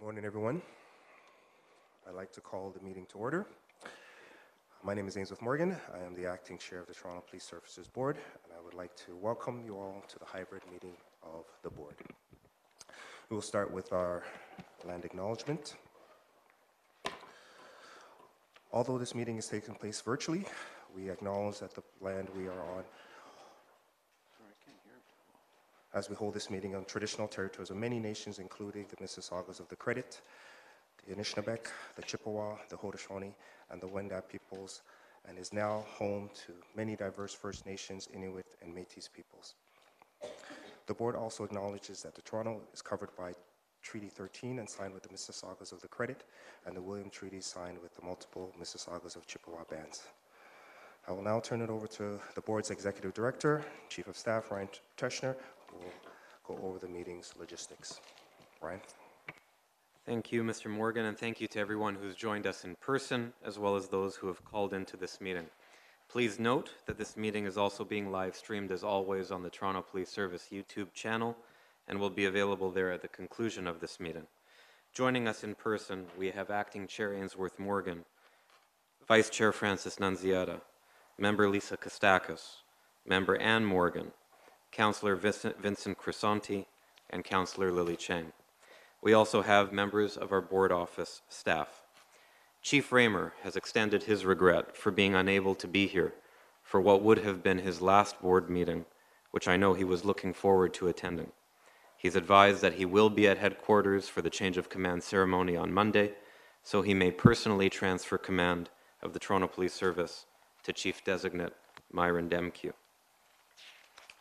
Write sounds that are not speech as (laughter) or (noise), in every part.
Good morning, everyone. I'd like to call the meeting to order. My name is Ainsworth Morgan. I am the acting chair of the Toronto Police Services Board, and I would like to welcome you all to the hybrid meeting of the board. We will start with our land acknowledgement. Although this meeting is taking place virtually, we acknowledge that the land we are on as we hold this meeting on traditional territories of many nations, including the Mississaugas of the Credit, the Anishinaabeg, the Chippewa, the Haudenosaunee, and the Wendat peoples, and is now home to many diverse First Nations, Inuit, and Métis peoples. The board also acknowledges that the Toronto is covered by Treaty 13 and signed with the Mississaugas of the Credit, and the William Treaty signed with the multiple Mississaugas of Chippewa bands. I will now turn it over to the board's executive director, chief of staff, Ryan Teschner, will go over the meeting's logistics. Ryan? Thank you, Mr. Morgan, and thank you to everyone who's joined us in person, as well as those who have called into this meeting. Please note that this meeting is also being live streamed, as always, on the Toronto Police Service YouTube channel and will be available there at the conclusion of this meeting. Joining us in person, we have Acting Chair Ainsworth Morgan, Vice Chair Frances Nunziata, Member Lisa Kostakis, Member Ann Morgan, Councillor Vincent, Crisanti, and Councillor Lily Cheng. We also have members of our board office staff. Chief Ramer has extended his regret for being unable to be here for what would have been his last board meeting, which I know he was looking forward to attending. He's advised that he will be at headquarters for the change of command ceremony on Monday, so he may personally transfer command of the Toronto Police Service to Chief Designate Myron Demkiw.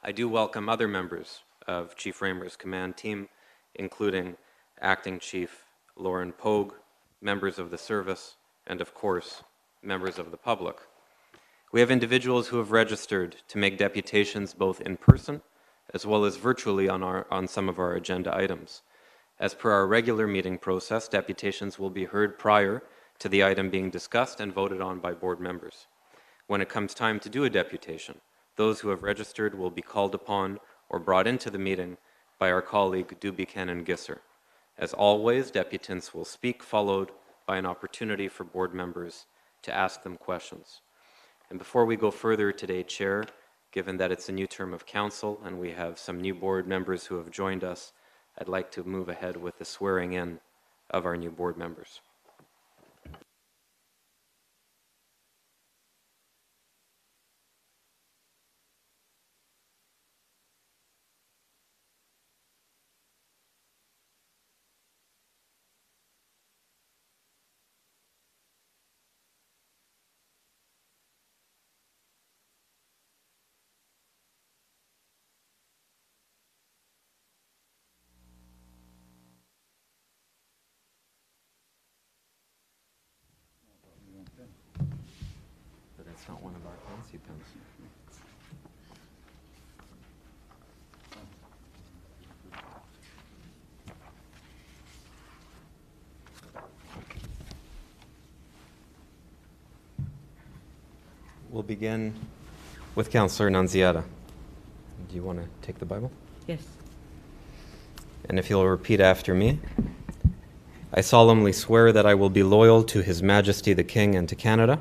I do welcome other members of Chief Ramer's command team, including Acting Chief Lauren Pogue, members of the service, and of course, members of the public. We have individuals who have registered to make deputations both in person as well as virtually on, our, on some of our agenda items. As per our regular meeting process, deputations will be heard prior to the item being discussed and voted on by board members. When it comes time to do a deputation, those who have registered will be called upon or brought into the meeting by our colleague Du Buchanan Gisser. As always, deputants will speak, followed by an opportunity for board members to ask them questions. And before we go further today, Chair, given that it's a new term of council and we have some new board members who have joined us, I'd like to move ahead with the swearing in of our new board members. But that's not one of our fancy pens. We'll begin with Councillor Nunziata. Do you want to take the Bible? Yes. And if you'll repeat after me. I solemnly swear that I will be loyal to His Majesty the King and to Canada,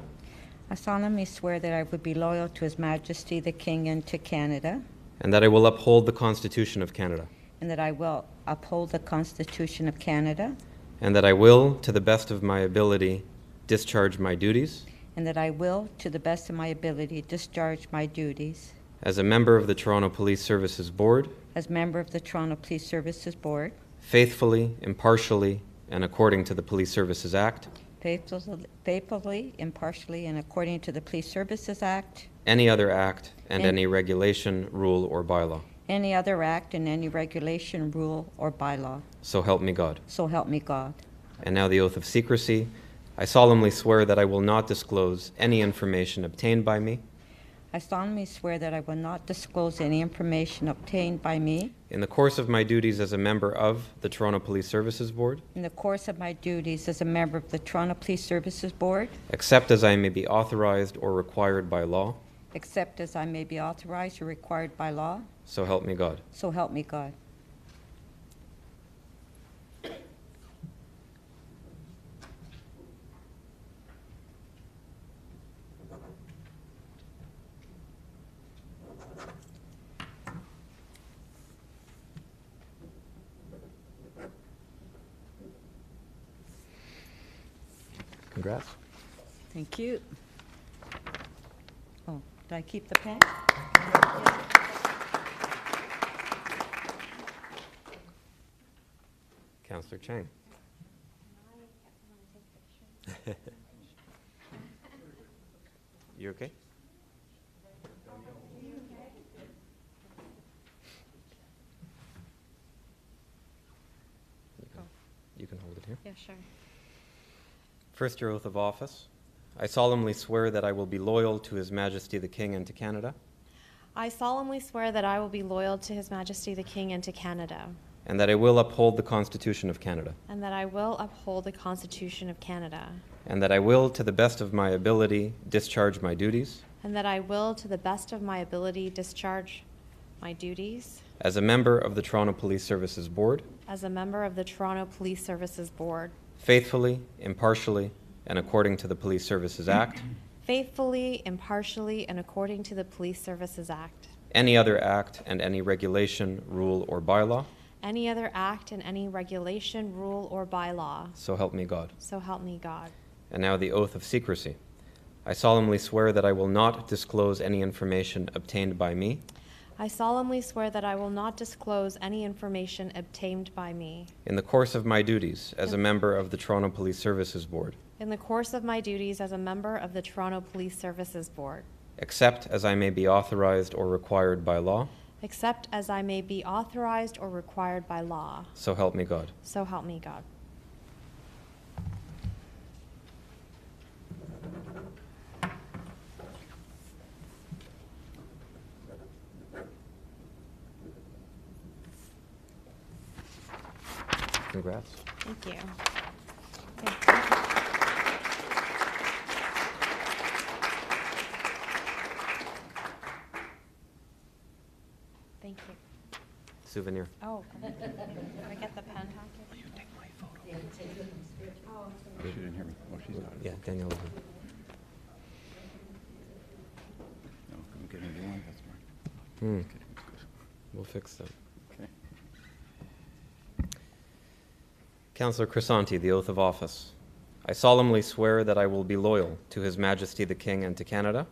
I solemnly swear that I would be loyal to His Majesty the King and to Canada, and that I will uphold the Constitution of Canada, and that I will uphold the Constitution of Canada, and that I will, to the best of my ability, discharge my duties and that I will, to the best of my ability, discharge my duties as a member of the Toronto Police Services Board, as member of the Toronto Police Services Board, faithfully, impartially, and according to the Police Services Act, faithfully, faithfully, impartially, and according to the Police Services Act, any other act, and And- any regulation, rule, or bylaw. any other act, and any regulation, rule, or bylaw. So help me God. So help me God. And now the oath of secrecy. I solemnly swear that I will not disclose any information obtained by me I solemnly swear that I will not disclose any information obtained by me in the course of my duties as a member of the Toronto Police Services Board, in the course of my duties as a member of the Toronto Police Services Board, except as I may be authorized or required by law. except as I may be authorized or required by law. So help me God. So help me God. Congrats. Thank you. Oh, did I keep the pen? Counselor Cheng. You okay? You can- oh. You can hold it here. Yeah, sure. First, your oath of office. I solemnly swear that I will be loyal to His Majesty the King and to Canada, I solemnly swear that I will be loyal to His Majesty the King and to Canada, and that I will uphold the Constitution of Canada, and that I will uphold the Constitution of Canada, and that I will, to the best of my ability, discharge my duties. And that I will, to the best of my ability, discharge my duties. As a member of the Toronto Police Services Board, as a member of the Toronto Police Services Board, faithfully, impartially, and according to the Police Services Act, faithfully, impartially, and according to the Police Services Act, any other act and any regulation, rule, or bylaw, any other act and any regulation, rule, or bylaw. so help me God. So help me God. And now the oath of secrecy. I solemnly swear that I will not disclose any information obtained by me I solemnly swear that I will not disclose any information obtained by me in the course of my duties as a member of the Toronto Police Services Board, in the course of my duties as a member of the Toronto Police Services Board, except as I may be authorized or required by law, except as I may be authorized or required by law. so help me God. So help me God. Congrats. Thank you. Thank you. Thank you. Souvenir. Oh, can I get the pen packet? She didn't hear me. Oh, she's not. Yeah, Danielle. No, I'm getting a new one, that's fine. Hmm, Okay, that's good. we'll fix that. Councillor Crisanti, the oath of office. I solemnly swear that I will be loyal to His Majesty the King and to Canada,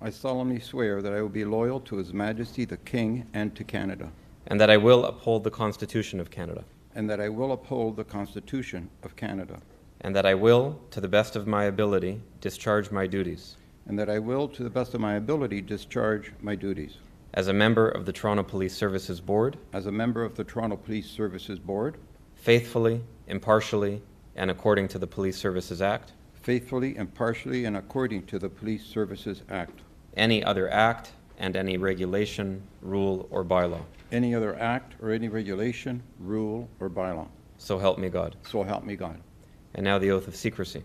I solemnly swear that I will be loyal to His Majesty the King and to Canada, and that I will uphold the Constitution of Canada, and that I will uphold the Constitution of Canada, and that I will, to the best of my ability, discharge my duties. And that I will, to the best of my ability, discharge my duties. As a member of the Toronto Police Services Board, as a member of the Toronto Police Services Board, faithfully, impartially, and according to the Police Services Act, faithfully, impartially, and according to the Police Services Act, any other act, and any regulation, rule, or bylaw. any other act or any regulation, rule, or bylaw. So help me God. So help me God. And now the oath of secrecy.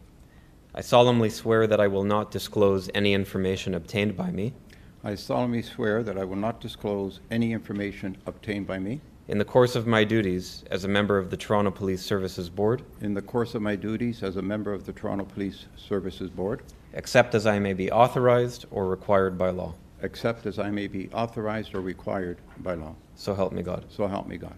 I solemnly swear that I will not disclose any information obtained by me I solemnly swear that I will not disclose any information obtained by me in the course of my duties as a member of the Toronto Police Services Board, in the course of my duties as a member of the Toronto Police Services Board, except as I may be authorized or required by law. except as I may be authorized or required by law. So help me God. So help me God.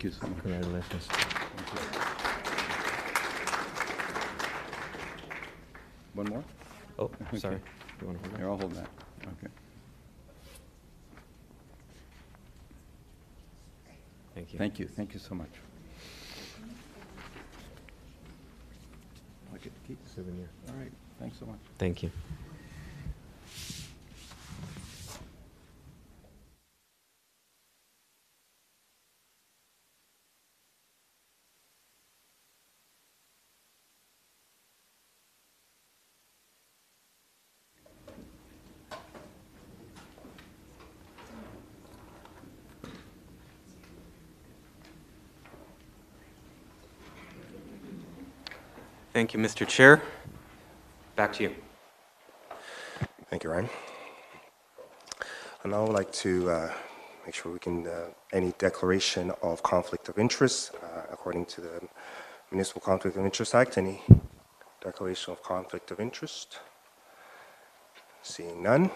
Thank you so much. Congratulations. One more? Oh, (laughs) Okay. sorry. You want to hold Here, I'll hold that. Okay. Thank you. Thank you, thank you so much. I get to keep this. Souvenir. All right, thanks so much. Thank you. Thank you, Mr. Chair. Back to you. Thank you, Ryan. And I would like to uh, make sure we can, uh, any declaration of conflict of interest, uh, according to the Municipal Conflict of Interest Act, any Declaration of conflict of interest. Seeing none.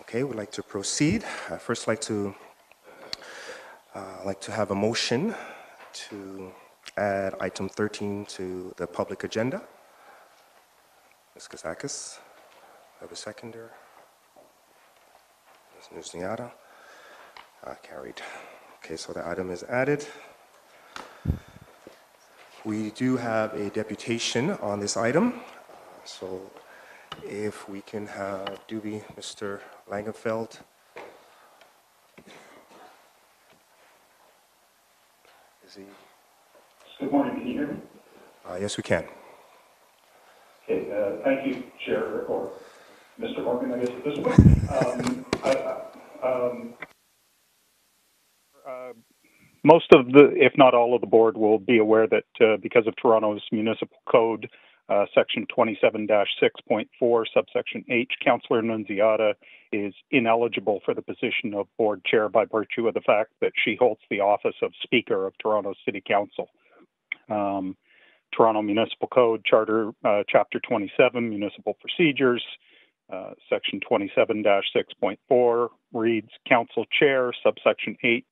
Okay, we'd like to proceed. I'd first like to uh, like to have a motion to add item 13 to the public agenda. Ms. Kostakis, I have a seconder. Ms. Nunziata, uh, carried. Okay, so the item is added. We do have a deputation on this item, so if we can have Doobie, Mr. Langenfeld. Is he? Good morning, can you hear me? Uh, yes, we can. Okay, uh, thank you, Chair, or Mr. Morgan, I guess at this point. (laughs) Um, I- I- um, uh, Most of the, if not all of the board will be aware that uh, because of Toronto's municipal code, uh, section 27-6.4 subsection H, Councillor Nunziata is ineligible for the position of board chair by virtue of the fact that she holds the office of Speaker of Toronto City Council. Um, Toronto Municipal Code, Charter, uh, Chapter 27, Municipal Procedures, uh, Section 27-6.4 reads Council Chair, subsection H,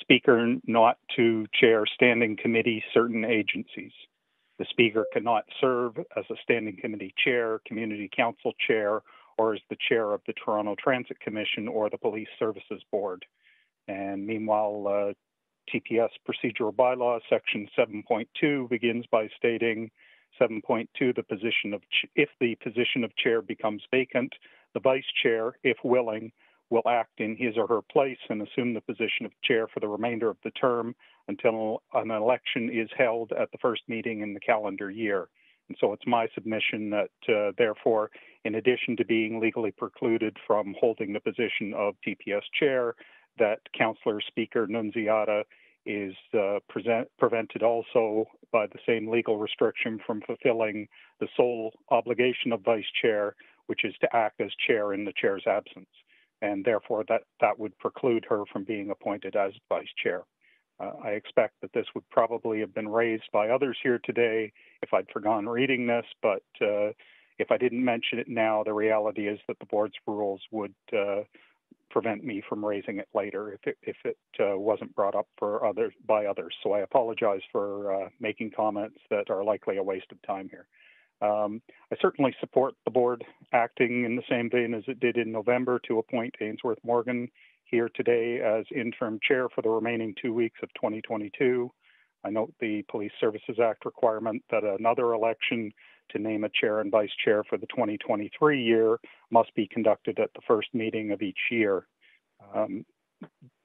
Speaker not to chair standing committee certain agencies. The Speaker cannot serve as a standing committee chair, community council chair, or as the chair of the Toronto Transit Commission or the Police Services Board. And meanwhile, uh, TPS procedural bylaw, section 7.2 begins by stating 7.2 the position of if the position of chair becomes vacant, the vice chair, if willing, will act in his or her place and assume the position of chair for the remainder of the term until an election is held at the first meeting in the calendar year. And so it's my submission that, uh, therefore, in addition to being legally precluded from holding the position of TPS chair, that Councillor Speaker Nunziata is uh, present, prevented also by the same legal restriction from fulfilling the sole obligation of vice chair, which is to act as chair in the chair's absence. And therefore, that, that would preclude her from being appointed as vice chair. Uh, I expect that this would probably have been raised by others here today if I'd forgotten reading this, but uh, if I didn't mention it now, the reality is that the board's rules would uh, prevent me from raising it later if it, if it uh, wasn't brought up for others by others. So I apologize for uh, making comments that are likely a waste of time here. Um, I certainly support the board acting in the same vein as it did in November to appoint Ainsworth Morgan here today as interim chair for the remaining two weeks of 2022. I note the Police Services Act requirement that another election to name a chair and vice chair for the 2023 year must be conducted at the first meeting of each year. Um,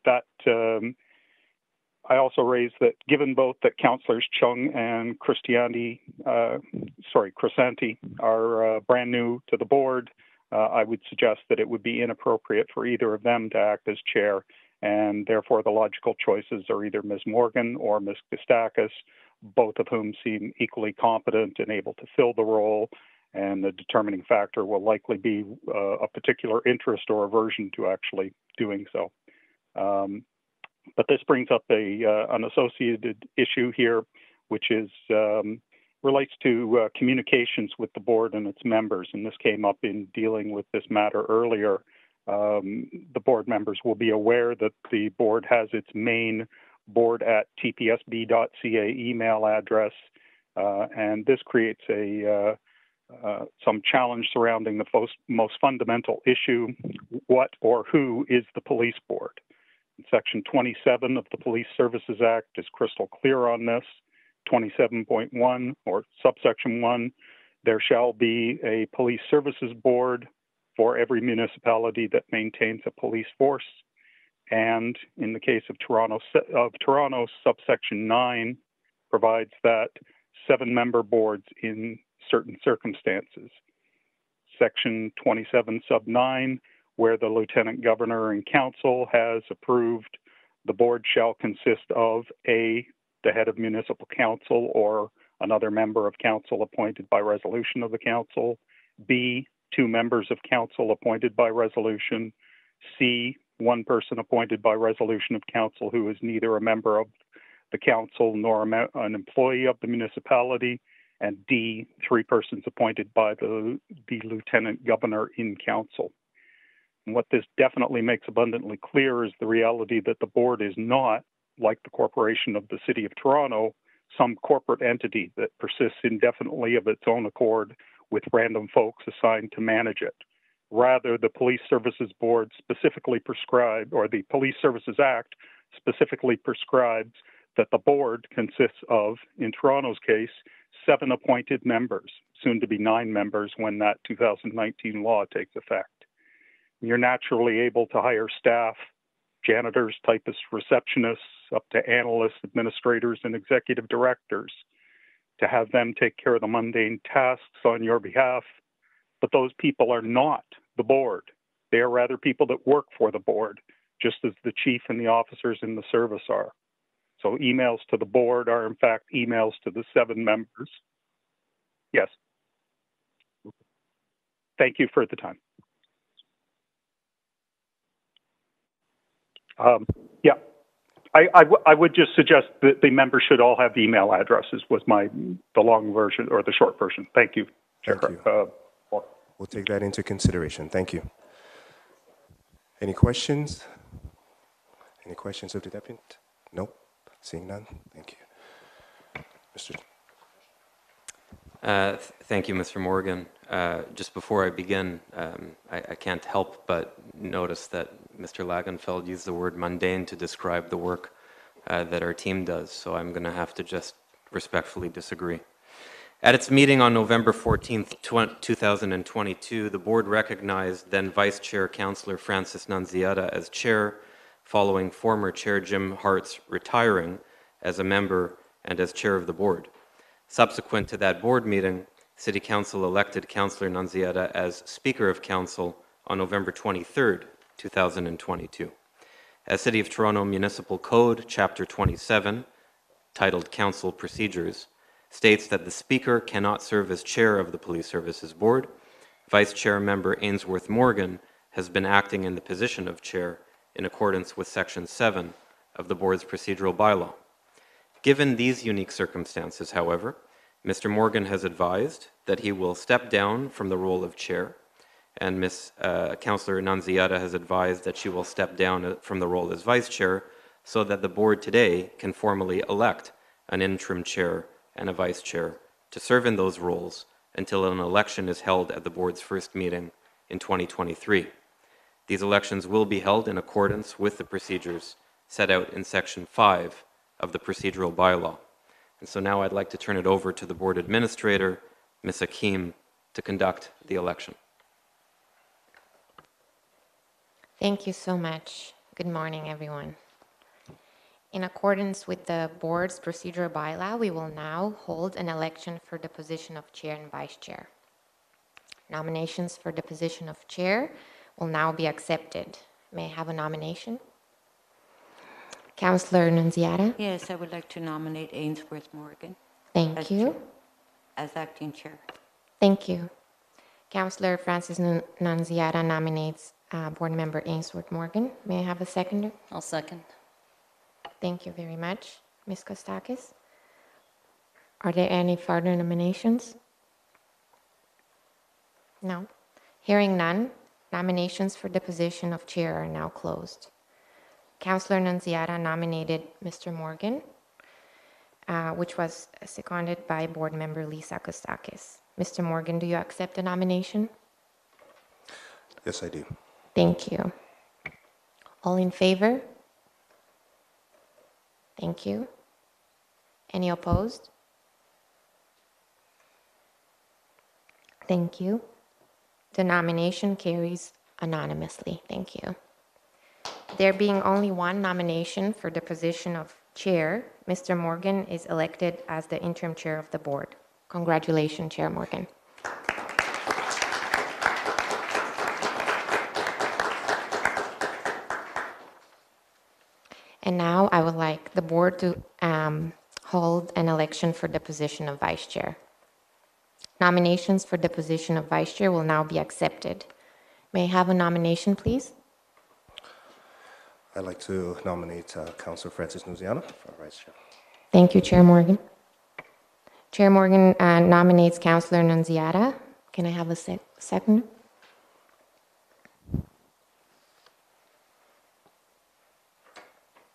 that um, I also raised that given both that councillors Chung and Christianti, uh, sorry, Crisanti are uh, brand new to the board, uh, I would suggest that it would be inappropriate for either of them to act as chair, and therefore the logical choices are either Ms. Morgan or Ms. Kostakis, both of whom seem equally competent and able to fill the role. And the determining factor will likely be uh, a particular interest or aversion to actually doing so. Um, but this brings up a uh, an associated issue here, which is um, relates to uh, communications with the board and its members. And this came up in dealing with this matter earlier. Um, the board members will be aware that the board has its main board at tpsb.ca email address, uh, and this creates a uh, uh, some challenge surrounding the most, most fundamental issue: what or who is the police board? Section 27 of the Police Services Act is crystal clear on this. 27.1 or subsection 1 there shall be a police services board for every municipality that maintains a police force and in the case of Toronto of Toronto subsection 9 provides that seven member boards in certain circumstances. Section 27 sub 9 where the lieutenant governor and council has approved the board shall consist of a the head of municipal council or another member of council appointed by resolution of the council b two members of council appointed by resolution c one person appointed by resolution of council who is neither a member of the council nor an employee of the municipality and D, three persons appointed by the, the lieutenant governor in council. And what this definitely makes abundantly clear is the reality that the board is not, like the corporation of the city of Toronto, some corporate entity that persists indefinitely of its own accord with random folks assigned to manage it. Rather, the Police Services Board specifically prescribed, or the Police Services Act specifically prescribes that the board consists of, in Toronto's case, seven appointed members, soon to be nine members when that 2019 law takes effect. You're naturally able to hire staff, janitors, typists, receptionists, up to analysts, administrators, and executive directors to have them take care of the mundane tasks on your behalf. But those people are not the board. They are rather people that work for the board, just as the chief and the officers in the service are. So emails to the board are in fact emails to the seven members. Yes. Thank you for the time. Um, yeah, I, I, w- I would just suggest that the members should all have email addresses was my, the long version or the short version. Thank you. Thank Chair. you. Uh, We'll take that into consideration. Thank you. Any questions? Any questions of the deputy? Nope. Seeing none. Thank you. Mr. Uh, th- Thank you, Mr. Morgan. Uh, Just before I begin, um, I I can't help but notice that Mr. Langenfeld used the word mundane to describe the work uh, that our team does, so I'm going to have to just respectfully disagree. At its meeting on November 14, 2022, the board recognized then Vice Chair Councillor Frances Nunziata as chair, following former Chair Jim Hart's retiring as a member and as chair of the board. Subsequent to that board meeting, City Council elected Councillor Nunziata as Speaker of Council on November 23, 2022. As City of Toronto Municipal Code, Chapter 27, titled Council Procedures, states that the Speaker cannot serve as Chair of the Police Services Board. Vice Chair Member Ainsworth Morgan has been acting in the position of Chair in accordance with Section 7 of the Board's procedural bylaw. Given these unique circumstances, however, Mr. Morgan has advised that he will step down from the role of chair, and Ms. Uh, Councillor Nunziata has advised that she will step down uh, from the role as vice chair so that the board today can formally elect an interim chair and a vice chair to serve in those roles until an election is held at the board's first meeting in 2023. These elections will be held in accordance with the procedures set out in Section 5 of the procedural bylaw. And so now I'd like to turn it over to the board administrator, Ms. Akim, to conduct the election. Thank you so much. Good morning, everyone. In accordance with the board's procedural bylaw, we will now hold an election for the position of chair and vice chair. Nominations for the position of chair will now be accepted. May I have a nomination? Councillor Nunziata, Yes, I would like to nominate Ainsworth Morgan thank As you. chair. as acting chair. Thank you. Councillor Frances Nunziata nominates uh, Board Member Ainsworth Morgan. May I have a seconder? I'll second. Thank you very much, Ms. Kostakis. Are there any further nominations? No. Hearing none, nominations for the position of chair are now closed. Councillor Nunziata nominated Mr. Morgan, uh, which was seconded by Board Member Lisa Kostakis. Mr. Morgan, do you accept the nomination? Yes, I do. Thank you. All in favor? Thank you. Any opposed? Thank you. The nomination carries anonymously. Thank you. There being only one nomination for the position of chair, Mr. Morgan is elected as the interim chair of the board. Congratulations, Chair Morgan. And now I would like the board to um, hold an election for the position of vice chair. Nominations for the position of vice chair will now be accepted. May I have a nomination, please? I'd like to nominate uh, Councilor Frances Nunziata for Vice Chair. Thank you, Chair Morgan. Chair Morgan uh, nominates Councillor Nunziata. Can I have a sec- second?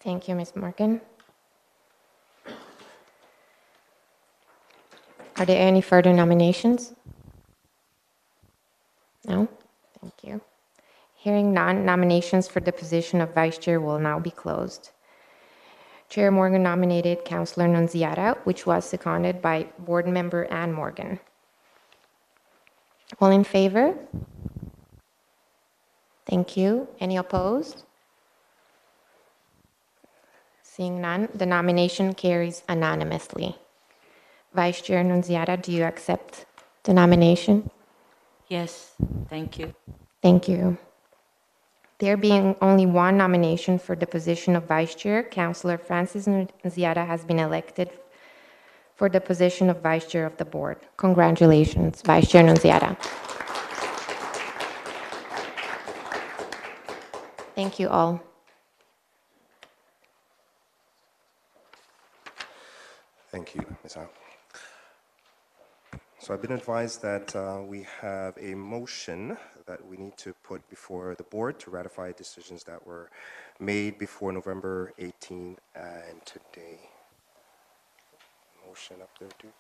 Thank you, Ms. Morgan. Are there any further nominations? No? Thank you. Hearing none, nominations for the position of Vice Chair will now be closed. Chair Morgan nominated Councillor Nunziata, which was seconded by Board Member Ann Morgan. All in favor? Thank you. Any opposed? Seeing none, the nomination carries anonymously. Vice Chair Nunziata, do you accept the nomination? Yes, thank you. Thank you. There being only one nomination for the position of Vice Chair, Councillor Frances Nunziata has been elected for the position of Vice Chair of the Board. Congratulations, Vice Chair Nunziata. Thank you all. Thank you, Ms. Howe. So I've been advised that uh, we have a motion that we need to put before the board to ratify decisions that were made before November 18 and today. Motion up there, Duke.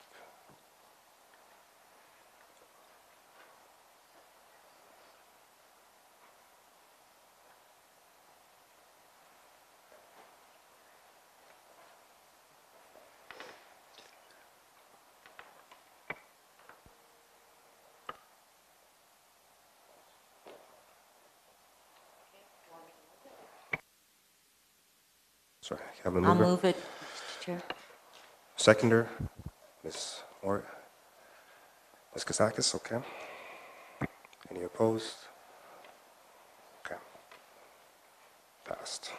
Sorry, have a I'll move it, Mr. Chair. Seconder, Ms. Moore, Ms. Kostakis, okay. Any opposed? Okay. Passed.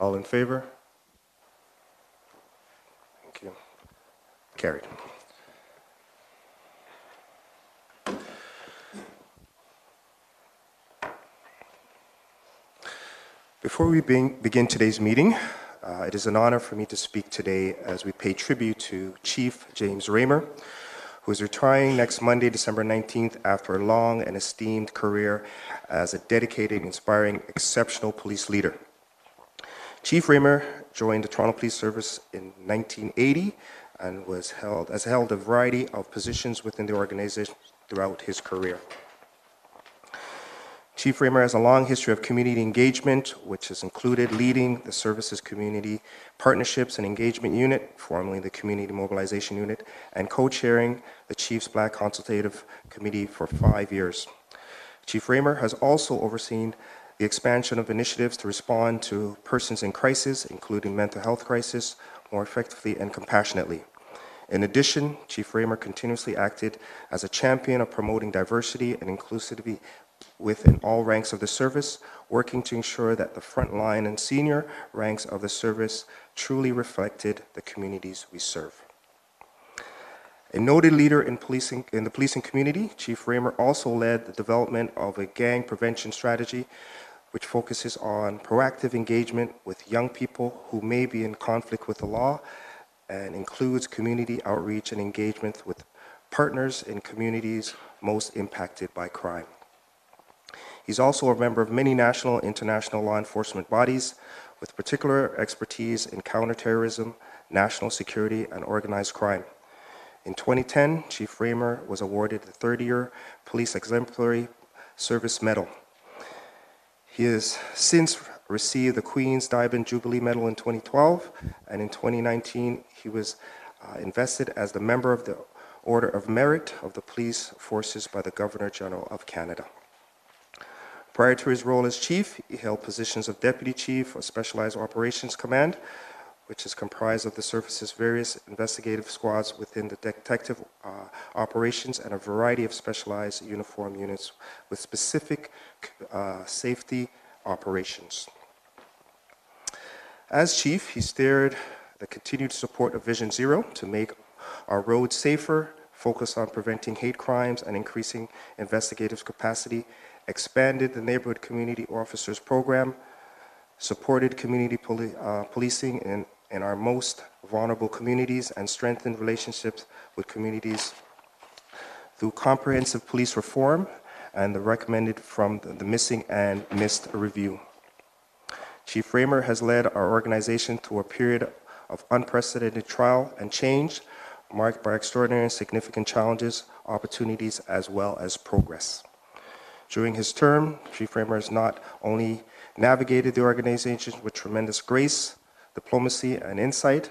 All in favor? Thank you. Carried. Before we begin today's meeting, uh, it is an honor for me to speak today as we pay tribute to Chief James Ramer, who is retiring next Monday, December 19th, after a long and esteemed career as a dedicated, inspiring, exceptional police leader. Chief Ramer joined the Toronto Police Service in 1980 and was held, has held a variety of positions within the organization throughout his career. Chief Ramer has a long history of community engagement, which has included leading the Services Community Partnerships and Engagement Unit, formerly the Community Mobilization Unit, and co-chairing the Chiefs Black Consultative Committee for five years. Chief Ramer has also overseen the expansion of initiatives to respond to persons in crisis, including mental health crisis, more effectively and compassionately. In addition, Chief Ramer continuously acted as a champion of promoting diversity and inclusivity within all ranks of the service, working to ensure that the front line and senior ranks of the service truly reflected the communities we serve. A noted leader in, policing, in the policing community, Chief Ramer also led the development of a gang prevention strategy which focuses on proactive engagement with young people who may be in conflict with the law and includes community outreach and engagement with partners in communities most impacted by crime. He's also a member of many national and international law enforcement bodies with particular expertise in counterterrorism, national security, and organized crime. In 2010, Chief Ramer was awarded the third year Police Exemplary Service Medal. He has since received the Queen's Diamond Jubilee Medal in 2012, and in 2019, he was uh, invested as the member of the Order of Merit of the Police Forces by the Governor General of Canada. Prior to his role as chief, he held positions of deputy chief of Specialized Operations Command, which is comprised of the service's various investigative squads within the detective uh, operations and a variety of specialized uniform units with specific uh, safety operations. As chief, he steered the continued support of Vision Zero to make our roads safer, focus on preventing hate crimes and increasing investigative capacity, expanded the Neighborhood Community Officers Program, supported community poli- uh, policing, and in our most vulnerable communities and strengthened relationships with communities through comprehensive police reform and the recommended from the- the missing and missed review. Chief Ramer has led our organization through a period of unprecedented trial and change, marked by extraordinary and significant challenges, opportunities, as well as progress. During his term, Chief Ramer has not only navigated the organization with tremendous grace, diplomacy, and insight,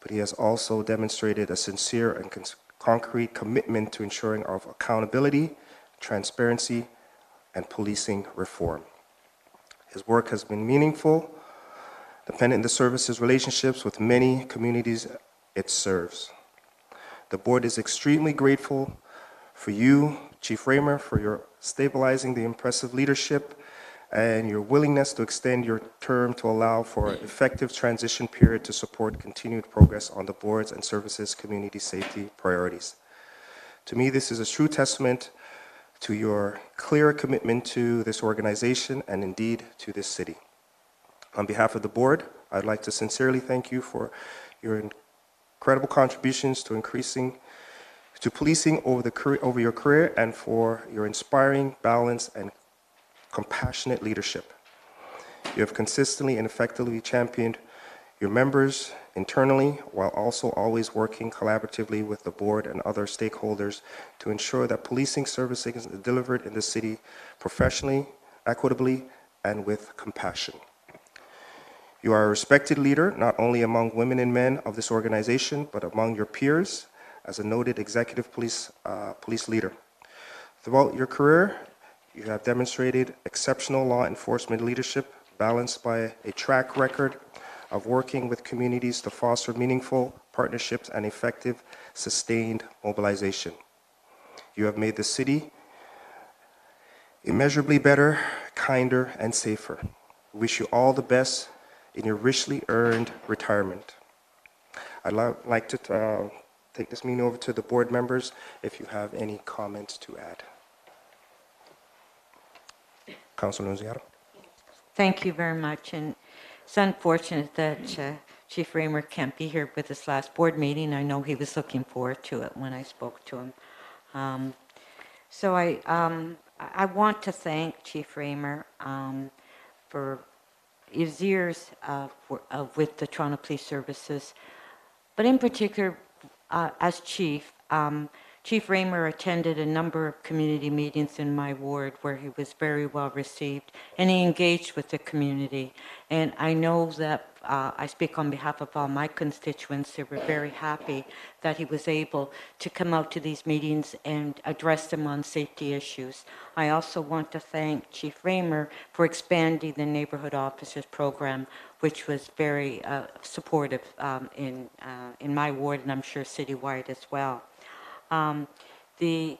but he has also demonstrated a sincere and concrete commitment to ensuring of accountability, transparency, and policing reform. His work has been meaningful, dependent in the service's relationships with many communities it serves. The board is extremely grateful for you, Chief Ramer, for your stabilizing the impressive leadership and your willingness to extend your term to allow for an effective transition period to support continued progress on the board's and services community safety priorities. To me, this is a true testament to your clear commitment to this organization and indeed to this city. On behalf of the board, I'd like to sincerely thank you for your incredible contributions to increasing to policing over the over your career and for your inspiring, balanced, and compassionate leadership. You have consistently and effectively championed your members internally while also always working collaboratively with the board and other stakeholders to ensure that policing services is delivered in the city professionally, equitably, and with compassion. You are a respected leader, not only among women and men of this organization, but among your peers as a noted executive police, uh, police leader. Throughout your career, you have demonstrated exceptional law enforcement leadership balanced by a track record of working with communities to foster meaningful partnerships and effective, sustained mobilization. You have made the city immeasurably better, kinder, and safer. We wish you all the best in your richly earned retirement. I'd like to uh, take this meeting over to the board members if you have any comments to add. Councilor Nunziata? Thank you very much, and it's unfortunate that uh, Chief Ramer can't be here with this last board meeting. I know he was looking forward to it when I spoke to him. Um, So I, um, I I want to thank Chief Ramer um, for his years uh, for- uh, with the Toronto Police Services, but in particular, uh, as chief, um, Chief Ramer attended a number of community meetings in my ward where he was very well received and he engaged with the community. And I know that uh, I speak on behalf of all my constituents. They were very happy that he was able to come out to these meetings and address them on safety issues. I also want to thank Chief Ramer for expanding the neighborhood officers program, which was very uh, supportive um, in uh, in my ward and I'm sure citywide as well. Um, the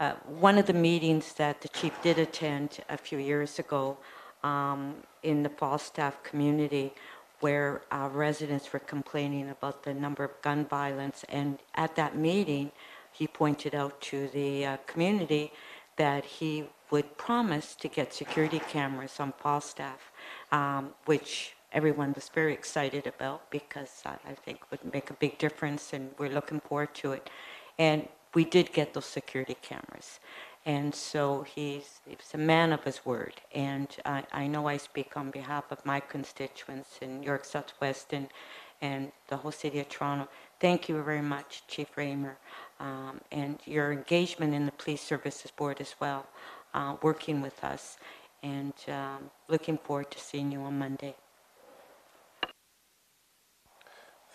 uh, one of the meetings that the chief did attend a few years ago um, in the Falstaff community, where residents were complaining about the number of gun violence, and at that meeting, he pointed out to the uh, community that he would promise to get security cameras on Falstaff, um, which everyone was very excited about because I think would make a big difference, and we're looking forward to it. And we did get those security cameras. And so he's, he's a man of his word. And I, I know I speak on behalf of my constituents in York South-Weston and, and the whole city of Toronto. Thank you very much, Chief Ramer, um, and your engagement in the Police Services Board as well, uh, working with us. And um, looking forward to seeing you on Monday.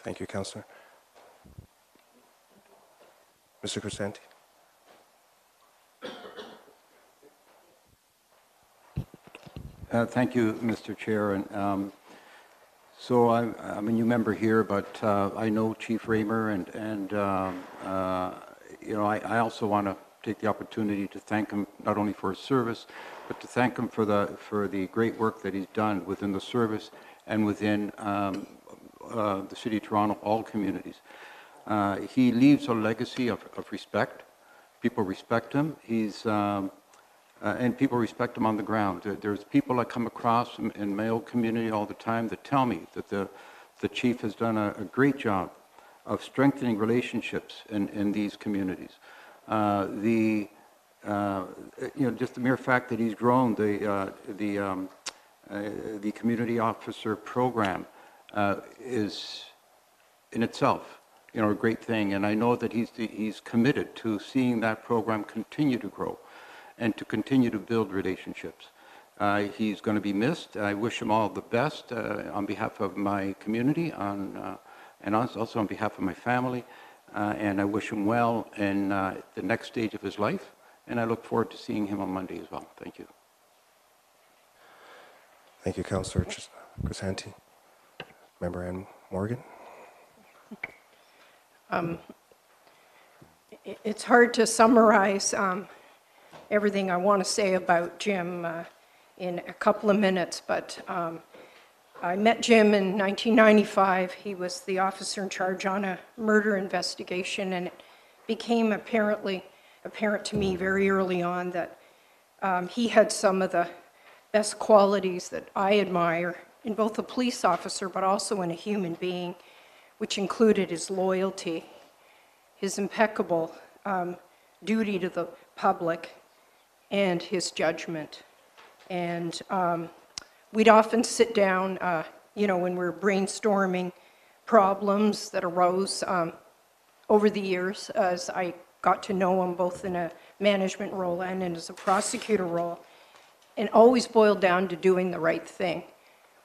Thank you, Councilor. Mr. Crisanti? Uh, Thank you, Mr. Chair. And um, so I'm I'm a new member here, but uh, I know Chief Ramer, and, and um, uh, you know, I I also want to take the opportunity to thank him not only for his service, but to thank him for the, for the great work that he's done within the service and within um, uh, the City of Toronto, all communities. Uh, He leaves a legacy of of respect. People respect him. He's, um, uh, and people respect him on the ground. There- There's people I come across in, in my old community all the time that tell me that the, the chief has done a, a great job of strengthening relationships in, in these communities. Uh, the, uh, you know, just the mere fact that he's grown the, uh, the, um, uh, the community officer program uh, is in itself, you know, a great thing. And I know that he's, he's committed to seeing that program continue to grow and to continue to build relationships. Uh, he's going to be missed. I wish him all the best uh, on behalf of my community on, uh, and also on behalf of my family. Uh, and I wish him well in uh, the next stage of his life. And I look forward to seeing him on Monday as well. Thank you. Thank you, Councillor Crisanti. Member Ann Morgan? I- It's hard to summarize um, everything I want to say about Jim uh, in a couple of minutes, but um, I met Jim in 1995. He was the officer in charge on a murder investigation, and it became apparently apparent to me very early on that um, he had some of the best qualities that I admire in both a police officer but also in a human being, which included his loyalty, his impeccable um, duty to the public, and his judgment. And um, we'd often sit down, uh, you know, when we were brainstorming problems that arose um, over the years as I got to know him both in a management role and as a prosecutor role, and always boiled down to doing the right thing,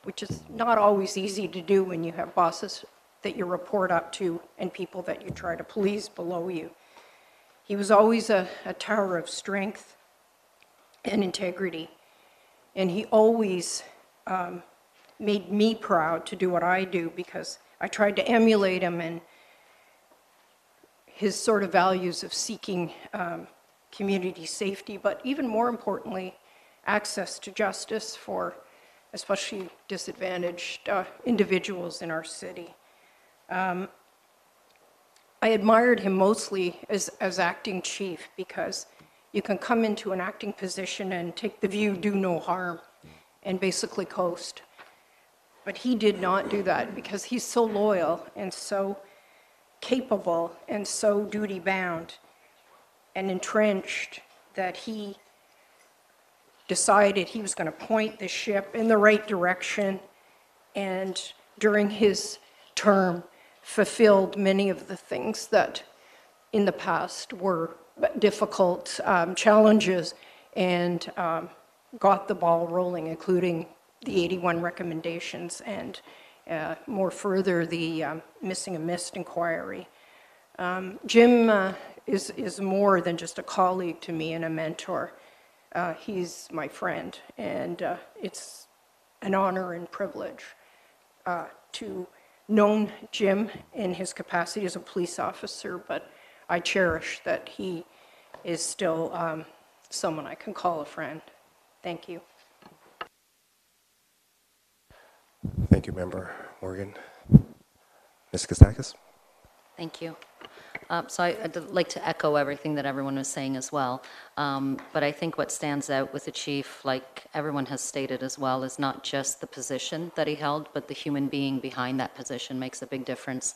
which is not always easy to do when you have bosses that you report up to and people that you try to please below you. He was always a, a tower of strength and integrity, and he always um, made me proud to do what I do because I tried to emulate him and his sort of values of seeking um, community safety, but even more importantly, access to justice for especially disadvantaged uh, individuals in our city. Um, I admired him mostly as, as acting chief because you can come into an acting position and take the view, do no harm, and basically coast. But he did not do that because he's so loyal and so capable and so duty bound and entrenched that he decided he was going to point the ship in the right direction and during his term fulfilled many of the things that in the past were difficult um, challenges and um, got the ball rolling, including the 81 recommendations and uh, more further, the um, missing and missed inquiry. Um, Jim uh, is, is more than just a colleague to me and a mentor. Uh, he's my friend, and uh, it's an honor and privilege uh, to known Jim in his capacity as a police officer, but I cherish that he is still um, someone I can call a friend. Thank you. Thank you, Member Morgan. Ms. Kostakis? Thank you. Um, So I- I'd like to echo everything that everyone was saying as well. Um, But I think what stands out with the chief, like everyone has stated as well, is not just the position that he held, but the human being behind that position makes a big difference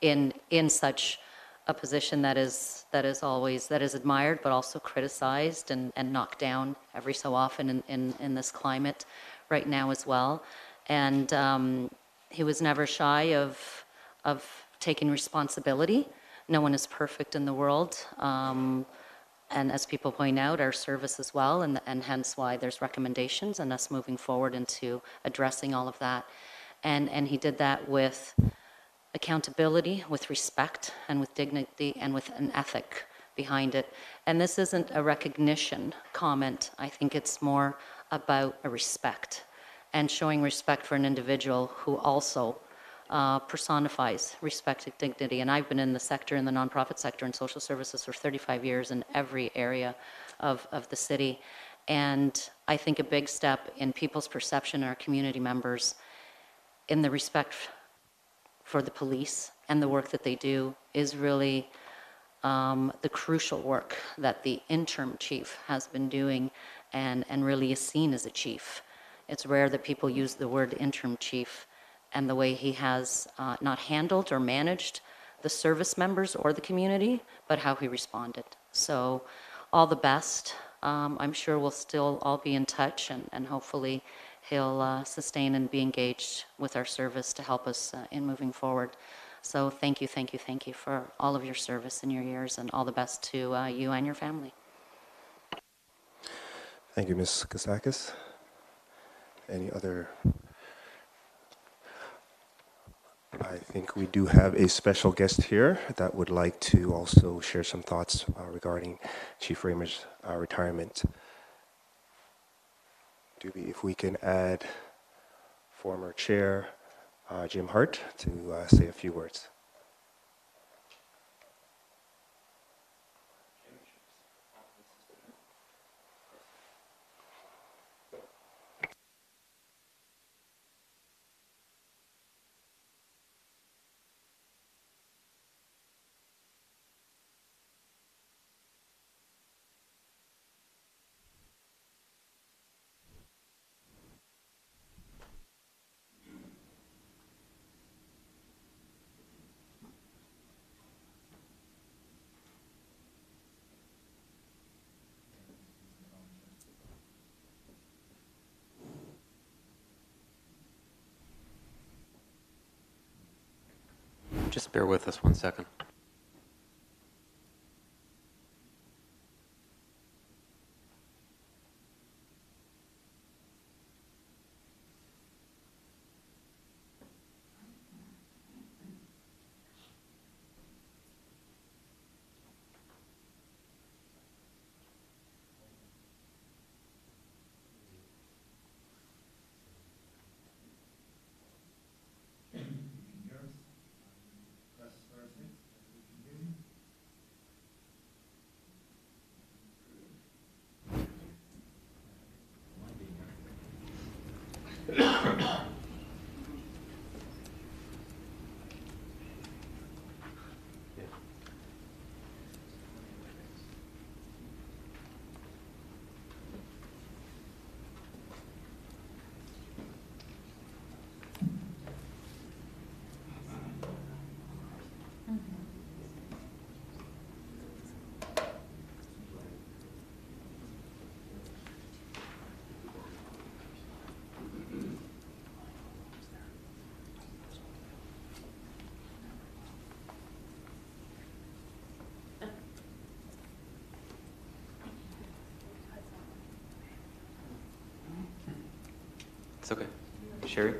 in, in such a position that is, that is always, that is admired, but also criticized and, and knocked down every so often in, in, in this climate right now as well. And um, he was never shy of, of taking responsibility. No one is perfect in the world. Um, and as people point out, our service as well, and, and hence why there's recommendations and us moving forward into addressing all of that. And, and he did that with accountability, with respect, and with dignity, and with an ethic behind it. And this isn't a recognition comment. I think it's more about a respect and showing respect for an individual who also uh, personifies respect and dignity. And I've been in the sector, in the nonprofit sector, in social services for 35 years in every area of, of the city. And I think a big step in people's perception, our community members, in the respect for the police and the work that they do is really um, the crucial work that the interim chief has been doing and, and really is seen as a chief. It's rare that people use the word interim chief and the way he has uh, not handled or managed the service members or the community, but how he responded. So, all the best. Um, I'm sure we'll still all be in touch, and, and hopefully, he'll uh, sustain and be engaged with our service to help us uh, in moving forward. So, thank you, thank you, thank you for all of your service in your years, and all the best to uh, you and your family. Thank you, Ms. Kostakis. Any other? I think we do have a special guest here that would like to also share some thoughts uh, regarding Chief Ramer's uh, retirement. Doobie, if we can add former Chair uh, Jim Hart to uh, say a few words. Bear with us one second. It's okay. Sherry?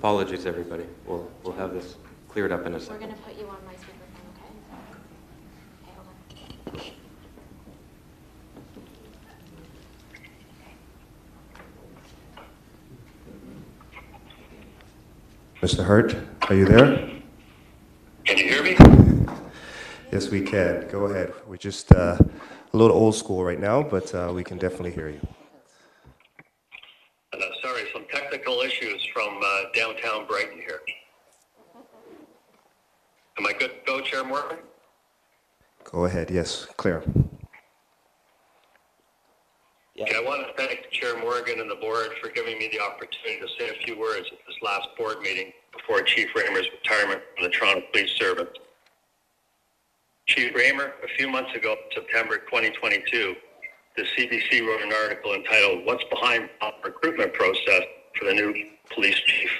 Apologies, everybody. We'll, we'll have this cleared up in a second. to put you on my speakerphone, okay? Okay, hold on. Mr. Hart, are you there? Can you hear me? (laughs) Yes, we can. Go ahead. We're just uh, a little old school right now, but uh, we can definitely hear you. Uh, sorry, some technical issues from uh, downtown Brighton here. Am I good to go, Chair Morgan? Go ahead. Yes, clear. Okay, I want to thank Chair Morgan and the board for giving me the opportunity to say a few words at this last board meeting before Chief Ramer's retirement from the Toronto Police Service. Chief Ramer, a few months ago, September 2022, the CBC wrote an article entitled What's Behind the Recruitment Process for the New Police Chief.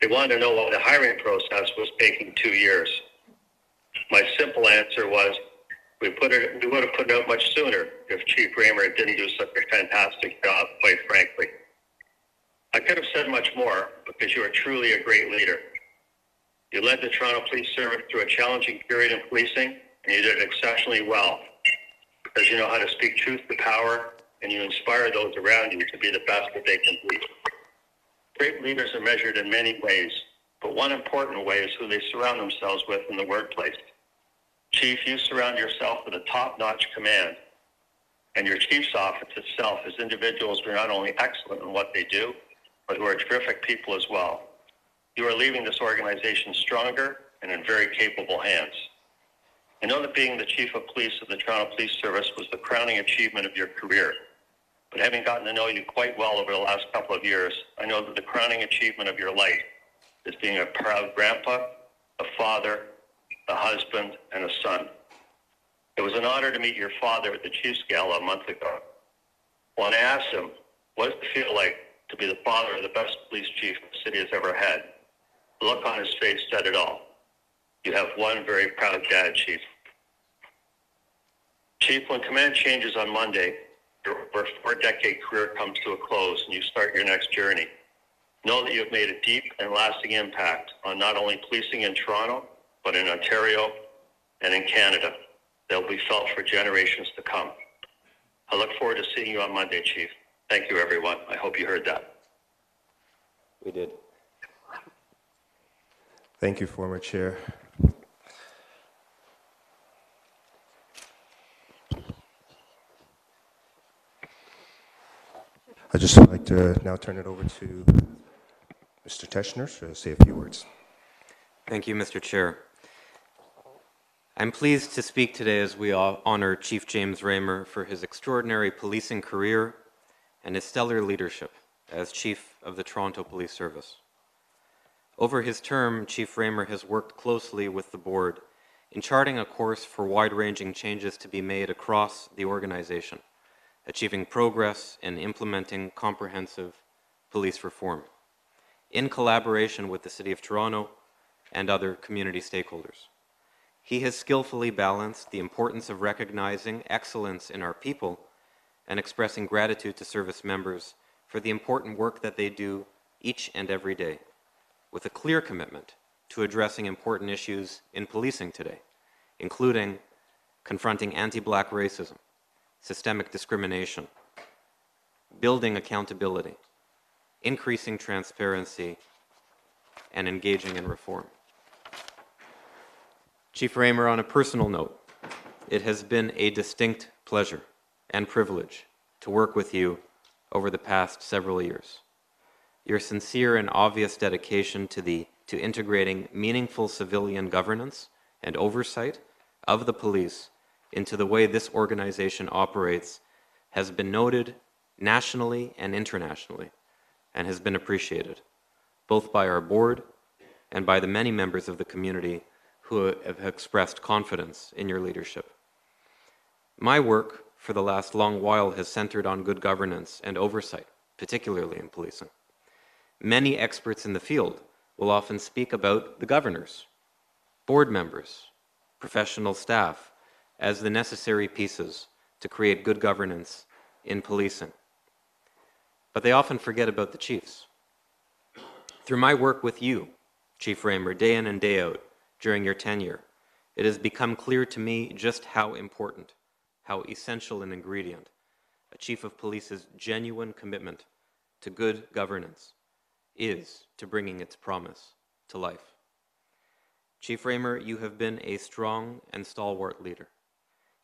They wanted to know why the hiring process was taking two years. My simple answer was we put it, we would have put it out much sooner if Chief Ramer didn't do such a fantastic job, quite frankly. I could have said much more because you are truly a great leader. You led the Toronto Police Service through a challenging period in policing, and you did it exceptionally well because you know how to speak truth to power and you inspire those around you to be the best that they can be. Great leaders are measured in many ways, but one important way is who they surround themselves with in the workplace. Chief, you surround yourself with a top-notch command, and your chief's office itself as individuals who are not only excellent in what they do, but who are terrific people as well. You are leaving this organization stronger and in very capable hands. I know that being the chief of police of the Toronto Police Service was the crowning achievement of your career. But having gotten to know you quite well over the last couple of years, I know that the crowning achievement of your life is being a proud grandpa, a father, a husband, and a son. It was an honor to meet your father at the Chiefs Gala a month ago. When I asked him, what does it feel like to be the father of the best police chief the city has ever had? The look on his face said it all. You have one very proud dad, Chief. Chief, when command changes on Monday, your over four-decade career comes to a close and you start your next journey. Know that you have made a deep and lasting impact on not only policing in Toronto, but in Ontario and in Canada. They'll be felt for generations to come. I look forward to seeing you on Monday, Chief. Thank you, everyone. I hope you heard that. We did. Thank you, former chair. I'd just like to now turn it over to Mr. Teschner to say a few words. Thank you, Mr. Chair. I'm pleased to speak today as we honor Chief James Ramer for his extraordinary policing career and his stellar leadership as Chief of the Toronto Police Service. Over his term, Chief Ramer has worked closely with the board in charting a course for wide-ranging changes to be made across the organization, achieving progress in implementing comprehensive police reform, in collaboration with the City of Toronto and other community stakeholders. He has skillfully balanced the importance of recognizing excellence in our people and expressing gratitude to service members for the important work that they do each and every day, with a clear commitment to addressing important issues in policing today, including confronting anti-black racism, systemic discrimination, building accountability, increasing transparency, and engaging in reform. Chief Ramer, on a personal note, it has been a distinct pleasure and privilege to work with you over the past several years. Your sincere and obvious dedication to, the, to integrating meaningful civilian governance and oversight of the police into the way this organization operates has been noted nationally and internationally and has been appreciated, both by our board and by the many members of the community who have expressed confidence in your leadership. My work for the last long while has centered on good governance and oversight, particularly in policing. Many experts in the field will often speak about the governors, board members, professional staff as the necessary pieces to create good governance in policing. But they often forget about the chiefs. Through my work with you, Chief Ramer, day in and day out, during your tenure, it has become clear to me just how important, how essential an ingredient a chief of police's genuine commitment to good governance is to bringing its promise to life. Chief Ramer, you have been a strong and stalwart leader,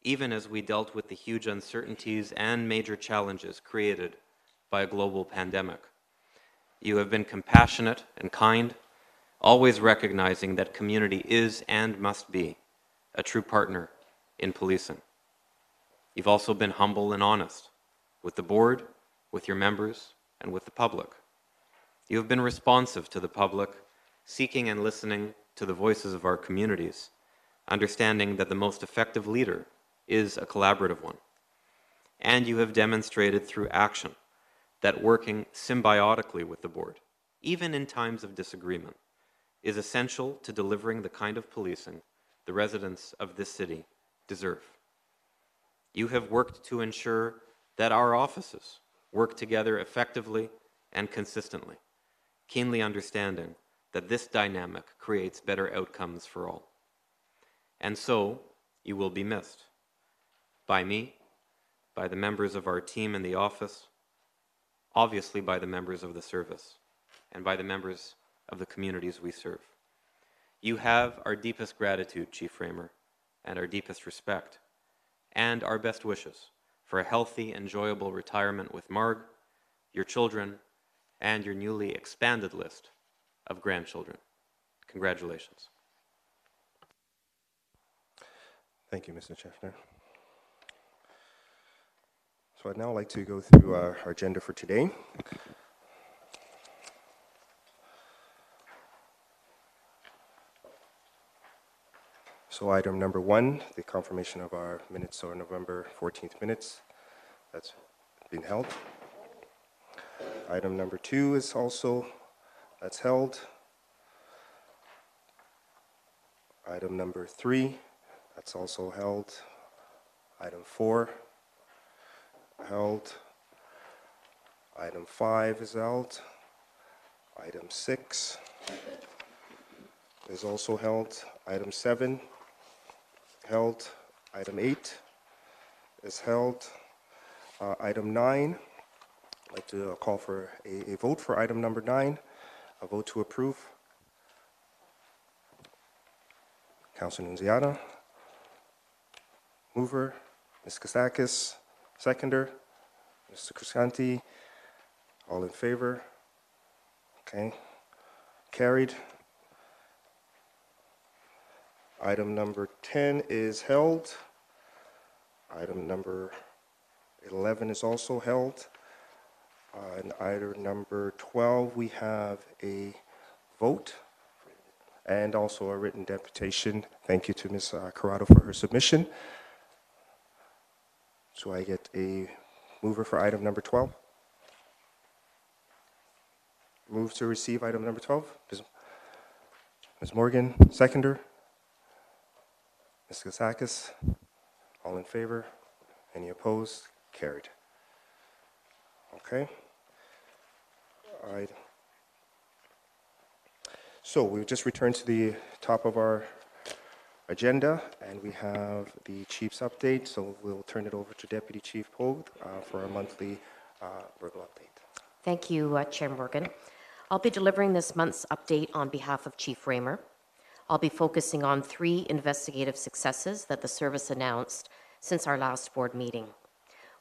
even as we dealt with the huge uncertainties and major challenges created by a global pandemic. You have been compassionate and kind, always recognizing that community is and must be a true partner in policing. You've also been humble and honest with the board, with your members, and with the public. You have been responsive to the public, seeking and listening to the voices of our communities, understanding that the most effective leader is a collaborative one. And you have demonstrated through action that working symbiotically with the board, even in times of disagreement, is essential to delivering the kind of policing the residents of this city deserve. You have worked to ensure that our offices work together effectively and consistently, keenly understanding that this dynamic creates better outcomes for all. And so, you will be missed by me, by the members of our team in the office, obviously by the members of the service, and by the members of the communities we serve. You have our deepest gratitude, Chief Ramer, and our deepest respect, and our best wishes for a healthy, enjoyable retirement with Marg, your children, and your newly expanded list of grandchildren. Congratulations. Thank you, Mr. Teschner. So I'd now like to go through our agenda for today. So item number one, the confirmation of our minutes or November 14th minutes. That's been held. Item number two is also, that's held. Item number three, that's also held. Item four, held. Item five is held. Item six is also held. Item seven, held. Item eight is held. Uh, Item nine, I'd like to call for a, a vote for item number nine, a vote to approve. Councilor Nunziata. Mover, Ms. Kostakis. Seconder, Mr. Crisanti. All in favor? Okay. Carried. Item number 10 is held. Item number 11 is also held. Uh, And item number 12, we have a vote and also a written deputation. Thank you to Ms. Corrado for her submission. So I get a mover for item number 12? Move to receive item number 12? Ms. Ms. Morgan, seconder? Ms. Kostakis? All in favor? Any opposed? Carried. Okay. All right. So we've just returned to the top of our agenda, and we have the chief's update. So we'll turn it over to Deputy Chief Pogue uh, for our monthly uh, verbal update. Thank you, uh, Chair Morgan. I'll be delivering this month's update on behalf of Chief Ramer. I'll be focusing on three investigative successes that the service announced since our last board meeting.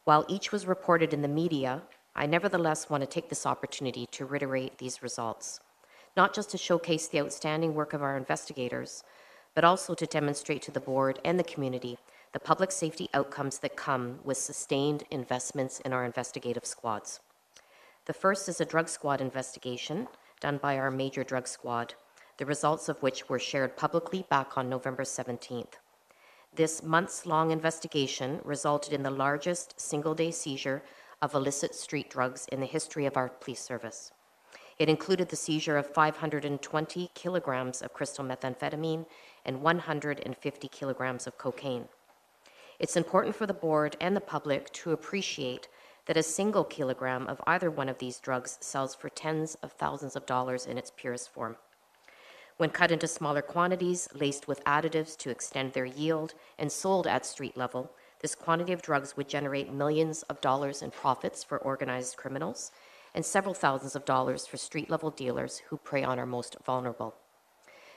While each was reported in the media, I nevertheless want to take this opportunity to reiterate these results, not just to showcase the outstanding work of our investigators, but also to demonstrate to the board and the community the public safety outcomes that come with sustained investments in our investigative squads. The first is a drug squad investigation done by our major drug squad, the results of which were shared publicly back on November 17th. This months long investigation resulted in the largest single day seizure of illicit street drugs in the history of our police service. It included the seizure of 520 kilograms of crystal methamphetamine and 150 kilograms of cocaine. It's important for the board and the public to appreciate that a single kilogram of either one of these drugs sells for tens of thousands of dollars in its purest form. When cut into smaller quantities, laced with additives to extend their yield, and sold at street level, this quantity of drugs would generate millions of dollars in profits for organized criminals and several thousands of dollars for street level dealers who prey on our most vulnerable.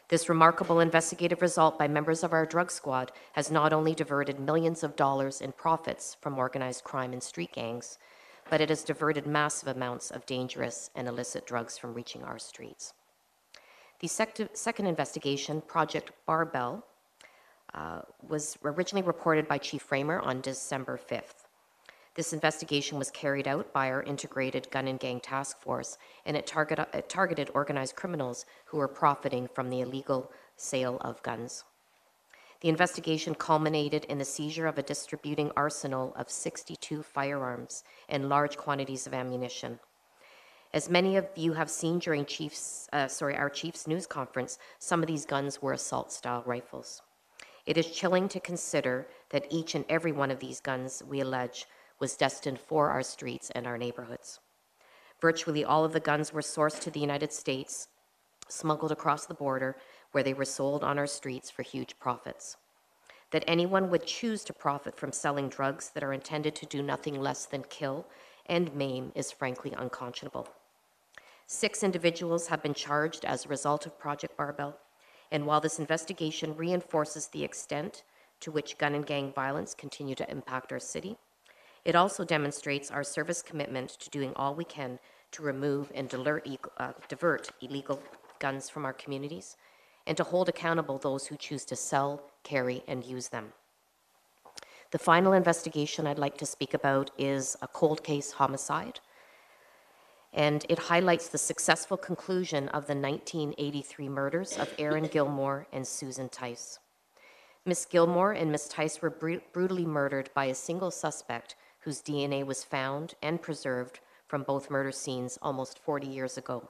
This remarkable investigative result by members of our drug squad has not only diverted millions of dollars in profits from organized crime and street gangs, but it has diverted massive amounts of dangerous and illicit drugs from reaching our streets. The second investigation, Project Barbell, uh, was originally reported by Chief Ramer on December 5th. This investigation was carried out by our integrated gun and gang task force, and it, target, it targeted organized criminals who were profiting from the illegal sale of guns. The investigation culminated in the seizure of a distributing arsenal of 62 firearms and large quantities of ammunition. As many of you have seen during Chief's, uh, sorry, our Chief's news conference, some of these guns were assault-style rifles. It is chilling to consider that each and every one of these guns, we allege, was destined for our streets and our neighborhoods. Virtually all of the guns were sourced to the United States, smuggled across the border, where they were sold on our streets for huge profits. That anyone would choose to profit from selling drugs that are intended to do nothing less than kill and maim is frankly unconscionable. Six individuals have been charged as a result of Project Barbell, and while this investigation reinforces the extent to which gun and gang violence continue to impact our city, It also demonstrates our service commitment to doing all we can to remove and dilert- uh, divert illegal guns from our communities and to hold accountable those who choose to sell, carry, and use them. The final investigation I'd like to speak about is a cold case homicide, and it highlights the successful conclusion of the 1983 murders of Erin Gilmour and Susan Tice. Miss Gilmour and Miss Tice were bru- brutally murdered by a single suspect whose DNA was found and preserved from both murder scenes almost 40 years ago.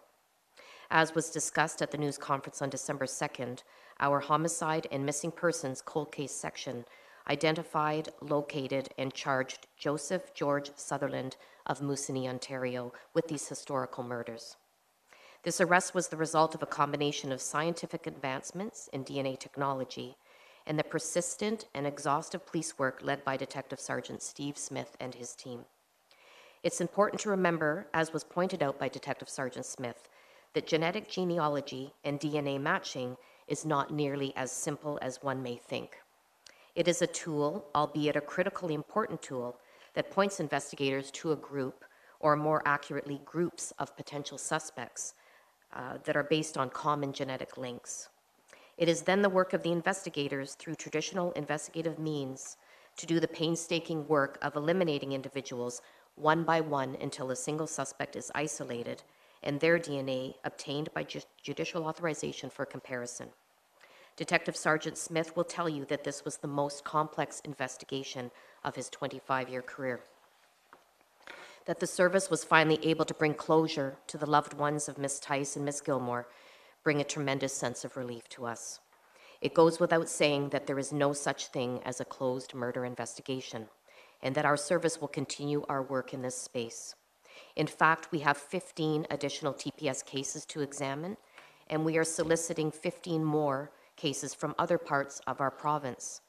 As was discussed at the news conference on December 2nd, our homicide and missing persons cold case section identified, located, and charged Joseph George Sutherland of Moosonee, Ontario, with these historical murders. This arrest was the result of a combination of scientific advancements in DNA technology and the persistent and exhaustive police work led by Detective Sergeant Steve Smith and his team. It's important to remember, as was pointed out by Detective Sergeant Smith, that genetic genealogy and DNA matching is not nearly as simple as one may think. It is a tool, albeit a critically important tool, that points investigators to a group, or more accurately, groups of potential suspects uh, that are based on common genetic links. It is then the work of the investigators through traditional investigative means to do the painstaking work of eliminating individuals one by one until a single suspect is isolated and their DNA obtained by ju- judicial authorization for comparison. Detective Sergeant Smith will tell you that this was the most complex investigation of his 25 year career. That the service was finally able to bring closure to the loved ones of Miss Tice and Miss Gilmour bring a tremendous sense of relief to us. It goes without saying that there is no such thing as a closed murder investigation, and that our service will continue our work in this space. In fact, we have 15 additional TPS cases to examine, and we are soliciting 15 more cases from other parts of our province,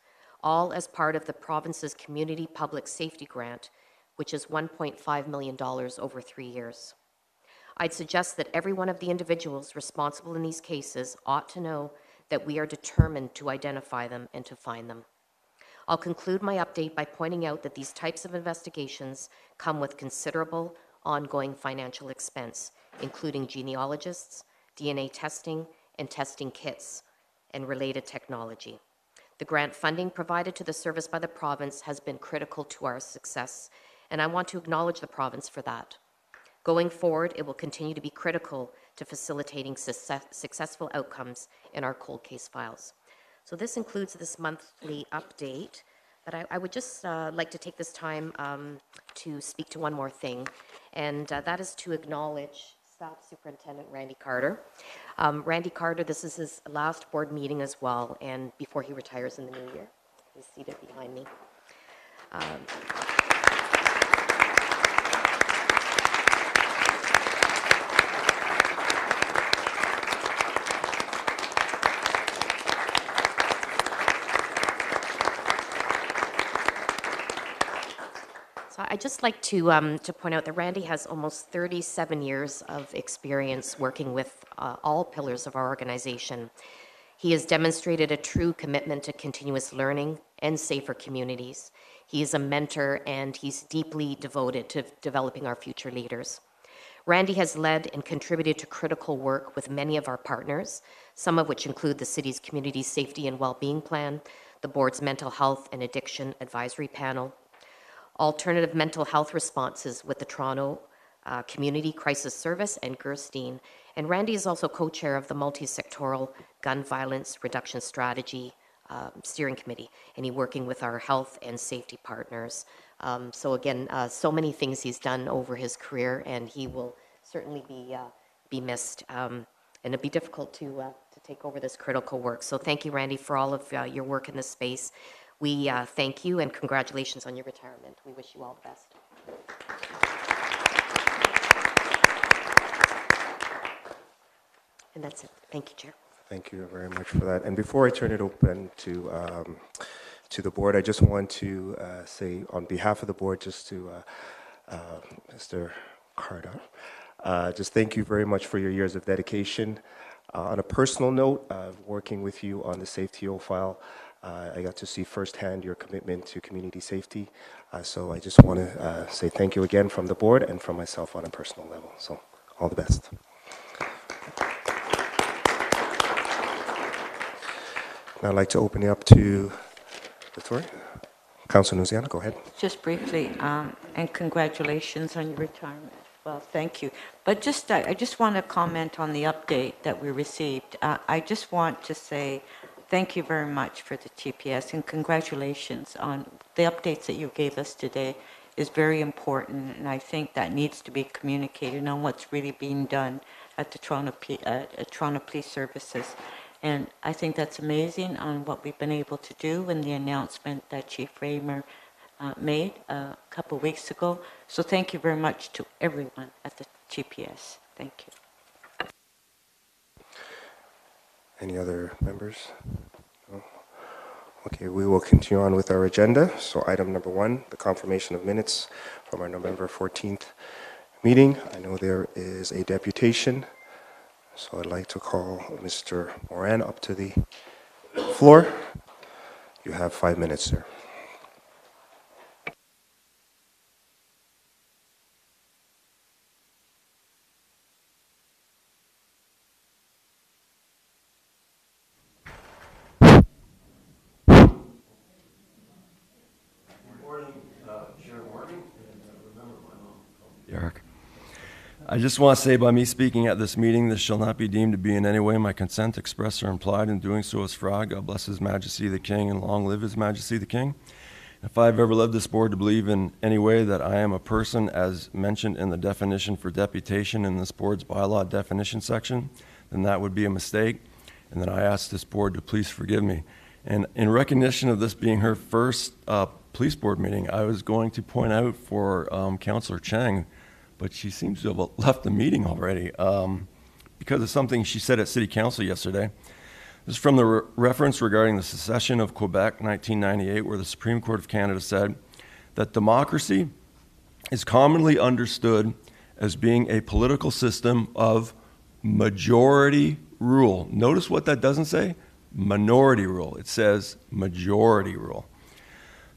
all as part of the province's Community Public Safety Grant, which is $1.5 million over three years. I'd suggest that every one of the individuals responsible in these cases ought to know that we are determined to identify them and to find them. I'll conclude my update by pointing out that these types of investigations come with considerable ongoing financial expense, including genealogists, DNA testing, and testing kits, and related technology. The grant funding provided to the service by the province has been critical to our success, and I want to acknowledge the province for that. Going forward, it will continue to be critical to facilitating success, successful outcomes in our cold case files. So this includes this monthly update, but I, I would just uh, like to take this time um, to speak to one more thing, and uh, that is to acknowledge Staff Superintendent Randy Carter. Um, Randy Carter, this is his last board meeting as well, and before he retires in the new year. He's seated behind me. Um, I'd just like to, um, to point out that Randy has almost 37 years of experience working with uh, all pillars of our organization. He has demonstrated a true commitment to continuous learning and safer communities. He is a mentor and he's deeply devoted to developing our future leaders. Randy has led and contributed to critical work with many of our partners, some of which include the city's Community Safety and Wellbeing Plan, the board's Mental Health and Addiction Advisory Panel, alternative mental health responses with the Toronto uh, Community Crisis Service and Gerstein. And Randy is also co chair of the multi sectoral gun violence reduction strategy um, steering committee, and he's working with our health and safety partners. Um, so, again, uh, so many things he's done over his career, and he will certainly be, uh, be missed. Um, and it'd be difficult to, uh, to take over this critical work. So, thank you, Randy, for all of uh, your work in this space. We uh, thank you and congratulations on your retirement. We wish you all the best. And that's it. Thank you, Chair. Thank you very much for that. And before I turn it open to um, to the board, I just want to uh, say on behalf of the board, just to uh, Mr. Carter, uh, just thank you very much for your years of dedication. Uh, on a personal note, uh, working with you on the Safety file Uh, I got to see firsthand your commitment to community safety. Uh, so I just want to uh, say thank you again from the board and from myself on a personal level. So all the best. Now I'd like to open it up to the Victoria. Councilor Nunziata, go ahead. Just briefly, um, and congratulations on your retirement. Well, thank you. But just, I I just want to comment on the update that we received. Uh, I just want to say thank you very much for the TPS and congratulations on the updates that you gave us today is very important, and I think that needs to be communicated on what's really being done at the Toronto, P- at Toronto Police Services. And I think that's amazing on what we've been able to do and the announcement that Chief Ramer uh, made uh, a couple weeks ago. So thank you very much to everyone at the TPS. Thank you. Any other members? No? Okay, we will continue on with our agenda. So item number one, the confirmation of minutes from our November 14th meeting. I know there is a deputation, so I'd like to call Mr. Moran up to the floor. You have five minutes, sir. Yark. I just want to say by me speaking at this meeting, this shall not be deemed to be in any way my consent expressed or implied in doing so as fraud. God bless His Majesty the King and long live His Majesty the King. If I've ever led this board to believe in any way that I am a person as mentioned in the definition for deputation in this board's bylaw definition section, then that would be a mistake, and then I ask this board to please forgive me. And in recognition of this being her first uh, police board meeting, I was going to point out for um, Councillor Cheng, but she seems to have left the meeting already um, because of something she said at City Council yesterday. This is from the re- reference regarding the secession of Quebec, 1998, where the Supreme Court of Canada said that democracy is commonly understood as being a political system of majority rule. Notice what that doesn't say? Minority rule. It says majority rule.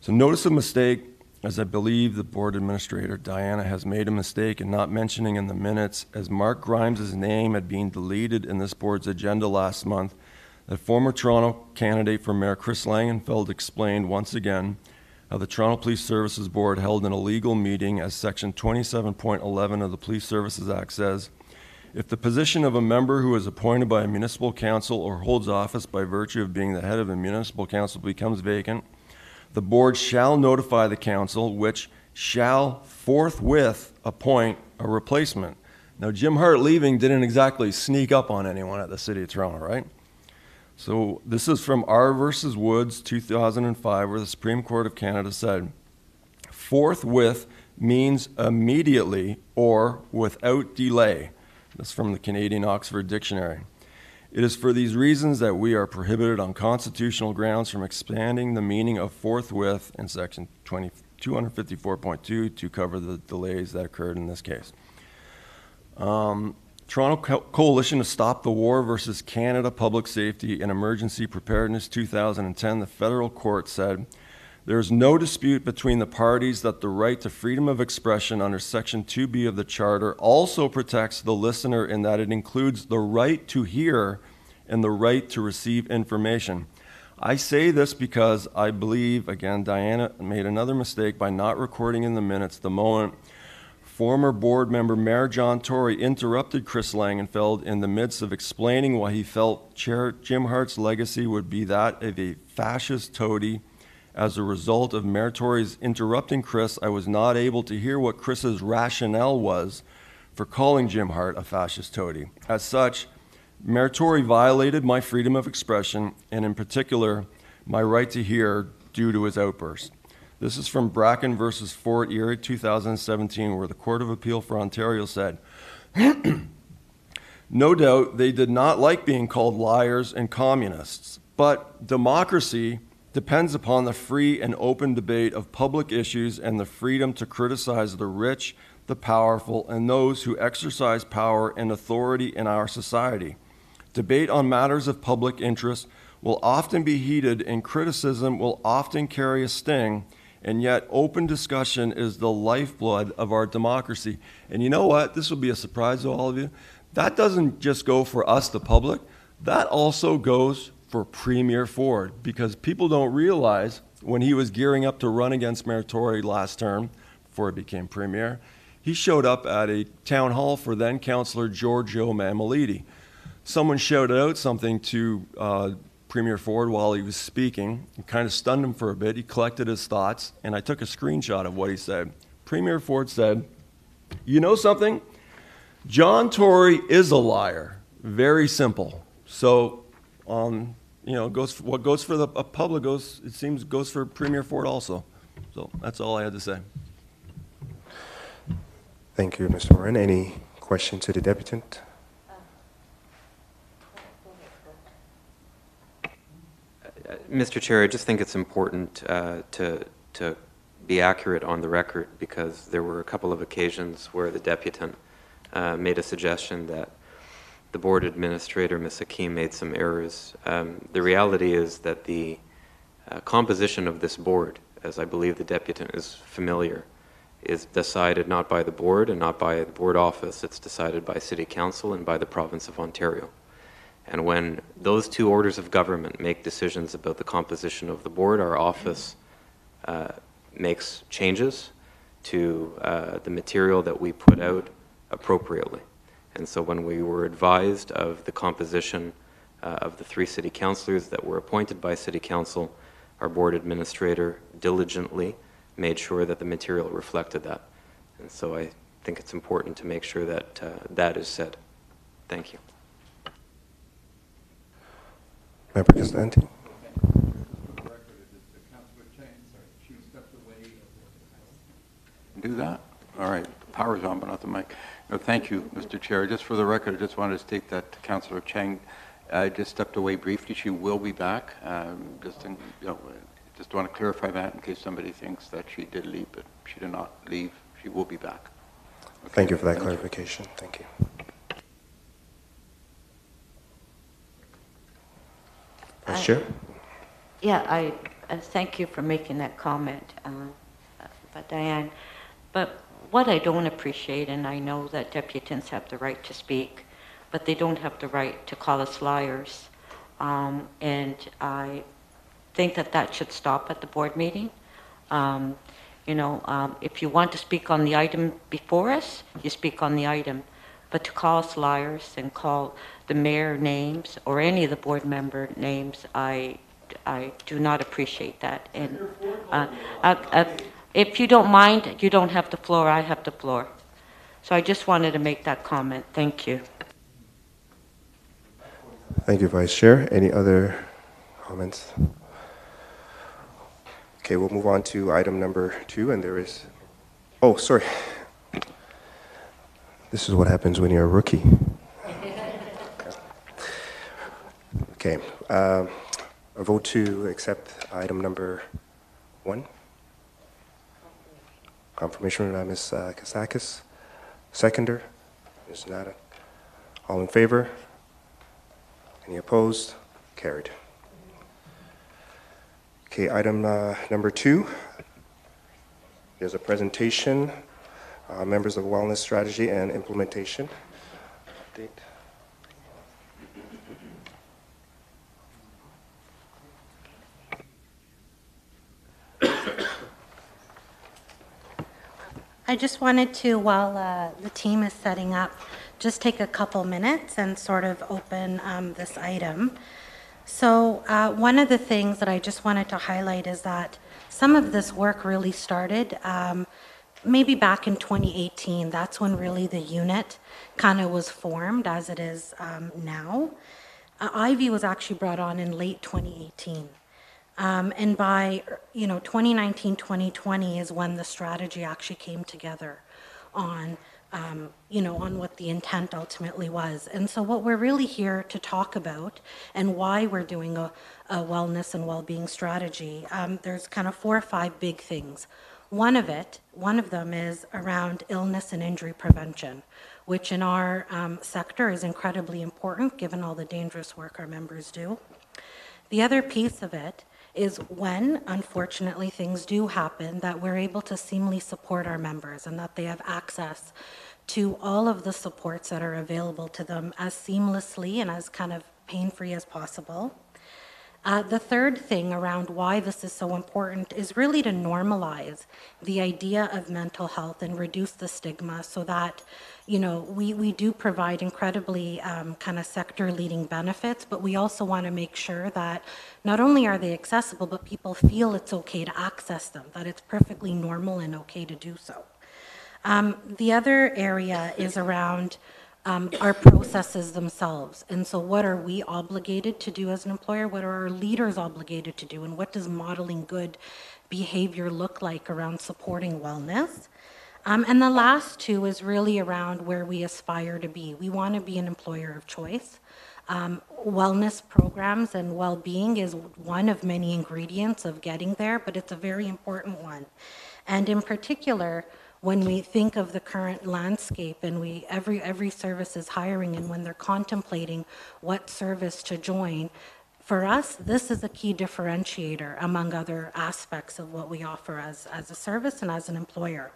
So notice a mistake, as I believe the board administrator, Diana, has made a mistake in not mentioning in the minutes, as Mark Grimes' name had been deleted in this board's agenda last month, that former Toronto candidate for mayor Chris Langenfeld explained once again how the Toronto Police Services Board held an illegal meeting as Section 27.11 of the Police Services Act says. If the position of a member who is appointed by a municipal council or holds office by virtue of being the head of a municipal council becomes vacant, the board shall notify the council, which shall forthwith appoint a replacement. Now, Jim Hart leaving didn't exactly sneak up on anyone at the City of Toronto, right? So this is from R versus Woods, 2005, where the Supreme Court of Canada said, forthwith means immediately or without delay. That's from the Canadian Oxford Dictionary. It is for these reasons that we are prohibited on constitutional grounds from expanding the meaning of forthwith in section 20, 254.2 to cover the delays that occurred in this case. Um, Toronto Co- Coalition to Stop the War versus Canada Public Safety and Emergency Preparedness 2010, the federal court said there is no dispute between the parties that the right to freedom of expression under Section 2B of the Charter also protects the listener in that it includes the right to hear and the right to receive information. I say this because I believe, again, Diana made another mistake by not recording in the minutes the moment former board member Mayor John Tory interrupted Chris Langenfeld in the midst of explaining why he felt Chair Jim Hart's legacy would be that of a fascist toady. As a result of Mayor Tory's interrupting Chris, I was not able to hear what Chris's rationale was for calling Jim Hart a fascist toady. As such, Tory violated my freedom of expression, and in particular, my right to hear due to his outburst. This is from Bracken versus Fort Erie, 2017, where the Court of Appeal for Ontario said, (clears throat) No doubt they did not like being called liars and communists, but democracy depends upon the free and open debate of public issues and the freedom to criticize the rich, the powerful, and those who exercise power and authority in our society. Debate on matters of public interest will often be heated and criticism will often carry a sting, and yet open discussion is the lifeblood of our democracy. And you know what? This will be a surprise to all of you. That doesn't just go for us, the public, that also goes for Premier Ford, because people don't realize when he was gearing up to run against Tory last term, before he became Premier, he showed up at a town hall for then Councillor Giorgio Mammoliti. Someone shouted out something to uh, Premier Ford while he was speaking. It kind of stunned him for a bit. He collected his thoughts, and I took a screenshot of what he said. Premier Ford said, You know something? John Tory is a liar. Very simple. So, um, you know, goes for, what goes for the uh, public goes, it seems, goes for Premier Ford also. So that's all I had to say. Thank you, Mr. Moran. Any questions to the deputant? Mr. Chair, I just think it's important uh, to, to be accurate on the record because there were a couple of occasions where the deputant uh, made a suggestion that the board administrator, Ms. Achim, made some errors. Um, the reality is that the uh, composition of this board, as I believe the deputant is familiar, is decided not by the board and not by the board office. It's decided by City Council and by the province of Ontario. And when those two orders of government make decisions about the composition of the board, our office uh, makes changes to uh, the material that we put out appropriately. And so when we were advised of the composition uh, of the three city councilors that were appointed by City Council, our board administrator diligently made sure that the material reflected that. And so I think it's important to make sure that uh, that is said. Thank you. Member Crisanti? Do that? All right, the power's on, but not the mic. No, thank you, Mr. Chair. Just for the record, I just wanted to state that Councillor Cheng uh, just stepped away briefly. She will be back. Um, just, in, you know, just want to clarify that in case somebody thinks that she did leave, but she did not leave. She will be back. Okay, Thank you for that thank clarification. Thank you. Vice Chair? Yeah, I, uh, thank you for making that comment, uh, but Diane. But what I don't appreciate, and I know that deputants have the right to speak, but they don't have the right to call us liars. Um, and I think that that should stop at the board meeting. Um, you know, um, if you want to speak on the item before us, you speak on the item. But to call us liars and call the mayor names or any of the board member names, I, I do not appreciate that. And uh, uh, uh, if you don't mind, you don't have the floor, I have the floor. So I just wanted to make that comment. Thank you. Thank you, Vice Chair. Any other comments? Okay, we'll move on to item number two, and there is, oh, sorry. This is what happens when you're a rookie. Okay, um, a vote to accept item number one. Confirmation by Ms. uh, Kostakis. Seconder, Ms. Nada. All in favor? Any opposed? Carried. Okay, item uh, number two. There's a presentation, uh, members of wellness strategy and implementation. Update. I just wanted to, while uh, the team is setting up, just take a couple minutes and sort of open um, this item. So uh, one of the things that I just wanted to highlight is that some of this work really started um, maybe back in 2018. That's when really the unit kind of was formed as it is um, now. Uh, Ivy was actually brought on in late 2018. Um, and by you know 2019, 2020 is when the strategy actually came together on um, you know on what the intent ultimately was. And so what we're really here to talk about and why we're doing a, a wellness and well-being strategy. Um, there's kind of four or five big things. One of it, one of them is around illness and injury prevention, which in our um, sector is incredibly important given all the dangerous work our members do. The other piece of it is when, unfortunately, things do happen, that we're able to seamlessly support our members and that they have access to all of the supports that are available to them as seamlessly and as kind of pain-free as possible. Uh, the third thing around why this is so important is really to normalize the idea of mental health and reduce the stigma so that, you know, we, we do provide incredibly um, kind of sector leading benefits, but we also want to make sure that not only are they accessible, but people feel it's okay to access them, that it's perfectly normal and okay to do so. Um, the other area is around um, our processes themselves. And so, what are we obligated to do as an employer? What are our leaders obligated to do? And what does modeling good behavior look like around supporting wellness? Um, and the last two is really around where we aspire to be. We want to be an employer of choice. Um, wellness programs and well being is one of many ingredients of getting there, but it's a very important one. And in particular, when we think of the current landscape and we every every service is hiring and when they're contemplating what service to join for us this is a key differentiator among other aspects of what we offer as as a service and as an employer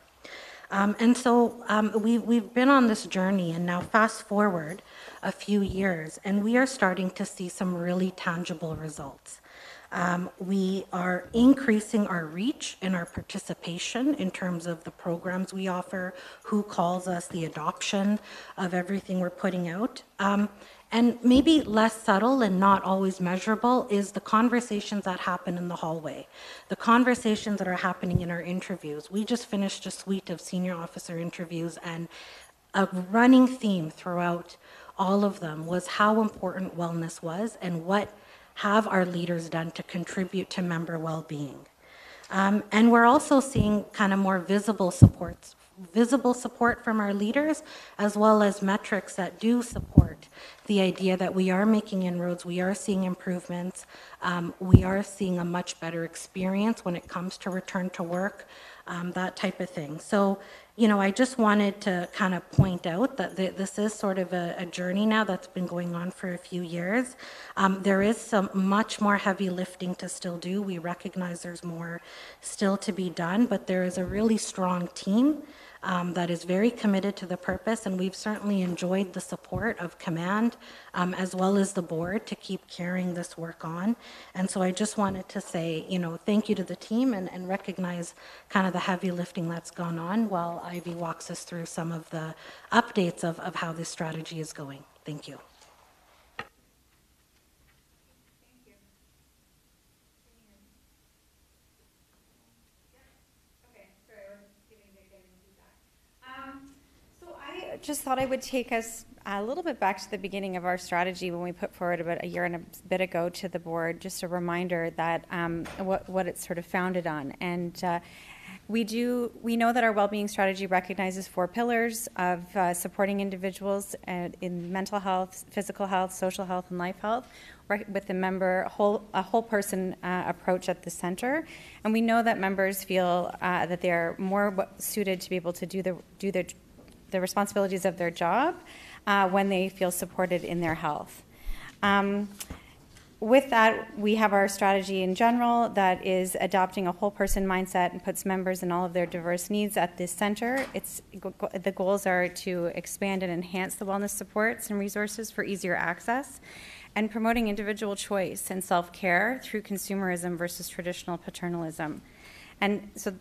um, and so um, we, we've been on this journey and now fast forward a few years and we are starting to see some really tangible results um, we are increasing our reach and our participation in terms of the programs we offer, who calls us, the adoption of everything we're putting out. Um, and maybe less subtle and not always measurable is the conversations that happen in the hallway, the conversations that are happening in our interviews. We just finished a suite of senior officer interviews, and a running theme throughout all of them was how important wellness was and what have our leaders done to contribute to member well-being? Um, and we're also seeing kind of more visible supports, visible support from our leaders, as well as metrics that do support the idea that we are making inroads, we are seeing improvements, um, we are seeing a much better experience when it comes to return to work, um, that type of thing. So you know, I just wanted to kind of point out that this is sort of a, a, journey now that's been going on for a few years. Um, there is some much more heavy lifting to still do. We recognize there's more still to be done, but there is a really strong team um, that is very committed to the purpose, and we've certainly enjoyed the support of command um, as well as the board to keep carrying this work on. And so I just wanted to say, you know, thank you to the team and, and recognize kind of the heavy lifting that's gone on while Ivy walks us through some of the updates of, of how this strategy is going. Thank you. Just thought I would take us a little bit back to the beginning of our strategy when we put forward about a year and a bit ago to the board, just a reminder that um, what, what it's sort of founded on. And uh, we do we know that our well-being strategy recognizes four pillars of uh, supporting individuals uh, in mental health, physical health, social health, and life health, with the member whole a whole person uh, approach at the center. And we know that members feel uh, that they are more suited to be able to do the do their the responsibilities of their job uh, when they feel supported in their health. Um, with that, we have our strategy in general that is adopting a whole person mindset and puts members and all of their diverse needs at this center. It's, the goals are to expand and enhance the wellness supports and resources for easier access and promoting individual choice and self care through consumerism versus traditional paternalism. And so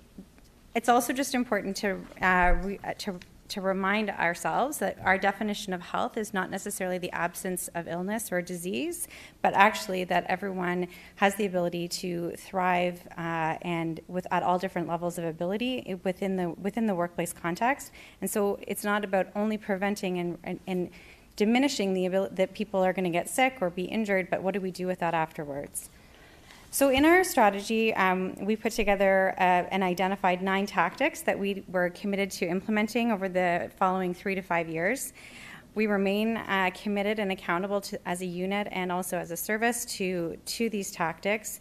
it's also just important to, uh, re, uh, to to remind ourselves that our definition of health is not necessarily the absence of illness or disease, but actually that everyone has the ability to thrive uh, and with at all different levels of ability within the within the workplace context. And so it's not about only preventing and, and, and diminishing the ability that people are going to get sick or be injured, but what do we do with that afterwards? So in our strategy, um, we put together uh, and identified nine tactics that we were committed to implementing over the following three to five years. We remain uh, committed and accountable to, as a unit and also as a service to, to these tactics.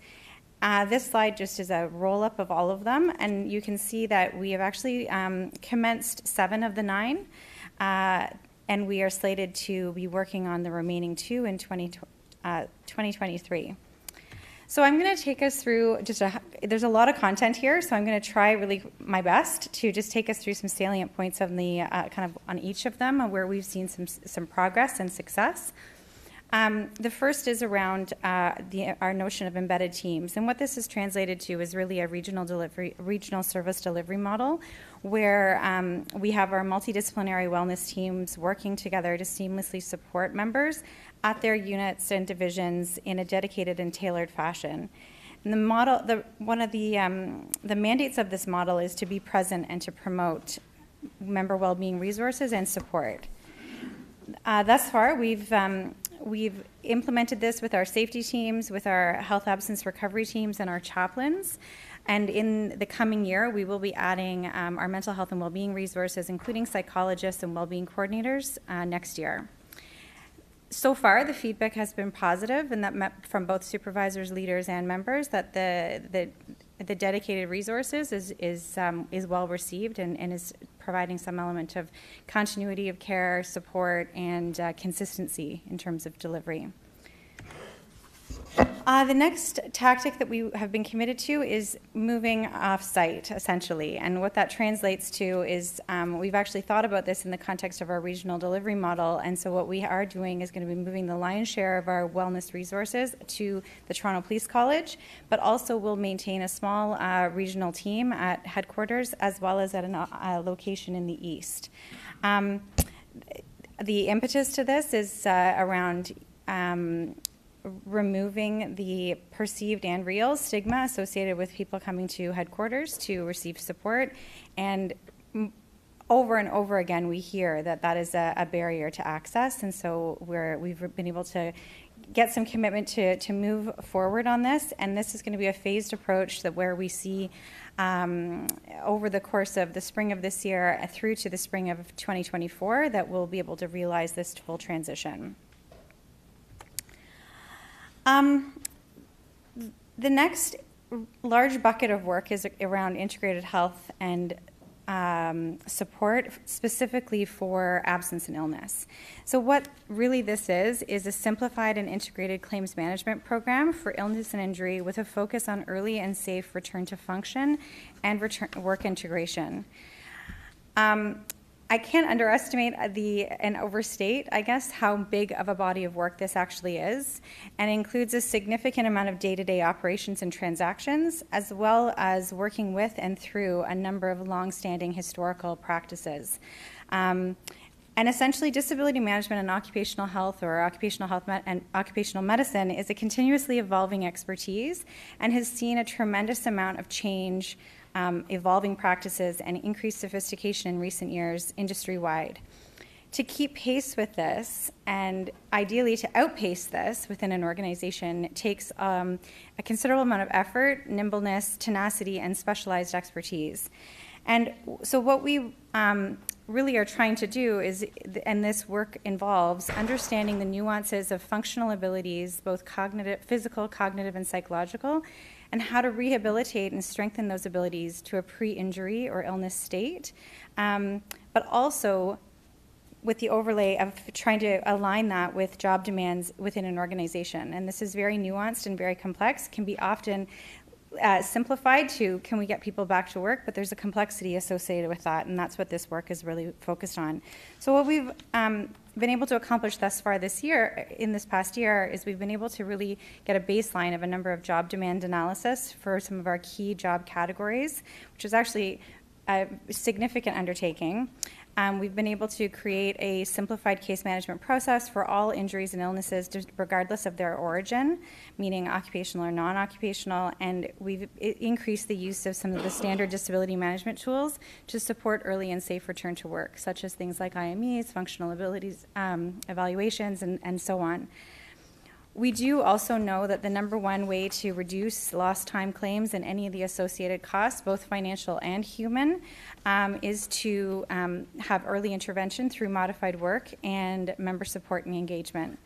Uh, this slide just is a roll up of all of them, and you can see that we have actually um, commenced seven of the nine, uh, and we are slated to be working on the remaining two in 20, uh, 2023. So I'm going to take us through just a, there's a lot of content here, so I'm going to try really my best to just take us through some salient points on the uh, kind of on each of them where we've seen some some progress and success. Um, the first is around uh, the, our notion of embedded teams, and what this is translated to is really a regional delivery, regional service delivery model, where um, we have our multidisciplinary wellness teams working together to seamlessly support members at their units and divisions in a dedicated and tailored fashion. And the model, the, one of the, um, the mandates of this model is to be present and to promote member well-being resources and support. Uh, thus far, we've um, we've implemented this with our safety teams, with our health absence recovery teams, and our chaplains. And in the coming year, we will be adding um, our mental health and well-being resources, including psychologists and well-being coordinators, uh, next year. So far, the feedback has been positive, and that from both supervisors, leaders, and members that the the, the dedicated resources is is um, is well received and, and is providing some element of continuity of care, support, and uh, consistency in terms of delivery. Uh, the next tactic that we have been committed to is moving off site, essentially. And what that translates to is um, we've actually thought about this in the context of our regional delivery model. And so, what we are doing is going to be moving the lion's share of our wellness resources to the Toronto Police College, but also we'll maintain a small uh, regional team at headquarters as well as at a uh, location in the east. Um, the impetus to this is uh, around um, removing the perceived and real stigma associated with people coming to headquarters to receive support. And over and over again, we hear that that is a, a barrier to access. And so we're, we've been able to get some commitment to, to move forward on this. And this is going to be a phased approach that where we see um, over the course of the spring of this year through to the spring of 2024 that we'll be able to realize this full transition. Um, the next large bucket of work is around integrated health and um, support specifically for absence and illness. So, what really this is, is a simplified and integrated claims management program for illness and injury with a focus on early and safe return to function and return work integration. Um, I can't underestimate the and overstate, I guess, how big of a body of work this actually is, and includes a significant amount of day-to-day operations and transactions, as well as working with and through a number of long-standing historical practices. Um, and essentially, disability management and occupational health, or occupational health and occupational medicine, is a continuously evolving expertise and has seen a tremendous amount of change um, evolving practices, and increased sophistication in recent years industry wide. To keep pace with this, and ideally to outpace this within an organization, takes um, a considerable amount of effort, nimbleness, tenacity, and specialized expertise. And so, what we um, really are trying to do is, and this work involves understanding the nuances of functional abilities, both cognitive, physical, cognitive, and psychological, and how to rehabilitate and strengthen those abilities to a pre injury or illness state, um, but also with the overlay of trying to align that with job demands within an organization. And this is very nuanced and very complex, can be often uh, simplified to can we get people back to work, but there's a complexity associated with that, and that's what this work is really focused on. So, what we've um, been able to accomplish thus far this year, in this past year, is we've been able to really get a baseline of a number of job demand analysis for some of our key job categories, which is actually a significant undertaking. Um, we've been able to create a simplified case management process for all injuries and illnesses, regardless of their origin, meaning occupational or non occupational, and we've increased the use of some of the standard disability management tools to support early and safe return to work, such as things like IMEs, functional abilities um, evaluations, and, and so on. We do also know that the number one way to reduce lost time claims and any of the associated costs, both financial and human, um, is to um, have early intervention through modified work and member support and engagement.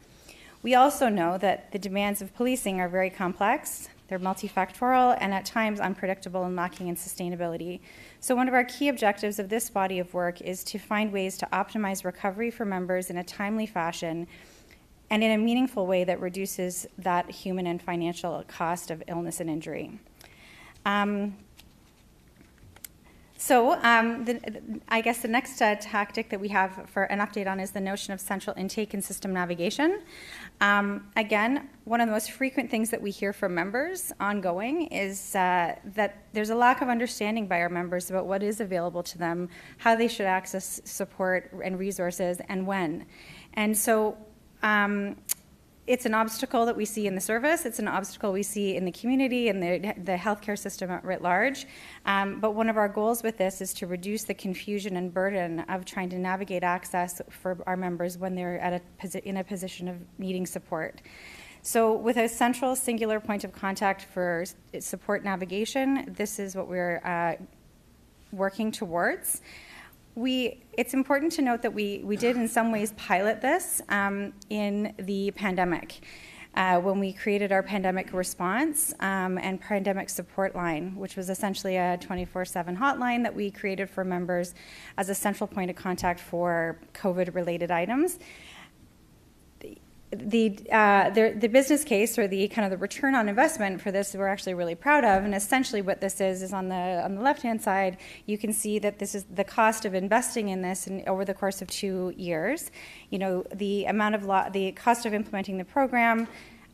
We also know that the demands of policing are very complex, they're multifactorial, and at times unpredictable and lacking in sustainability. So, one of our key objectives of this body of work is to find ways to optimize recovery for members in a timely fashion and in a meaningful way that reduces that human and financial cost of illness and injury. Um, so, um, the, I guess the next uh, tactic that we have for an update on is the notion of central intake and system navigation. Um, again, one of the most frequent things that we hear from members ongoing is uh, that there's a lack of understanding by our members about what is available to them, how they should access support and resources, and when. And so, um, it's an obstacle that we see in the service. It's an obstacle we see in the community and the, the healthcare system at writ large. Um, but one of our goals with this is to reduce the confusion and burden of trying to navigate access for our members when they're at a, in a position of needing support. So, with a central singular point of contact for support navigation, this is what we're uh, working towards we, it's important to note that we, we did in some ways pilot this um, in the pandemic. Uh, when we created our pandemic response um, and pandemic support line, which was essentially a 24 7 hotline that we created for members as a central point of contact for COVID related items the, uh, the, the business case or the kind of the return on investment for this we're actually really proud of. And essentially what this is is on the on the left hand side you can see that this is the cost of investing in this in, over the course of two years. You know the amount of lo- the cost of implementing the program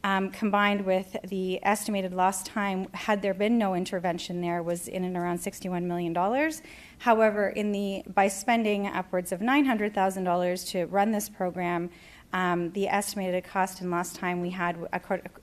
um, combined with the estimated lost time had there been no intervention there was in and around $61 million however in the by spending upwards of $900000 to run this program um, the estimated cost and lost time we had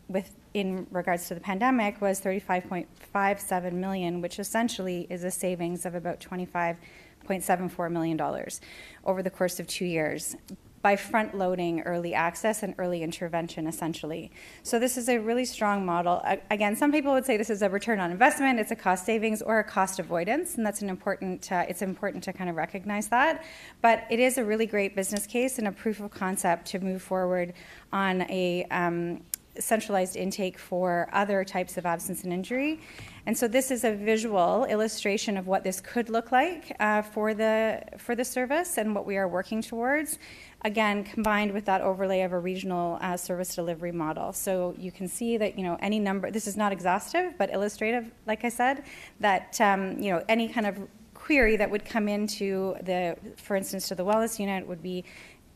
with in regards to the pandemic was 35.57 million, which essentially is a savings of about 25.74 million dollars over the course of two years by front loading early access and early intervention essentially. So this is a really strong model. Again, some people would say this is a return on investment, it's a cost savings or a cost avoidance, and that's an important uh, it's important to kind of recognize that. But it is a really great business case and a proof of concept to move forward on a um, centralized intake for other types of absence and injury. And so this is a visual illustration of what this could look like uh, for the for the service and what we are working towards again, combined with that overlay of a regional uh, service delivery model. So you can see that, you know, any number, this is not exhaustive, but illustrative, like I said, that, um, you know, any kind of query that would come into the, for instance, to the wellness unit would be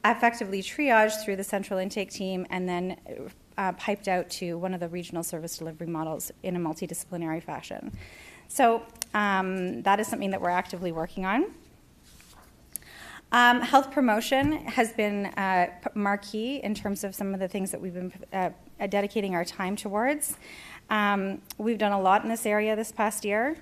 effectively triaged through the central intake team and then uh, piped out to one of the regional service delivery models in a multidisciplinary fashion. So um, that is something that we're actively working on. Um, health promotion has been uh, marquee in terms of some of the things that we've been uh, dedicating our time towards. Um, we've done a lot in this area this past year,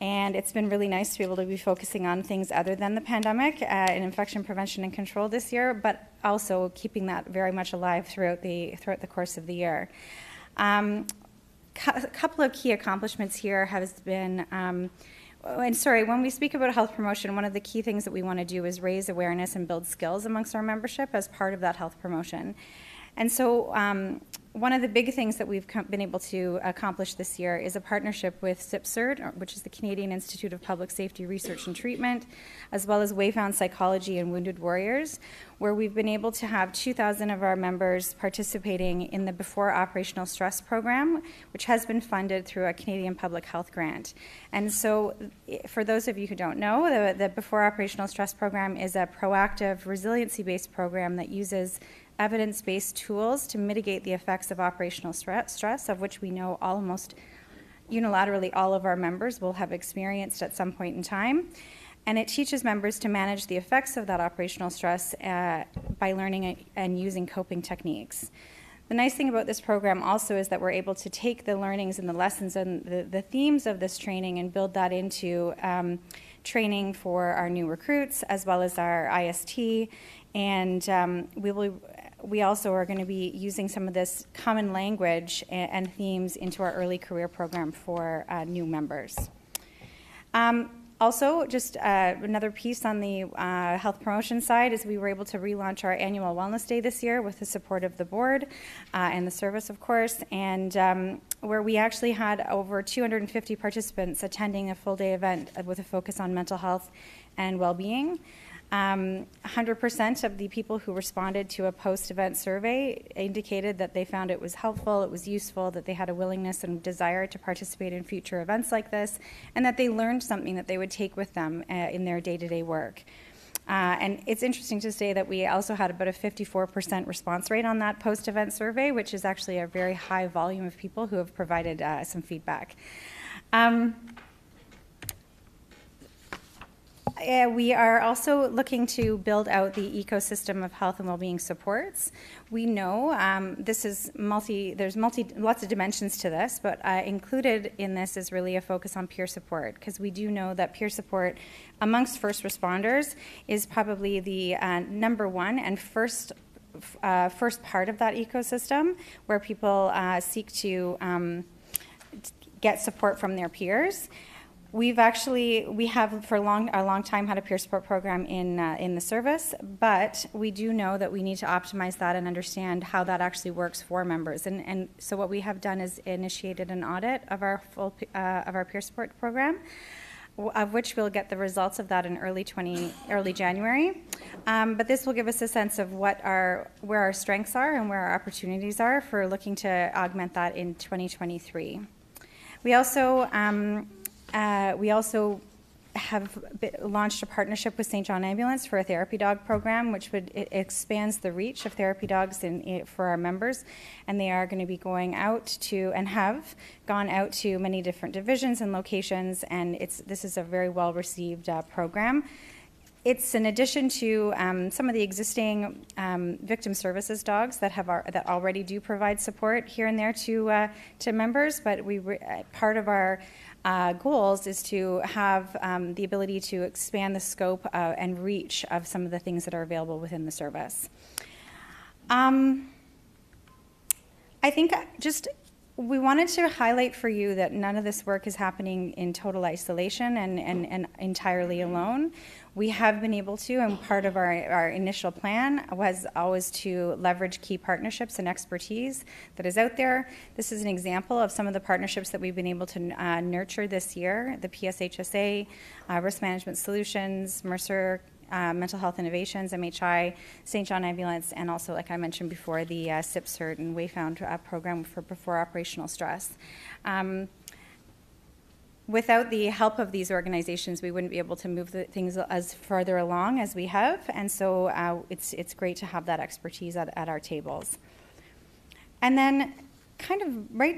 and it's been really nice to be able to be focusing on things other than the pandemic uh, and infection prevention and control this year, but also keeping that very much alive throughout the throughout the course of the year. Um, a couple of key accomplishments here has been um, and sorry, when we speak about health promotion, one of the key things that we want to do is raise awareness and build skills amongst our membership as part of that health promotion. And so, um, one of the big things that we've been able to accomplish this year is a partnership with CIPSRT, which is the Canadian Institute of Public Safety Research and Treatment, as well as Wayfound Psychology and Wounded Warriors, where we've been able to have 2,000 of our members participating in the Before Operational Stress Program, which has been funded through a Canadian Public Health Grant. And so, for those of you who don't know, the, the Before Operational Stress Program is a proactive, resiliency based program that uses evidence based tools to mitigate the effects of operational stress, of which we know almost unilaterally all of our members will have experienced at some point in time. And it teaches members to manage the effects of that operational stress uh, by learning and using coping techniques. The nice thing about this program also is that we're able to take the learnings and the lessons and the, the themes of this training and build that into um, training for our new recruits as well as our IST. And um, we will we also are going to be using some of this common language and, and themes into our early career program for uh, new members. Um, also, just uh, another piece on the uh, health promotion side is we were able to relaunch our annual wellness day this year with the support of the board uh, and the service, of course, and um, where we actually had over 250 participants attending a full day event with a focus on mental health and well being. Um, 100% of the people who responded to a post event survey indicated that they found it was helpful, it was useful, that they had a willingness and desire to participate in future events like this, and that they learned something that they would take with them uh, in their day to day work. Uh, and it's interesting to say that we also had about a 54% response rate on that post event survey, which is actually a very high volume of people who have provided uh, some feedback. Um, uh, we are also looking to build out the ecosystem of health and well-being supports. We know um, this is multi. There's multi lots of dimensions to this, but uh, included in this is really a focus on peer support because we do know that peer support amongst first responders is probably the uh, number one and first uh, first part of that ecosystem where people uh, seek to um, get support from their peers. We've actually we have for a long a long time had a peer support program in uh, in the service, but we do know that we need to optimize that and understand how that actually works for members. And and so what we have done is initiated an audit of our full uh, of our peer support program. Of which we'll get the results of that in early 20 early January, um, but this will give us a sense of what our where our strengths are and where our opportunities are for looking to augment that in 2023. We also um, uh, we also have launched a partnership with St. John Ambulance for a therapy dog program, which would expands the reach of therapy dogs in, for our members, and they are going to be going out to and have gone out to many different divisions and locations, and it's this is a very well received uh, program. It's in addition to um, some of the existing um, victim services dogs that have our, that already do provide support here and there to uh, to members, but we re- uh, part of our uh, goals is to have um, the ability to expand the scope uh, and reach of some of the things that are available within the service. Um, I think just we wanted to highlight for you that none of this work is happening in total isolation and, and, and entirely alone. We have been able to, and part of our, our initial plan was always to leverage key partnerships and expertise that is out there. This is an example of some of the partnerships that we've been able to uh, nurture this year the PSHSA, uh, Risk Management Solutions, Mercer uh, Mental Health Innovations, MHI, St. John Ambulance, and also, like I mentioned before, the uh, CIPSRT and Wayfound uh, program for before operational stress. Um, without the help of these organizations, we wouldn't be able to move things as further along as we have, and so uh, it's it's great to have that expertise at, at our tables. And then, kind of right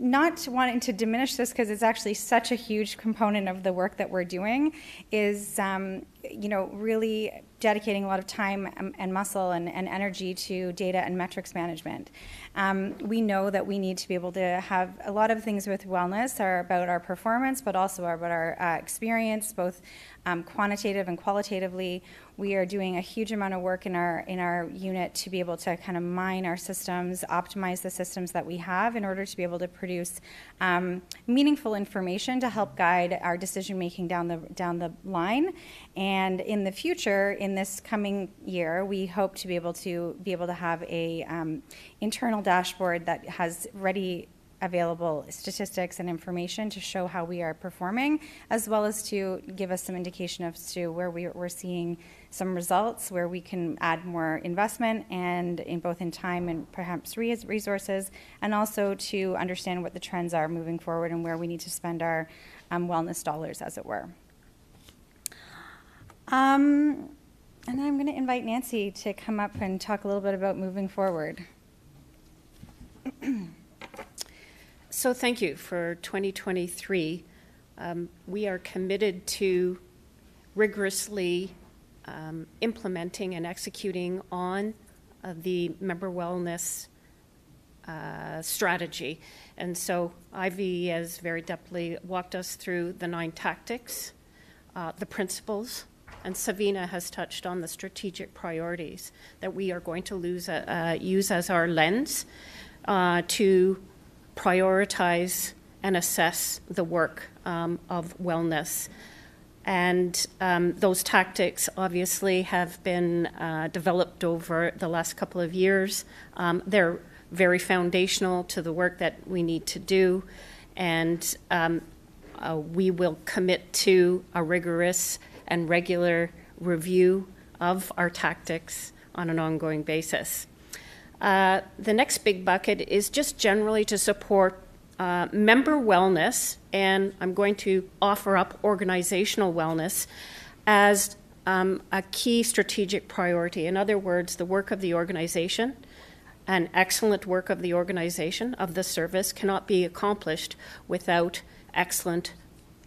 not wanting to diminish this because it's actually such a huge component of the work that we're doing is um, you know really dedicating a lot of time and muscle and, and energy to data and metrics management um, we know that we need to be able to have a lot of things with wellness are about our performance but also about our uh, experience both um, quantitative and qualitatively we are doing a huge amount of work in our in our unit to be able to kind of mine our systems, optimize the systems that we have in order to be able to produce um, meaningful information to help guide our decision making down the down the line. And in the future, in this coming year, we hope to be able to be able to have a um, internal dashboard that has ready available statistics and information to show how we are performing, as well as to give us some indication as to where we, are seeing some results, where we can add more investment and in both in time and perhaps resources, and also to understand what the trends are moving forward and where we need to spend our um, wellness dollars, as it were. Um, and I'm going to invite Nancy to come up and talk a little bit about moving forward. (clears throat) So thank you for 2023. Um, we are committed to rigorously um, implementing and executing on uh, the member wellness uh, strategy. And so Ivy has very deeply walked us through the nine tactics, uh, the principles, and Savina has touched on the strategic priorities that we are going to lose, uh, use as our lens uh, to prioritize and assess the work um, of wellness. And um, those tactics obviously have been uh, developed over the last couple of years. Um, they're very foundational to the work that we need to do. And um, uh, we will commit to a rigorous and regular review of our tactics on an ongoing basis. Uh, the next big bucket is just generally to support uh, member wellness, and I'm going to offer up organizational wellness as um, a key strategic priority. In other words, the work of the organization and excellent work of the organization, of the service, cannot be accomplished without excellent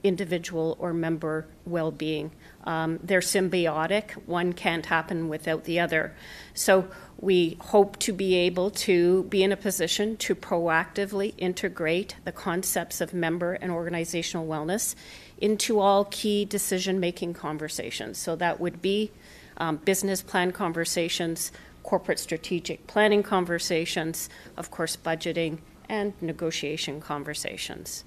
individual or member well being. Um, they're symbiotic, one can't happen without the other. So, we hope to be able to be in a position to proactively integrate the concepts of member and organizational wellness into all key decision making conversations. So, that would be um, business plan conversations, corporate strategic planning conversations, of course, budgeting, and negotiation conversations.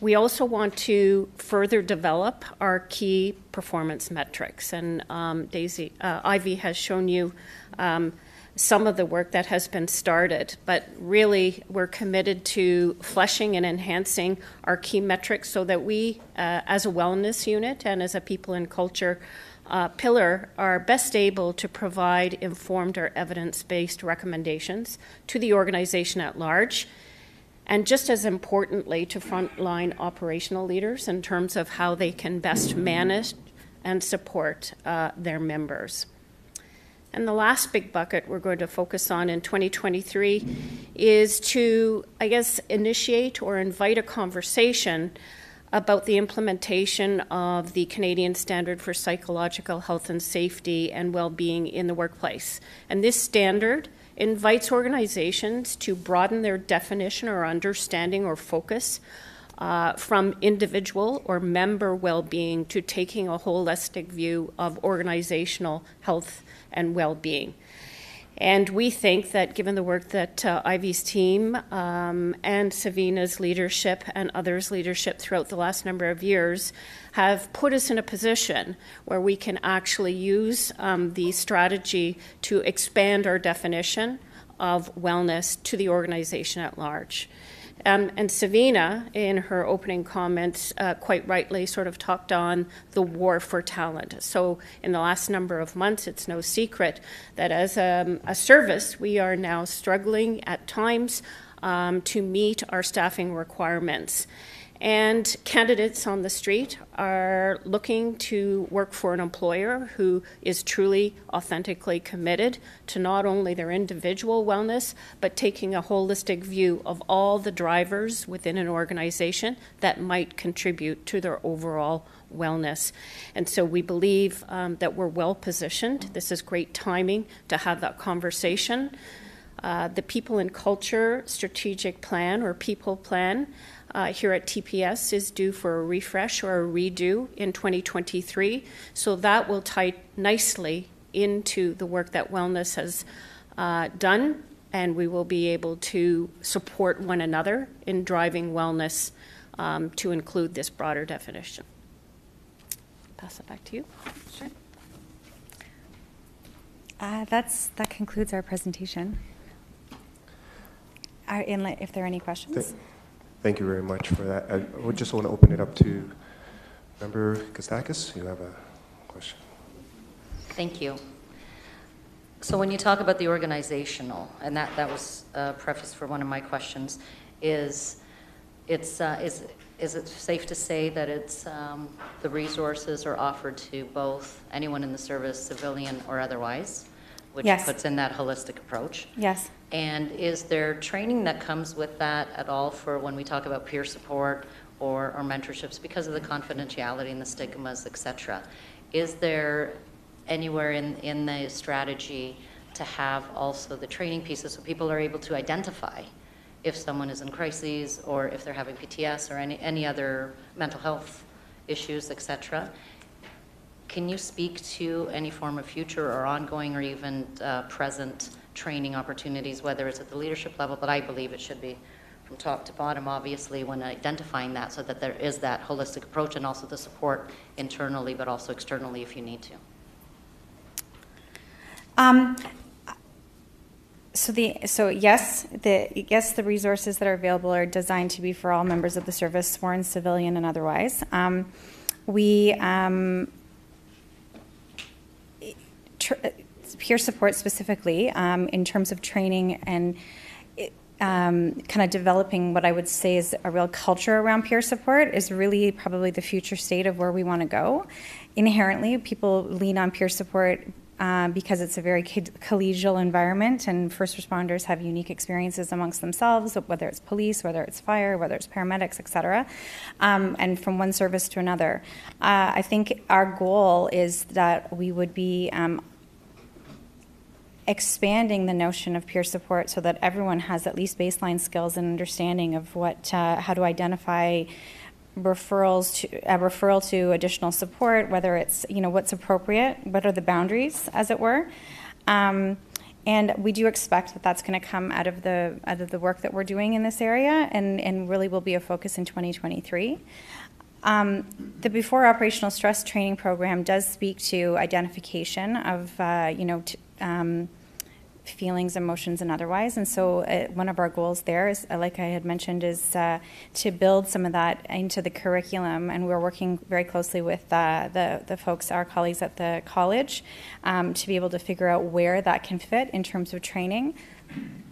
We also want to further develop our key performance metrics. And um, Daisy, uh, Ivy has shown you um, some of the work that has been started, but really we're committed to fleshing and enhancing our key metrics so that we, uh, as a wellness unit and as a people and culture uh, pillar, are best able to provide informed or evidence based recommendations to the organization at large and just as importantly to frontline operational leaders in terms of how they can best manage and support uh, their members. And the last big bucket we're going to focus on in 2023 is to, I guess, initiate or invite a conversation about the implementation of the Canadian Standard for Psychological Health and Safety and Well-being in the Workplace. And this standard invites organizations to broaden their definition or understanding or focus uh, from individual or member well being to taking a holistic view of organizational health and well being. And we think that given the work that uh, Ivy's team um, and Savina's leadership and others' leadership throughout the last number of years have put us in a position where we can actually use um, the strategy to expand our definition of wellness to the organization at large. Um, and Savina, in her opening comments, uh, quite rightly sort of talked on the war for talent. So, in the last number of months, it's no secret that as a, a service, we are now struggling at times um, to meet our staffing requirements. And candidates on the street are looking to work for an employer who is truly, authentically committed to not only their individual wellness, but taking a holistic view of all the drivers within an organization that might contribute to their overall wellness. And so we believe um, that we're well positioned. This is great timing to have that conversation. Uh, the People and Culture Strategic Plan or People Plan uh, here at TPS is due for a refresh or a redo in 2023. So that will tie nicely into the work that Wellness has uh, done, and we will be able to support one another in driving wellness um, to include this broader definition. Pass it back to you. Sure. Uh, that's that concludes our presentation. Are, if there are any questions. Thank you very much for that. I would just want to open it up to Member Kostakis. You have a question. Thank you. So when you talk about the organizational, and that, that was a preface for one of my questions, is it's uh, is is it safe to say that it's um, the resources are offered to both anyone in the service, civilian or otherwise, which yes. puts in that holistic approach? Yes. And is there training that comes with that at all for when we talk about peer support or, or mentorships because of the confidentiality and the stigmas, et cetera? Is there anywhere in, in the strategy to have also the training pieces so people are able to identify if someone is in crises or if they're having PTS or any, any other mental health issues, et cetera? Can you speak to any form of future or ongoing or even uh, present training opportunities, whether it's at the leadership level, but I believe it should be from top to bottom, obviously, when identifying that so that there is that holistic approach and also the support internally, but also externally if you need to. Um, so the so yes, the yes the resources that are available are designed to be for all members of the service, sworn, civilian, and otherwise. Um, we um, peer support specifically um, in terms of training and um, kind of developing what I would say is a real culture around peer support is really probably the future state of where we want to go. Inherently, people lean on peer support uh, because it's a very collegial environment, and first responders have unique experiences amongst themselves, whether it's police, whether it's fire, whether it's paramedics, et cetera, um, and from one service to another. Uh, I think our goal is that we would be um, expanding the notion of peer support so that everyone has at least baseline skills and understanding of what uh, how to identify referrals to a referral to additional support whether it's you know what's appropriate what are the boundaries as it were. Um, and we do expect that that's going to come out of the out of the work that we're doing in this area and and really will be a focus in 2023 um, the before operational stress training program does speak to identification of uh, you know t- um, feelings, emotions, and otherwise. And so, uh, one of our goals there is, uh, like I had mentioned, is uh, to build some of that into the curriculum. And we're working very closely with uh, the the folks, our colleagues at the college, um, to be able to figure out where that can fit in terms of training.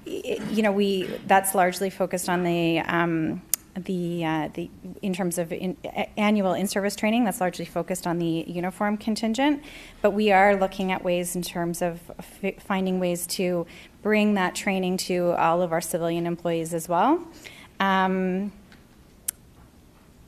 You know, we that's largely focused on the um, the, uh, the in terms of in, annual in-service training that's largely focused on the uniform contingent. But we are looking at ways in terms of finding ways to bring that training to all of our civilian employees as well. Um,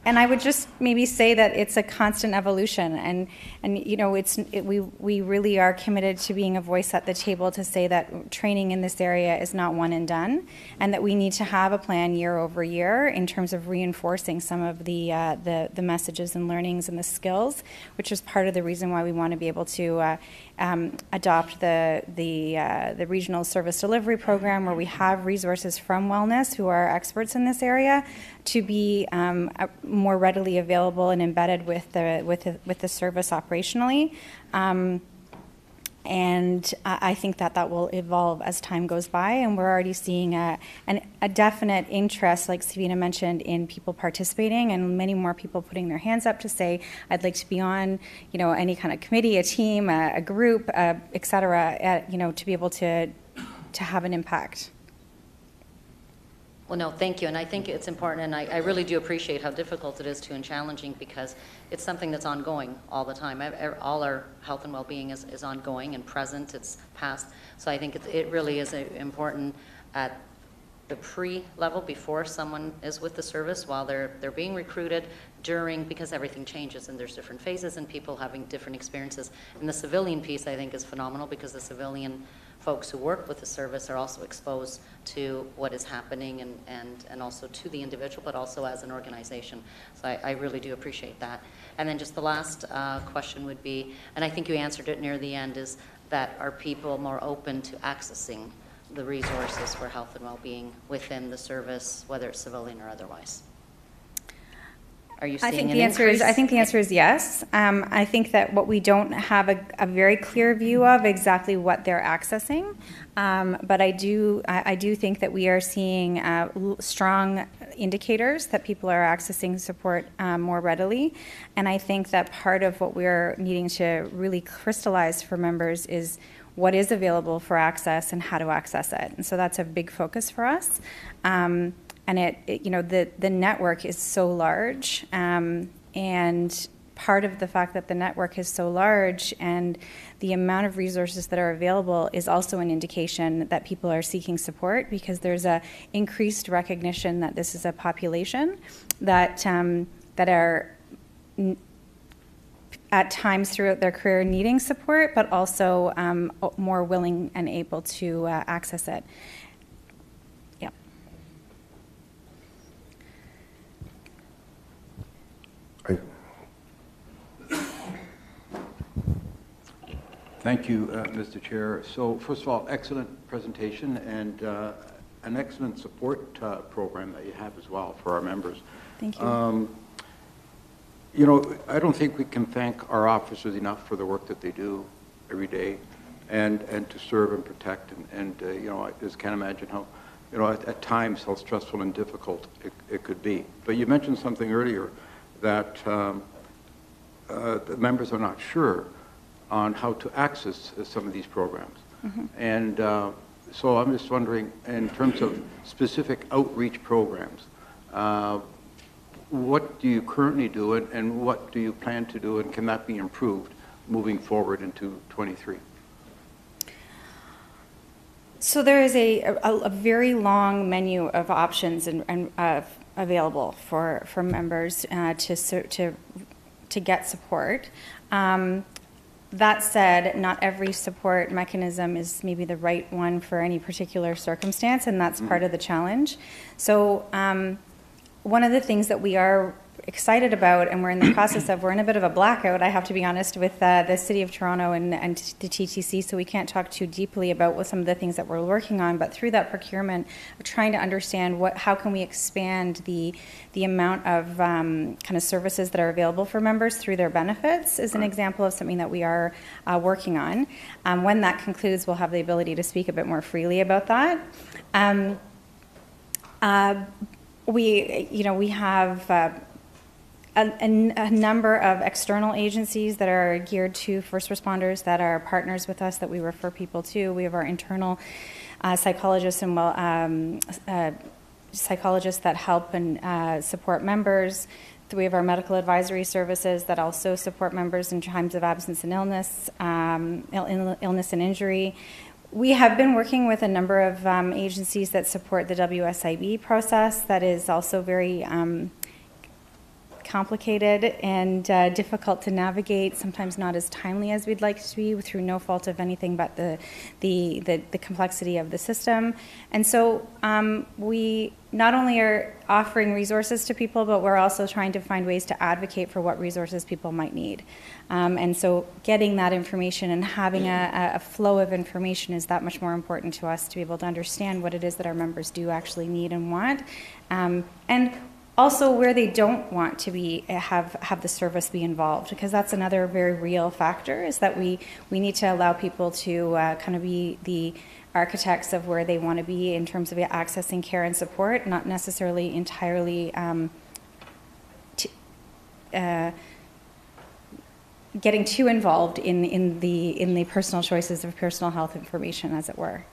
and I would just maybe say that it's a constant evolution, and and you know it's it, we we really are committed to being a voice at the table to say that training in this area is not one and done, and that we need to have a plan year over year in terms of reinforcing some of the uh, the the messages and learnings and the skills, which is part of the reason why we want to be able to uh, um, adopt the the uh, the regional service delivery program, where we have resources from wellness who are experts in this area, to be um, more readily available and embedded with the with the, with the service operationally. Um, and I think that that will evolve as time goes by, and we're already seeing a, an, a definite interest, like Savina mentioned, in people participating, and many more people putting their hands up to say, "I'd like to be on, you know, any kind of committee, a team, a, a group, uh, et cetera, you know, to be able to to have an impact." Well, no, thank you. And I think it's important, and I, I, really do appreciate how difficult it is to and challenging because it's something that's ongoing all the time. All our health and well-being is, is ongoing and present. It's past. So I think it, it really is a, important at the pre-level before someone is with the service while they're they're being recruited during because everything changes and there's different phases and people having different experiences and the civilian piece i think is phenomenal because the civilian folks who work with the service are also exposed to what is happening and, and, and also to the individual, but also as an organization. So I, I really do appreciate that. And then just the last uh, question would be, and I think you answered it near the end, is that are people more open to accessing the resources for health and well-being within the service, whether it's civilian or otherwise? Are you seeing I think the answer increase? is I think the answer is yes. Um, I think that what we don't have a, a, very clear view of exactly what they're accessing, um, but I do I, I, do think that we are seeing uh, strong indicators that people are accessing support um, more readily, and I think that part of what we're needing to really crystallize for members is what is available for access and how to access it, and so that's a big focus for us. Um, and it, it, you know the the network is so large um, and part of the fact that the network is so large and the amount of resources that are available is also an indication that people are seeking support because there's a increased recognition that this is a population that um, that are n- at times throughout their career needing support, but also um, more willing and able to uh, access it. Thank you, uh, Mr. Chair. So first of all, excellent presentation and uh, an excellent support uh, program that you have as well for our members. Thank you. Um, you know, I don't think we can thank our officers enough for the work that they do every day and, and to serve and protect. And, and uh, you know, I just can't imagine how, you know, at, at times how stressful and difficult it, it, could be. But you mentioned something earlier that um, uh, the members are not sure on how to access uh, some of these programs. Mhm. And uh, so I'm just wondering, in terms of specific outreach programs, uh, what do you currently do and- and what do you plan to do and can that be improved moving forward into 23? So there is a, a, a very long menu of options and, and uh, available for, for members uh, to, to, to get support. Um, that said, not every support mechanism is maybe the right one for any particular circumstance, and that's part of the challenge. So, um, one of the things that we are excited about and we're in the (coughs) process of we're in a bit of a blackout i have to be honest with uh, the city of toronto and, and the ttc so we can't talk too deeply about what some of the things that we're working on but through that procurement we're trying to understand what how can we expand the the amount of um, kind of services that are available for members through their benefits is an example of something that we are uh, working on. Um, when that concludes we'll have the ability to speak a bit more freely about that. Um, uh, we, you know, we have uh, a, a, a number of external agencies that are geared to first responders that are partners with us that we refer people to. We have our internal uh, psychologists and well, um, uh, psychologists that help and uh, support members. We have our medical advisory services that also support members in times of absence and illness, um, Ill, illness and injury. We have been working with a number of um, agencies that support the WSIB process that is also very um, complicated and uh, difficult to navigate, sometimes not as timely as we'd like to be through no fault of anything but the, the, the, the complexity of the system. And so um, we not only are offering resources to people, but we're also trying to find ways to advocate for what resources people might need. Um, and so getting that information and having a, a flow of information is that much more important to us to be able to understand what it is that our members do actually need and want. Um, and also where they don't want to be have have the service be involved because that's another very real factor is that we we need to allow people to uh, kind of be the architects of where they want to be in terms of accessing care and support not necessarily entirely um, uh, getting too involved in, in the in the personal choices of personal health information as it were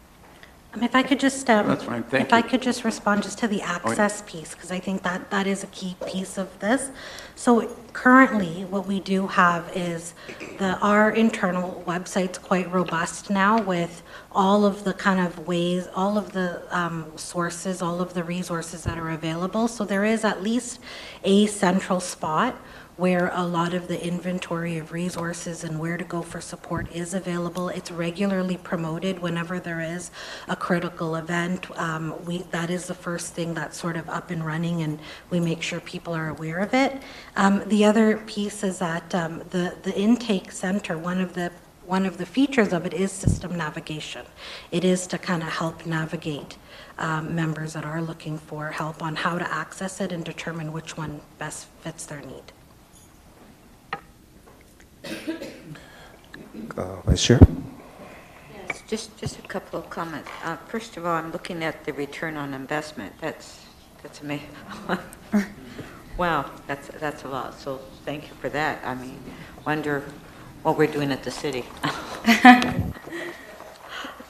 Um, If I could just, um, That's fine, thank if I you. could just respond just to the access piece, because I think that, that is a key piece of this. So currently, what we do have is the, our internal website's quite robust now with all of the kind of ways, all of the um, sources, all of the resources that are available. So there is at least a central spot where a lot of the inventory of resources and where to go for support is available. It's regularly promoted whenever there is a critical event. Um, we, that is the first thing that's sort of up and running, and we make sure people are aware of it. Um, the other piece is that um, the, the intake center, one of the one of the features of it is system navigation. It is to kind of help navigate um, members that are looking for help on how to access it and determine which one best fits their need. Uh, Vice Chair? Yes, just, just a couple of comments. Uh, First of all, I'm looking at the return on investment. That's, that's amazing. (laughs) Wow, that's, that's a lot. So thank you for that. I mean, wonder what we're doing at the city. (laughs)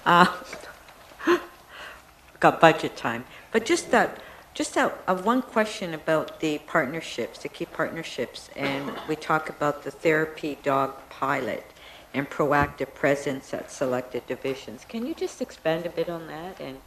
Uh, (laughs) Got budget time. But just that, just uh, one question about the partnerships, the key partnerships. And we talk about the therapy dog pilot and proactive presence at selected divisions. Can you just expand a bit on that and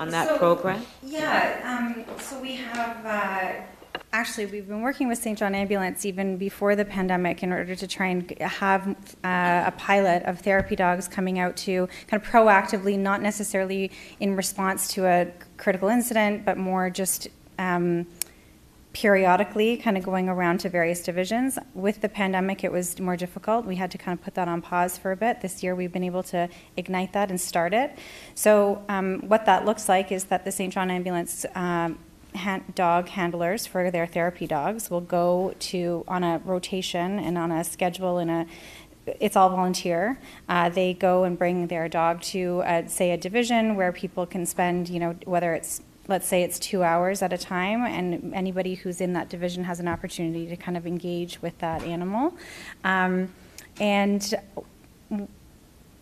on that So, program? Yeah, um, so we have, uh, actually, we've been working with St. John Ambulance even before the pandemic in order to try and have uh, a pilot of therapy dogs coming out to kind of proactively, not necessarily in response to a critical incident, but more just um, periodically kind of going around to various divisions. With the pandemic, it was more difficult. We had to kind of put that on pause for a bit. This year, we've been able to ignite that and start it. So, um, what that looks like is that the St. John Ambulance um, hand, dog handlers for their therapy dogs will go to on a rotation and on a schedule in a it's all volunteer. Uh, they go and bring their dog to, uh, say, a division where people can spend, you know, whether it's let's say it's two hours at a time, and anybody who's in that division has an opportunity to kind of engage with that animal. Um, and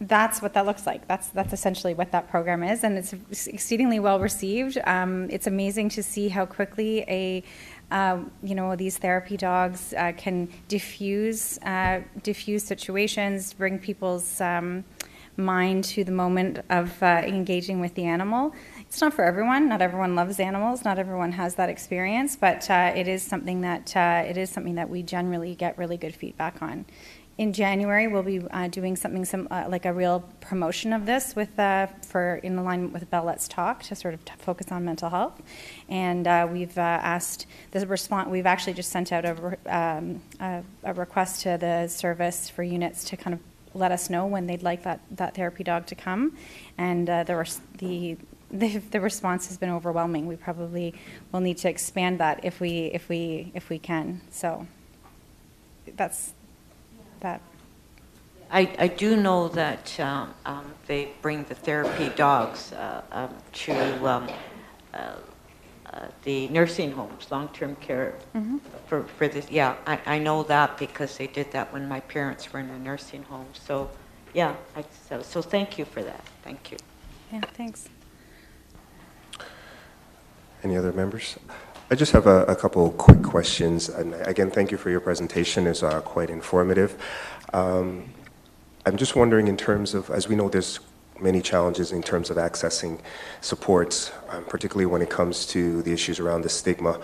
that's what that looks like. That's that's essentially what that program is, and it's exceedingly well received. Um, it's amazing to see how quickly a uh, you know these therapy dogs uh, can diffuse uh, diffuse situations, bring people's um, mind to the moment of uh, engaging with the animal. It's not for everyone. Not everyone loves animals. Not everyone has that experience, but uh, it is something that uh, it is something that we generally get really good feedback on in January, we'll be uh, doing something some, uh, like a real promotion of this with uh, for in alignment with Bell Let's Talk to sort of focus on mental health. And uh, we've uh, asked the response. We've actually just sent out a, um, a, a, request to the service for units to kind of let us know when they'd like that, that therapy dog to come. And uh, the, the the, the response has been overwhelming. We probably will need to expand that if we if we if we can. So that's that. I, I do know that um, um, they bring the therapy dogs uh, um, to um, uh, uh, the nursing homes, long-term care mm-hmm. for, for this. Yeah, I, I know that because they did that when my parents were in a nursing home. So, yeah, I, so, so thank you for that. Thank you. Yeah, thanks. Any other members? I just have a, a, couple quick questions. And again, thank you for your presentation. It's uh, quite informative. Um, I'm just wondering in terms of, as we know, there's many challenges in terms of accessing supports, um, particularly when it comes to the issues around the stigma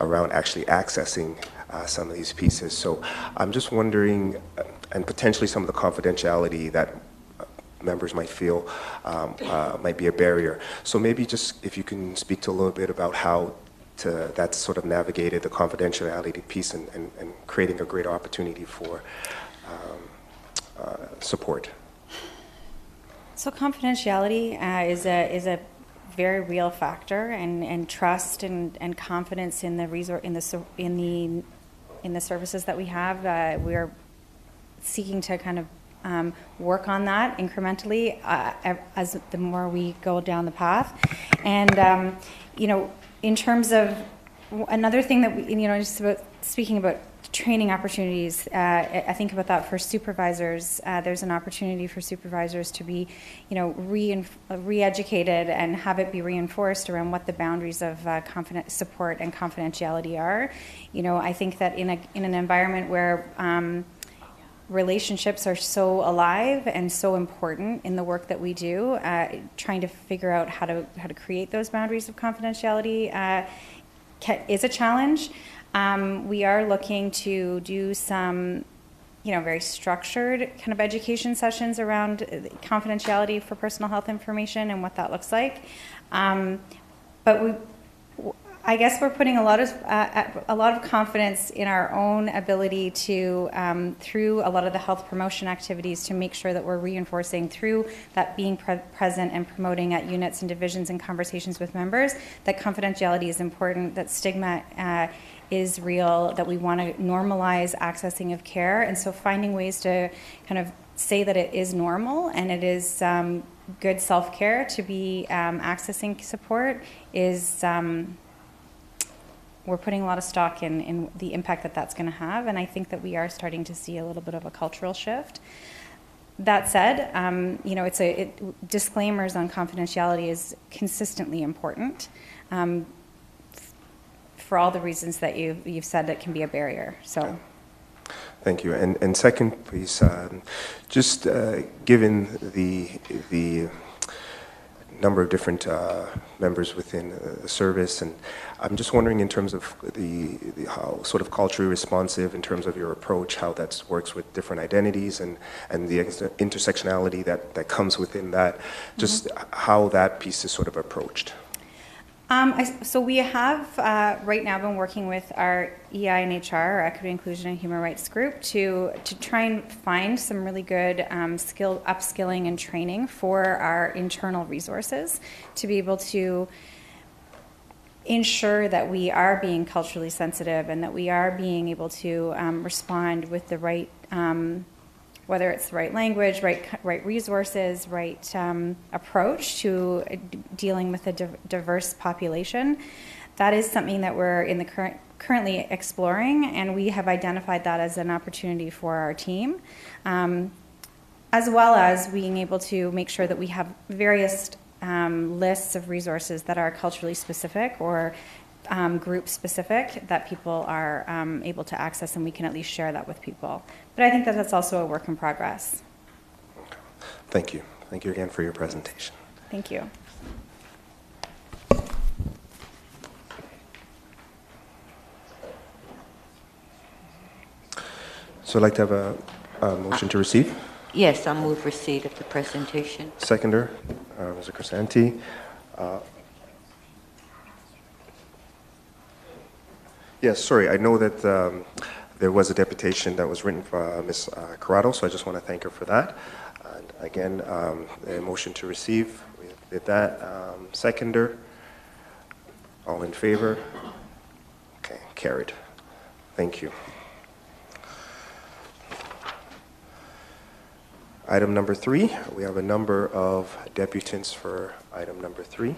around actually accessing uh, some of these pieces. So I'm just wondering, uh, and potentially some of the confidentiality that uh, members might feel um, uh, might be a barrier. So maybe just if you can speak to a little bit about how to, that's sort of navigated the confidentiality piece and, and, and creating a great opportunity for um, uh, support. So confidentiality uh, is a is a very real factor, and, and trust and, and confidence in the resort in the in the in the services that we have. Uh, we're seeking to kind of um, work on that incrementally uh, as the more we go down the path, and um, you know in terms of another thing that we, you know, just about speaking about training opportunities, uh, I think about that for supervisors. Uh, there's an opportunity for supervisors to be, you know, re re-educated and have it be reinforced around what the boundaries of uh, confident support and confidentiality are. You know, I think that in a in an environment where um, relationships are so alive and so important in the work that we do. Uh, trying to figure out how to how to create those boundaries of confidentiality uh, is a challenge. Um, we are looking to do some, you know, very structured kind of education sessions around confidentiality for personal health information and what that looks like. Um, but we I guess we're putting a lot of uh, a lot of confidence in our own ability to, um, through a lot of the health promotion activities, to make sure that we're reinforcing through that being pre- present and promoting at units and divisions and conversations with members that confidentiality is important, that stigma. Uh, is real, that we want to normalize accessing of care. And so finding ways to kind of say that it is normal and it is um, good self care to be um, accessing support is um, we're putting a lot of stock in, in the impact that that's going to have, and I think that we are starting to see a little bit of a cultural shift. That said, um, you know, it's a it, disclaimers on confidentiality is consistently important um, for all the reasons that you you've said that can be a barrier. So. Thank you. And, and second, please, um, just uh, given the the number of different uh, members within the service and I'm just wondering in terms of the, the, how sort of culturally responsive in terms of your approach, how that works with different identities and, and the intersectionality that, that comes within that, just mm-hmm. how that piece is sort of approached. Um, I, so we have uh, right now been working with our EI and HR, our Equity, Inclusion, and Human Rights group, to to try and find some really good um, skill upskilling and training for our internal resources to be able to ensure that we are being culturally sensitive and that we are being able to um, respond with the right um, whether it's the right language, right, right resources, right um, approach to uh, dealing with a div- diverse population. That is something that we're in the current currently exploring, and we have identified that as an opportunity for our team, um, as well as being able to make sure that we have various um, lists of resources that are culturally specific or um, group specific that people are um, able to access, and we can at least share that with people. But I think that that's also a work in progress. Thank you. Thank you again for your presentation. Thank you. So I'd like to have a, a motion to receive. Yes, I'll move receipt of the presentation. Seconder, uh, Mr. Crisanti. Uh, Yes, sorry, I know that um, there was a deputation that was written by uh, Ms. uh, Corrado, so I just want to thank her for that. And again, um, a motion to receive, we did that. Um, Seconder, all in favor? Okay, carried. Thank you. Item number three, we have a number of deputants for item number three.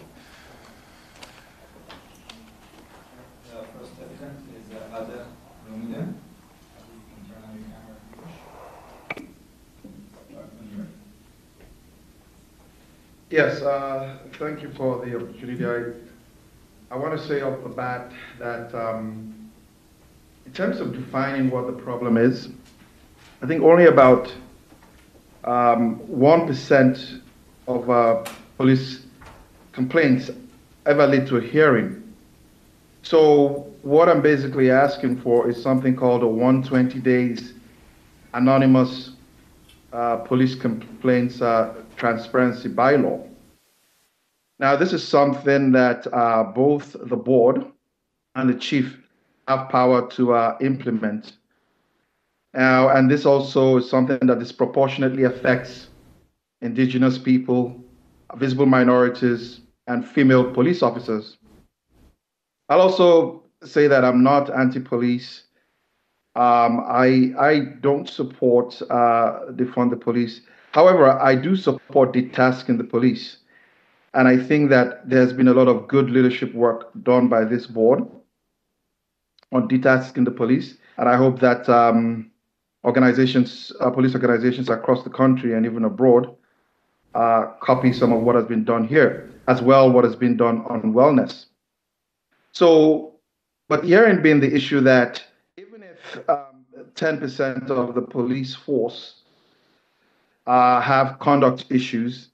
Yes, uh, thank you for the opportunity. I, I want to say off the bat that um, in terms of defining what the problem is, I think only about um, 1% of uh, police complaints ever lead to a hearing. So what I'm basically asking for is something called a 120 days anonymous uh, police complaints uh, transparency bylaw. Now, this is something that uh, both the board and the chief have power to uh, implement. Now, and this also is something that disproportionately affects indigenous people, visible minorities, and female police officers. I'll also say that I'm not anti-police. Um, I I don't support uh, defund the police. However, I do support detasking the police. And I think that there's been a lot of good leadership work done by this board on detasking the police. And I hope that um, organizations, uh, police organizations across the country and even abroad, uh, copy some of what has been done here, as well what has been done on wellness. So, but herein being the issue that even if um, 10% of the police force uh, have conduct issues,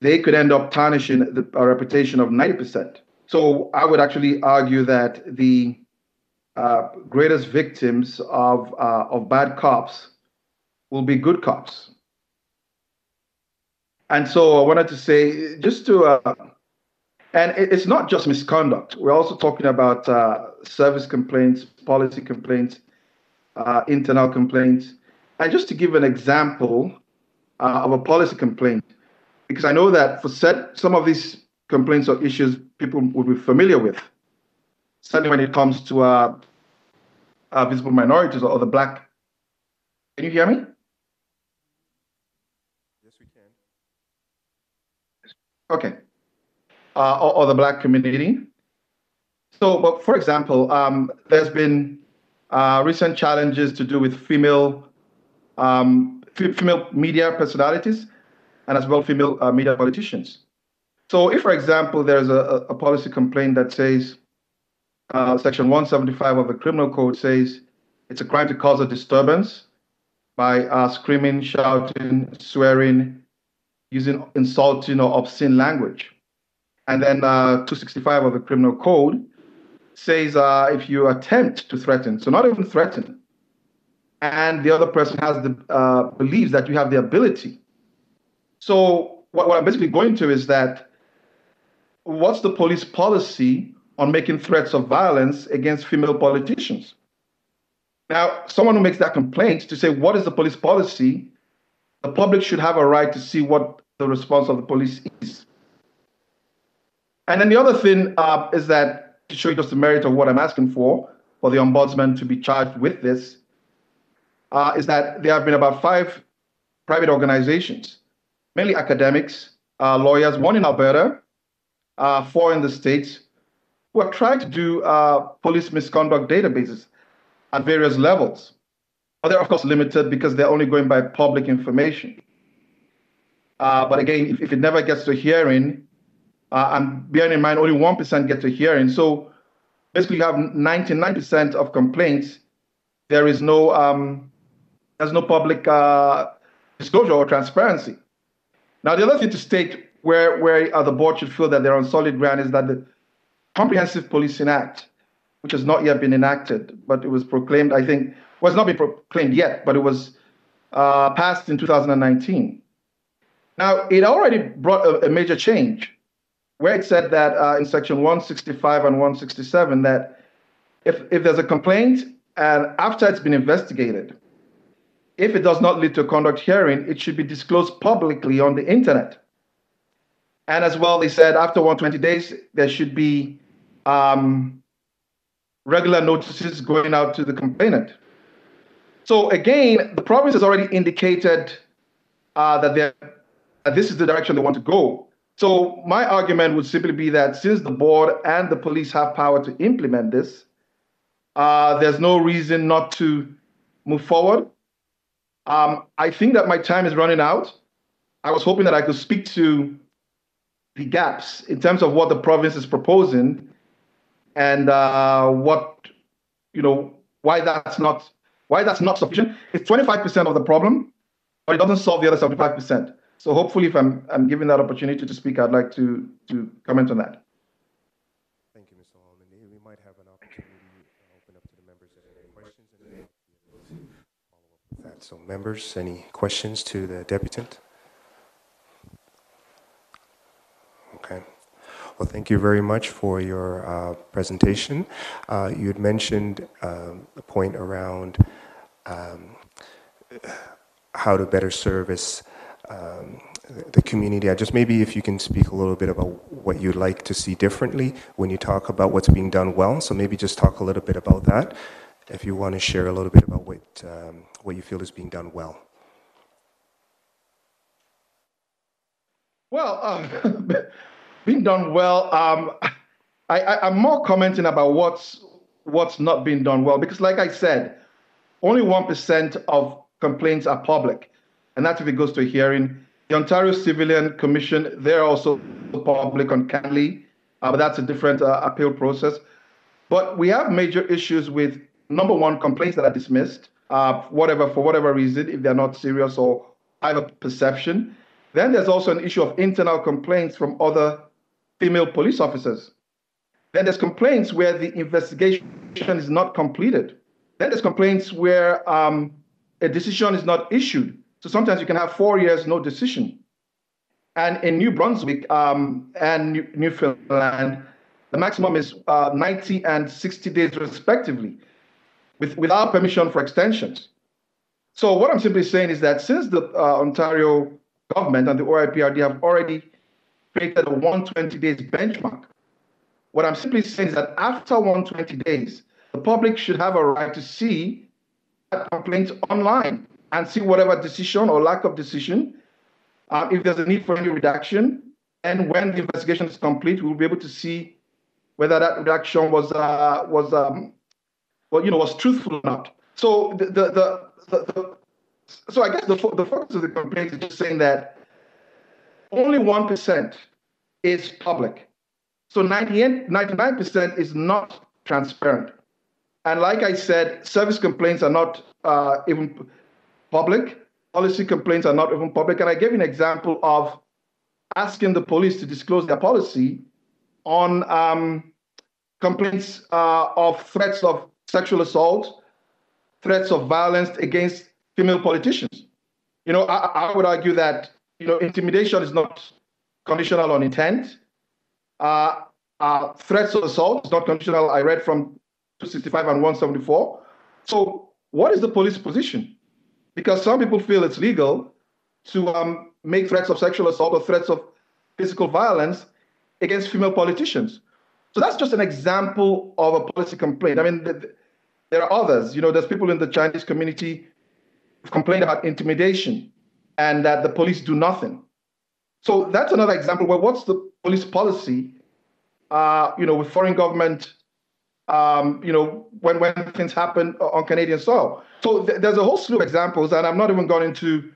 they could end up tarnishing the a reputation of 90%. So I would actually argue that the uh, greatest victims of, uh, of bad cops will be good cops. And so I wanted to say, just to, uh, and it's not just misconduct. We're also talking about uh, service complaints, policy complaints, uh, internal complaints. And just to give an example uh, of a policy complaint, because I know that for set, some of these complaints or issues people would be familiar with, certainly when it comes to uh, uh, visible minorities or, or the black. Can you hear me? Yes, we can. Okay. Uh, or, or, the black community. So, but for example, um, there's been uh, recent challenges to do with female um, female media personalities and as well female uh, media politicians. So if, for example, there's a, a policy complaint that says uh, section 175 of the criminal code says it's a crime to cause a disturbance by uh, screaming, shouting, swearing, using insulting or obscene language. And then uh, 265 of the criminal code says uh, if you attempt to threaten, so not even threaten, and the other person has the uh, believes that you have the ability. So what, what I'm basically going to is that what's the police policy on making threats of violence against female politicians? Now, someone who makes that complaint to say what is the police policy, the public should have a right to see what the response of the police is. And then the other thing uh, is that to show you just the merit of what I'm asking for, for the ombudsman to be charged with this, uh, is that there have been about five private organizations, mainly academics, uh, lawyers, one in Alberta, uh, four in the States, who have tried to do uh, police misconduct databases at various levels. But they're, of course, limited because they're only going by public information. Uh, but again, if, if, it never gets to hearing, uh, and bearing in mind only 1% get to hearing, so basically you have 99% of complaints, there is no, um, there's no public uh, disclosure or transparency. Now, the other thing to state where, where uh, the board should feel that they're on solid ground is that the Comprehensive Policing Act, which has not yet been enacted, but it was proclaimed, I think, well, not been proclaimed yet, but it was uh, passed in 2019. Now, it already brought a, a major change where it said that uh, in section 165 and 167 that if, if there's a complaint and after it's been investigated, if it does not lead to a conduct hearing, it should be disclosed publicly on the internet. And as well, they said after 120 days, there should be um, regular notices going out to the complainant. So again, the province has already indicated uh, that, that this is the direction they want to go. So my argument would simply be that since the board and the police have power to implement this, uh, there's no reason not to move forward. Um, I think that my time is running out. I was hoping that I could speak to the gaps in terms of what the province is proposing and uh, what you know why that's not why that's not sufficient. It's 25% of the problem, but it doesn't solve the other 75%. So hopefully, if I'm I'm given that opportunity to speak, I'd like to to comment on that. Thank you, Mr. Holman. We might have an opportunity to open up to the members have any questions and follow up with that. So, members, any questions to the deputant? Okay. Well, thank you very much for your uh, presentation. Uh, you had mentioned um, a point around um, how to better service um, the community. I just maybe if you can speak a little bit about what you'd like to see differently when you talk about what's being done well. So maybe just talk a little bit about that. If you want to share a little bit about what um, what you feel is being done well. Well, um, (laughs) being done well. Um, I, am more commenting about what's what's not being done well because, like I said, only one percent of complaints are public, and that's if it goes to a hearing. The Ontario Civilian Commission, they're also public on CanLII, uh, but that's a different uh, appeal process. But we have major issues with number one, complaints that are dismissed, uh, whatever for whatever reason, if they're not serious or have a perception. Then there's also an issue of internal complaints from other female police officers. Then there's complaints where the investigation is not completed. Then there's complaints where um, a decision is not issued. So sometimes you can have four years no decision. And in New Brunswick um, and New- Newfoundland, the maximum is uh, 90 and 60 days respectively, with, without permission for extensions. So what I'm simply saying is that since the uh, Ontario government and the OIPRD have already created a 120 days benchmark. What I'm simply saying is that after 120 days, the public should have a right to see that complaint online and see whatever decision or lack of decision, uh, if there's a need for any redaction, and when the investigation is complete, we'll be able to see whether that redaction was uh, was um, well, you know, was truthful or not. So the the, the, the, the so I guess the, the focus of the complaint is just saying that only 1% is public. So 99% is not transparent. And like I said, service complaints are not uh, even public. Policy complaints are not even public. And I gave an example of asking the police to disclose their policy on um, complaints uh, of threats of sexual assault, threats of violence against female politicians. You know, I, I would argue that you know, intimidation is not conditional on intent. Uh, uh, threats of assault is not conditional. I read from 265 and 174. So, what is the police position? Because some people feel it's legal to um, make threats of sexual assault or threats of physical violence against female politicians. So that's just an example of a policy complaint. I mean, there are others. You know, there's people in the Chinese community who've complained about intimidation and that the police do nothing. So that's another example where what's the police policy, uh, you know, with foreign government, um, you know, when, when things happen on Canadian soil. So th- there's a whole slew of examples, and I'm not even going into,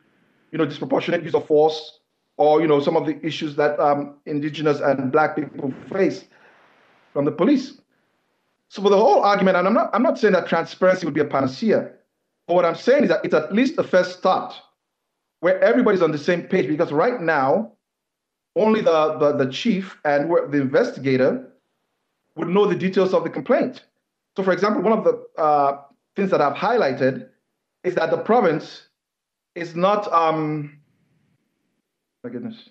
you know, disproportionate use of force or, you know, some of the issues that um, indigenous and black people face from the police. So for the whole argument, and I'm not, I'm not saying that transparency would be a panacea, but what I'm saying is that it's at least a first start where everybody's on the same page because right now, only the, the, the chief and the investigator would know the details of the complaint. So, for example, one of the uh, things that I've highlighted is that the province is not, um, my goodness.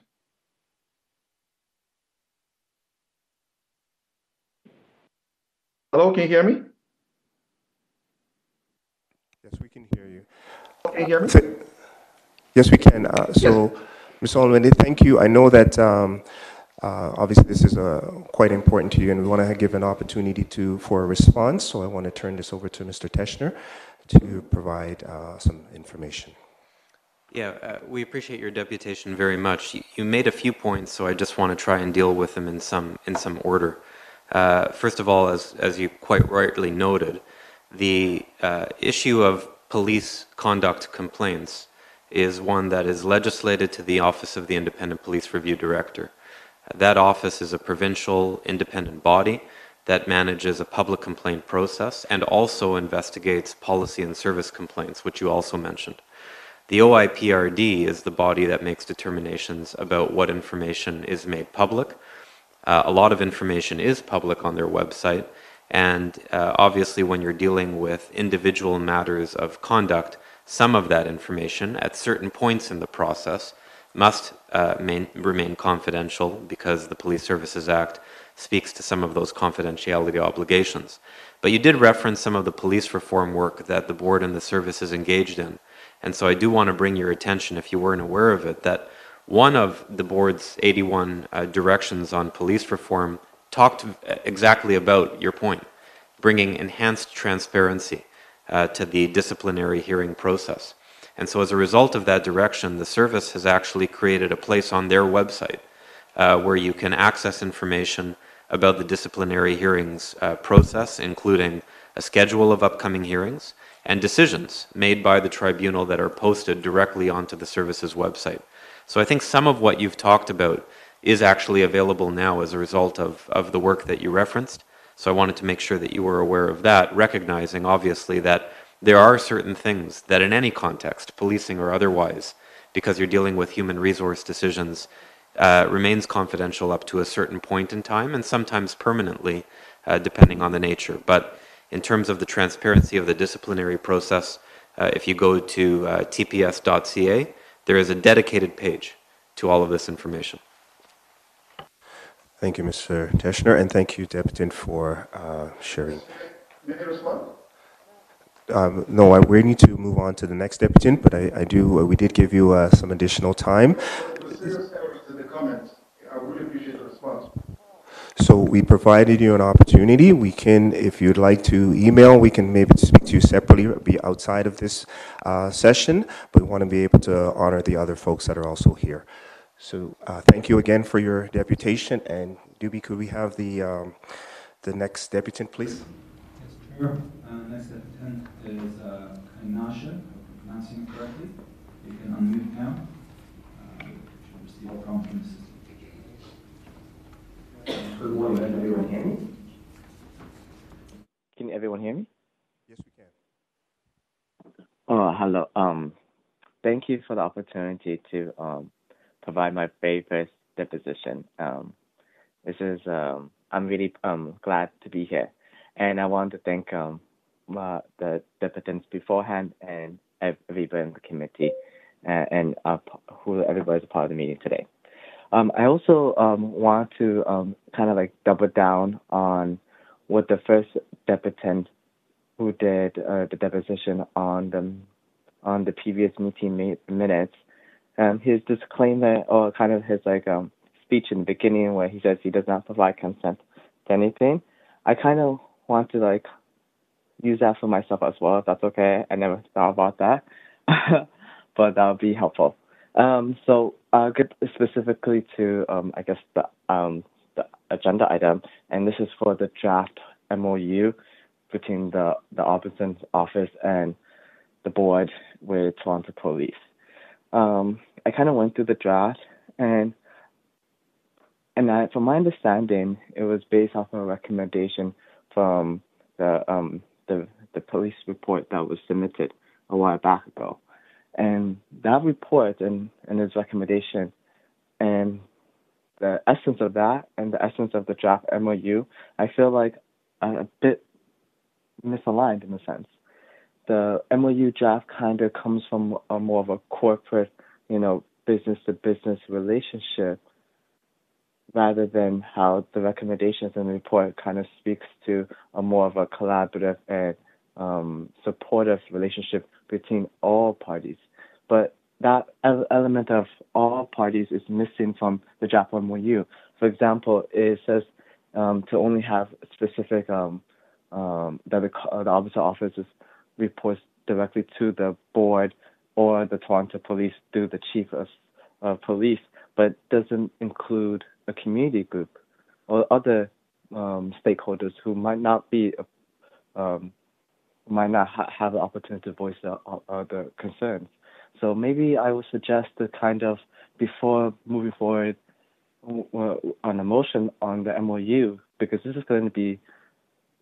Hello, can you hear me? Yes, we can hear you. Can you hear me? Yes, we can. Uh, so, Ms. Olwende, thank you. I know that um, uh, obviously this is uh, quite important to you, and we want to give an opportunity to for a response. So I want to turn this over to Mr. Teschner to provide uh, some information. Yeah, uh, we appreciate your deputation very much. You, made a few points, so I just want to try and deal with them in some in some order. Uh, first of all, as as you quite rightly noted, the uh, issue of police conduct complaints is one that is legislated to the Office of the Independent Police Review Director. That office is a provincial independent body that manages a public complaint process and also investigates policy and service complaints, which you also mentioned. The OIPRD is the body that makes determinations about what information is made public. Uh, a lot of information is public on their website, and uh, obviously, when you're dealing with individual matters of conduct, some of that information at certain points in the process must uh, main, remain confidential because the Police Services Act speaks to some of those confidentiality obligations. But you did reference some of the police reform work that the board and the service is engaged in. And so I do want to bring your attention, if you weren't aware of it, that one of the board's 81 uh, directions on police reform talked exactly about your point, bringing enhanced transparency uh, to the disciplinary hearing process. And so, as a result of that direction, the service has actually created a place on their website uh, where you can access information about the disciplinary hearings uh, process, including a schedule of upcoming hearings and decisions made by the tribunal that are posted directly onto the service's website. So, I think some of what you've talked about is actually available now as a result of, of the work that you referenced. So, I wanted to make sure that you were aware of that, recognizing obviously that there are certain things that, in any context, policing or otherwise, because you're dealing with human resource decisions, uh, remains confidential up to a certain point in time and sometimes permanently, uh, depending on the nature. But in terms of the transparency of the disciplinary process, uh, if you go to uh, tps.ca, there is a dedicated page to all of this information. Thank you, Mr. Teschner, and thank you, Deputy, for uh, sharing. May I respond? Um, no, I, we need to move on to the next deputy, but I, I do. Uh, we did give you uh, some additional time. So we provided you an opportunity. We can, if you'd like to email, we can maybe speak to you separately, be outside of this uh, session. But we want to be able to honor the other folks that are also here. So uh, thank you again for your deputation. And Dubi, could we have the um, the next deputant, please? Sure. Uh, next applicant is uh, Kainasha, if I'm pronouncing it correctly. You can unmute now. Uh, should receive a prompt from the system. Good morning. Can everyone hear me? Can everyone hear me? Yes, we can. Oh, hello. Um, thank you for the opportunity to um, provide my very first deposition. Um, this is um, I'm really um, glad to be here. And I want to thank um, uh, the deputants beforehand and everybody in the committee uh, and uh, who everybody's a part of the meeting today. Um, I also um, want to um, kind of like double down on what the first deputant who did uh, the deposition on the on the previous meeting minutes, um, his disclaimer or kind of his like um, speech in the beginning where he says he does not provide consent to anything. I kind of want to like use that for myself as well, if that's okay. I never thought about that. (laughs) but that would be helpful. Um, so I'll get specifically to, um, I guess, the, um, the agenda item, and this is for the draft MOU between the, the Ombudsman's office and the board with Toronto Police. Um, I kind of went through the draft, and and I, from my understanding, it was based off of a recommendation from the um, the the police report that was submitted a while back ago, and that report and and its recommendation, and the essence of that and the essence of the draft MOU, I feel like are a bit misaligned in a sense. The MOU draft kind of comes from a more of a corporate, you know, business to business relationship rather than how the recommendations in the report kind of speaks to a more of a collaborative and um, supportive relationship between all parties. But that element of all parties is missing from the draft MOU. For example, it says um, to only have specific um, um, that the, co- the officer offices reports directly to the board or the Toronto Police through the chief of police, but doesn't include a community group or other um, stakeholders who might not be um, might not ha- have the opportunity to voice the, uh, the concerns. So maybe I would suggest to kind of before moving forward on a motion on the MOU because this is going to be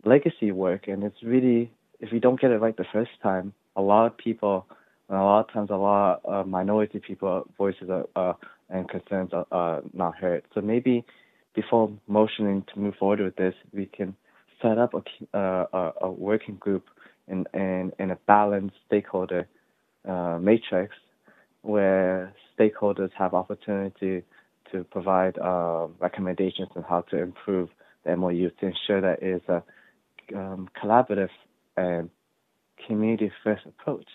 legacy work and it's really if we don't get it right the first time, a lot of people and a lot of times a lot of minority people voices are, uh, and concerns are, are not heard. So maybe before motioning to move forward with this, we can set up a uh, a, a working group in, in, in a balanced stakeholder uh, matrix where stakeholders have opportunity to provide uh, recommendations on how to improve the MOU to ensure that it is a um, collaborative and community first approach.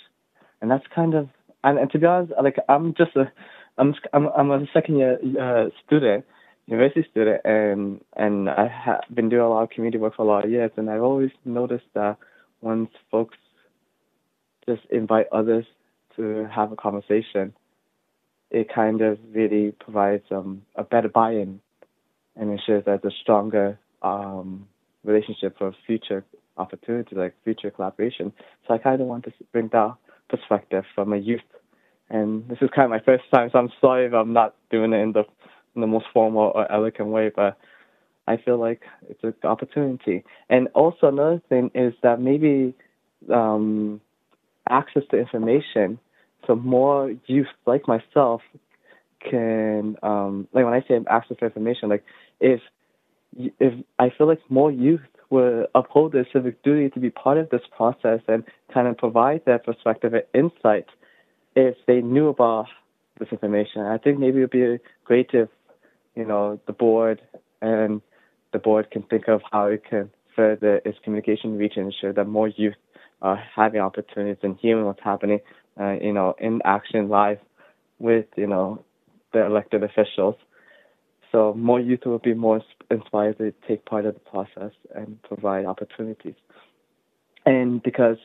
And that's kind of and, and to be honest, like I'm just a I'm I'm I'm a second year uh, student, university student, and and I have been doing a lot of community work for a lot of years, and I've always noticed that once folks just invite others to have a conversation, it kind of really provides um, a better buy-in and ensures that there's a stronger um, relationship for future opportunities, like future collaboration. So I kind of want to bring that perspective from a youth. And this is kind of my first time, so I'm sorry if I'm not doing it in the in the most formal or elegant way, but I feel like it's an opportunity. And also another thing is that maybe um, access to information, so more youth like myself can um, like when I say access to information, like if if I feel like more youth will uphold their civic duty to be part of this process and kind of provide their perspective and insight if they knew about this information. I think maybe it would be great if, you know, the board and the board can think of how it can further its communication reach and ensure that more youth are having opportunities and hearing what's happening, uh, you know, in action live with, you know, the elected officials. So more youth will be more inspired to take part of the process and provide opportunities. And because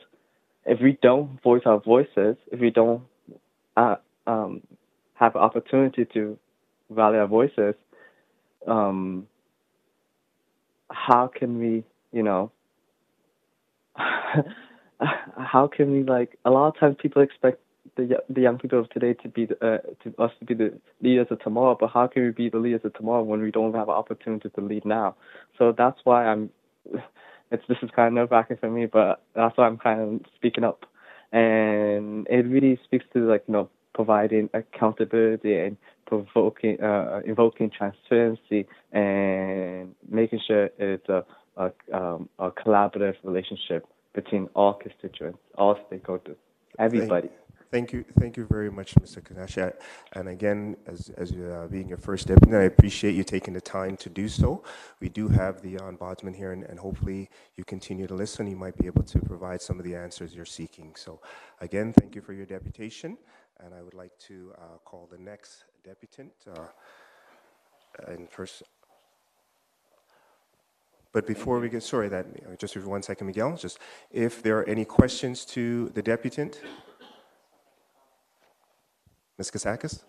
if we don't voice our voices, if we don't uh, um, have opportunity to value our voices, um, how can we, you know, (laughs) how can we like? A lot of times people expect the the young people of today to be the, uh, to us to be the leaders of tomorrow, but how can we be the leaders of tomorrow when we don't have an opportunity to lead now? So that's why I'm. (laughs) It's this is kind of nerve wracking for me, but that's why I'm kind of speaking up, and it really speaks to like you know providing accountability and provoking uh, invoking transparency and making sure it's a a, um, a collaborative relationship between all constituents, all stakeholders, everybody. Thank you, thank you very much, Mr. Kanashi. And again, as, as you, uh, being your first deputy, I appreciate you taking the time to do so. We do have the ombudsman here, and, and hopefully you continue to listen. You might be able to provide some of the answers you're seeking. So again, thank you for your deputation, and I would like to uh, call the next deputant. Uh, and first, but before we get, sorry, that just for one second, Miguel. Just if there are any questions to the deputant. Ms. Kostakis?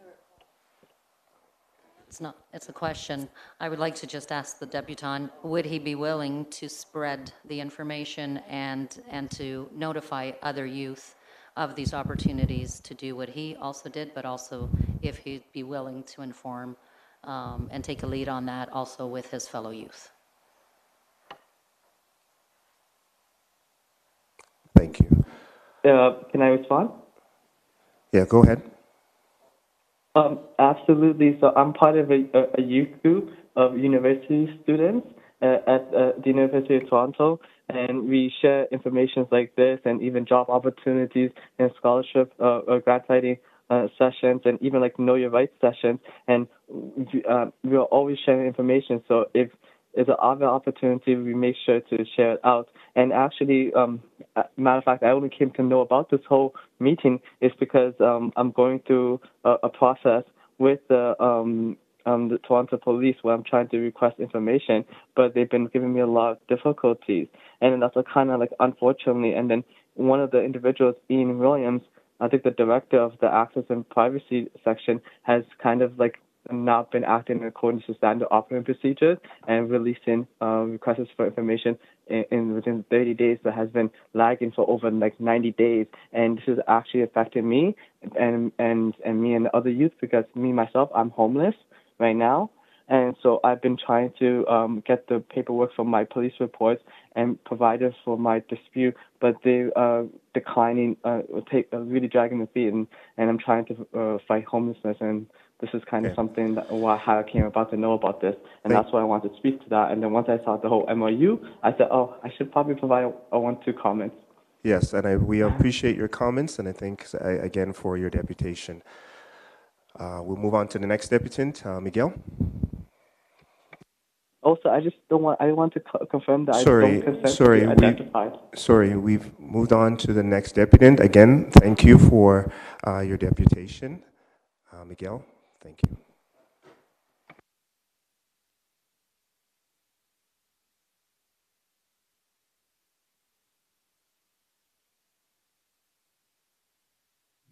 It's not, it's a question. I would like to just ask the debutante, would he be willing to spread the information and, and to notify other youth of these opportunities to do what he also did, but also if he'd be willing to inform um, and take a lead on that also with his fellow youth? Thank you. Uh, can I respond? Yeah, go ahead. Um, absolutely. So I'm part of a, a, youth group of university students uh, at uh, the University of Toronto, and we share information like this and even job opportunities and scholarship uh, or grant writing uh, sessions and even like know your rights sessions. And uh, we are always sharing information. So if there's other opportunity, we make sure to share it out. And actually, um, matter of fact, I only came to know about this whole meeting is because um, I'm going through a, a process with the um, um, the Toronto Police where I'm trying to request information, but they've been giving me a lot of difficulties, and that's kind of like unfortunately. And then one of the individuals, Ian Williams, I think the director of the access and privacy section, has kind of like not been acting in accordance to standard operating procedures and releasing uh, requests for information in, in, within 30 days that has been lagging for over like 90 days. And this is actually affecting me and and and me and the other youth because me myself I'm homeless right now. And so I've been trying to um, get the paperwork from my police reports and providers for my dispute, but they are uh, declining, uh, take uh, really dragging the feet, and, and I'm trying to uh, fight homelessness and this is kind of something that why how I came about to know about this, and that's why I wanted to speak to that. And then once I saw the whole MOU, I said, oh, I should probably provide a, a one two comments. Yes, and I, we appreciate your comments, and I thank again for your deputation. Uh, we'll move on to the next deputant, uh, Miguel. Also, I just don't want. I want to co- confirm that sorry, I don't consent sorry, to be identified. We, sorry, we've moved on to the next deputant. Again, thank you for uh, your deputation, uh, Miguel. Thank you.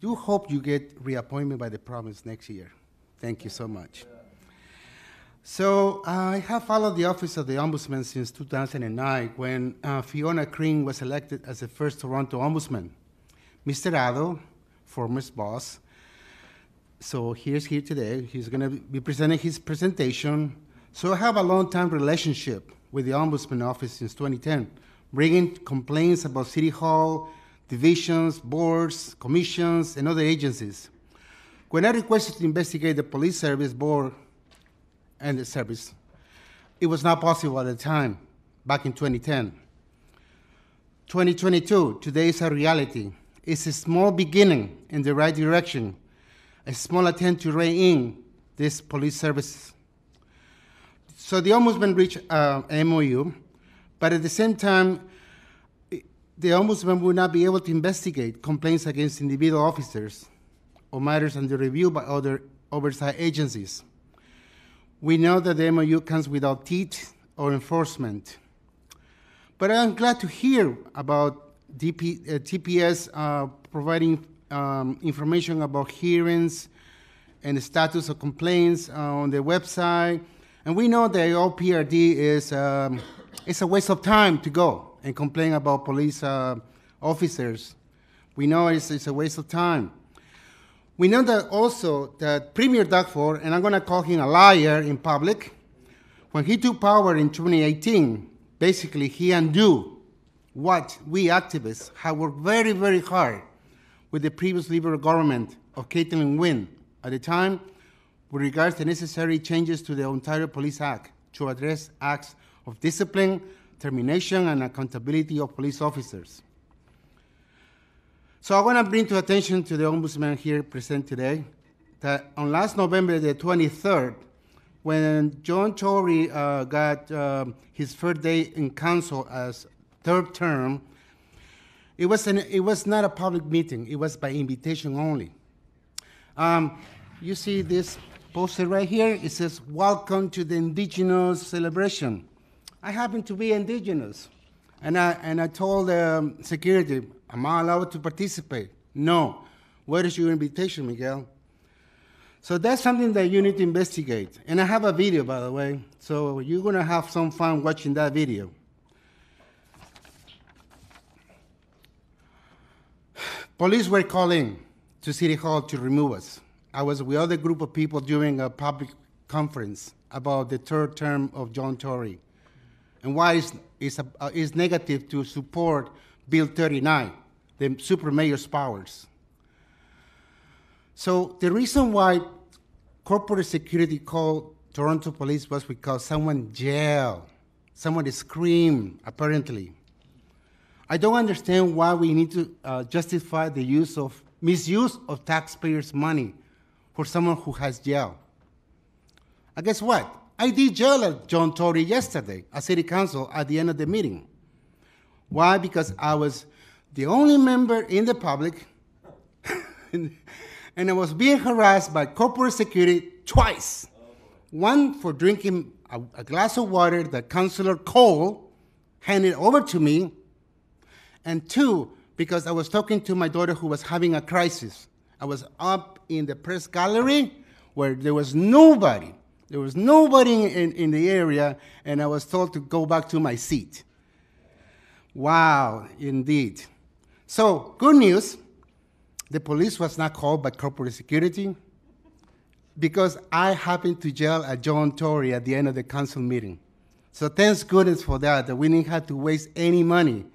do hope you get reappointment by the province next year. Thank you so much. So uh, I have followed the office of the Ombudsman since 2009 when uh, Fiona Crean was elected as the first Toronto Ombudsman. Mr. Addo, former boss, so he's here today. He's going to be presenting his presentation. So I have a long-time relationship with the Ombudsman Office since 2010, bringing complaints about City Hall, divisions, boards, commissions, and other agencies. When I requested to investigate the police service board and the service, it was not possible at the time, back in 2010. 2022, today is a reality. It's a small beginning in the right direction, a small attempt to rein in these police services. So the ombudsman reached uh, MOU, but at the same time, the ombudsman will not be able to investigate complaints against individual officers or matters under review by other oversight agencies. We know that the MOU comes without teeth or enforcement. But I'm glad to hear about DP, uh, TPS uh, providing um, information about hearings and the status of complaints on the website. And we know that OPRD is um, it's a waste of time to go and complain about police uh, officers. We know it's, it's, a waste of time. We know that also that Premier Doug Ford, and I'm going to call him a liar in public, when he took power in 2018, basically he undo what we activists have worked very, very hard with the previous Liberal government of Kathleen Wynne at the time with regards to necessary changes to the Ontario Police Act to address acts of discipline, termination, and accountability of police officers. So I want to bring to attention to the Ombudsman here present today that on last November the 23rd, when John Tory uh, got uh, his first day in council as third term, it was, an, it was not a public meeting. It was by invitation only. Um, you see this poster right here? It says, welcome to the Indigenous celebration. I happen to be indigenous. And I, and I told the um, security, am I allowed to participate? No. Where is your invitation, Miguel? So that's something that you need to investigate. And I have a video, by the way, so you're going to have some fun watching that video. Police were calling to City Hall to remove us. I was with other group of people during a public conference about the third term of John Tory and why it's, it's, a, uh, it's negative to support Bill 39, the super mayor's powers. So the reason why corporate security called Toronto police was because someone yelled, someone screamed, apparently. I don't understand why we need to uh, justify the use of misuse of taxpayers' money for someone who has jail. And guess what? I did jail at John Tory yesterday at City Council at the end of the meeting. Why? Because I was the only member in the public, (laughs) and I was being harassed by corporate security twice. One for drinking a, a glass of water that Councillor Colle handed over to me, and two, because I was talking to my daughter who was having a crisis. I was up in the press gallery where there was nobody. There was nobody in, in the area, and I was told to go back to my seat. Wow, indeed. So, good news the police was not called by corporate security because I happened to yell at John Tory at the end of the council meeting. So, thanks goodness for that, that we didn't have to waste any money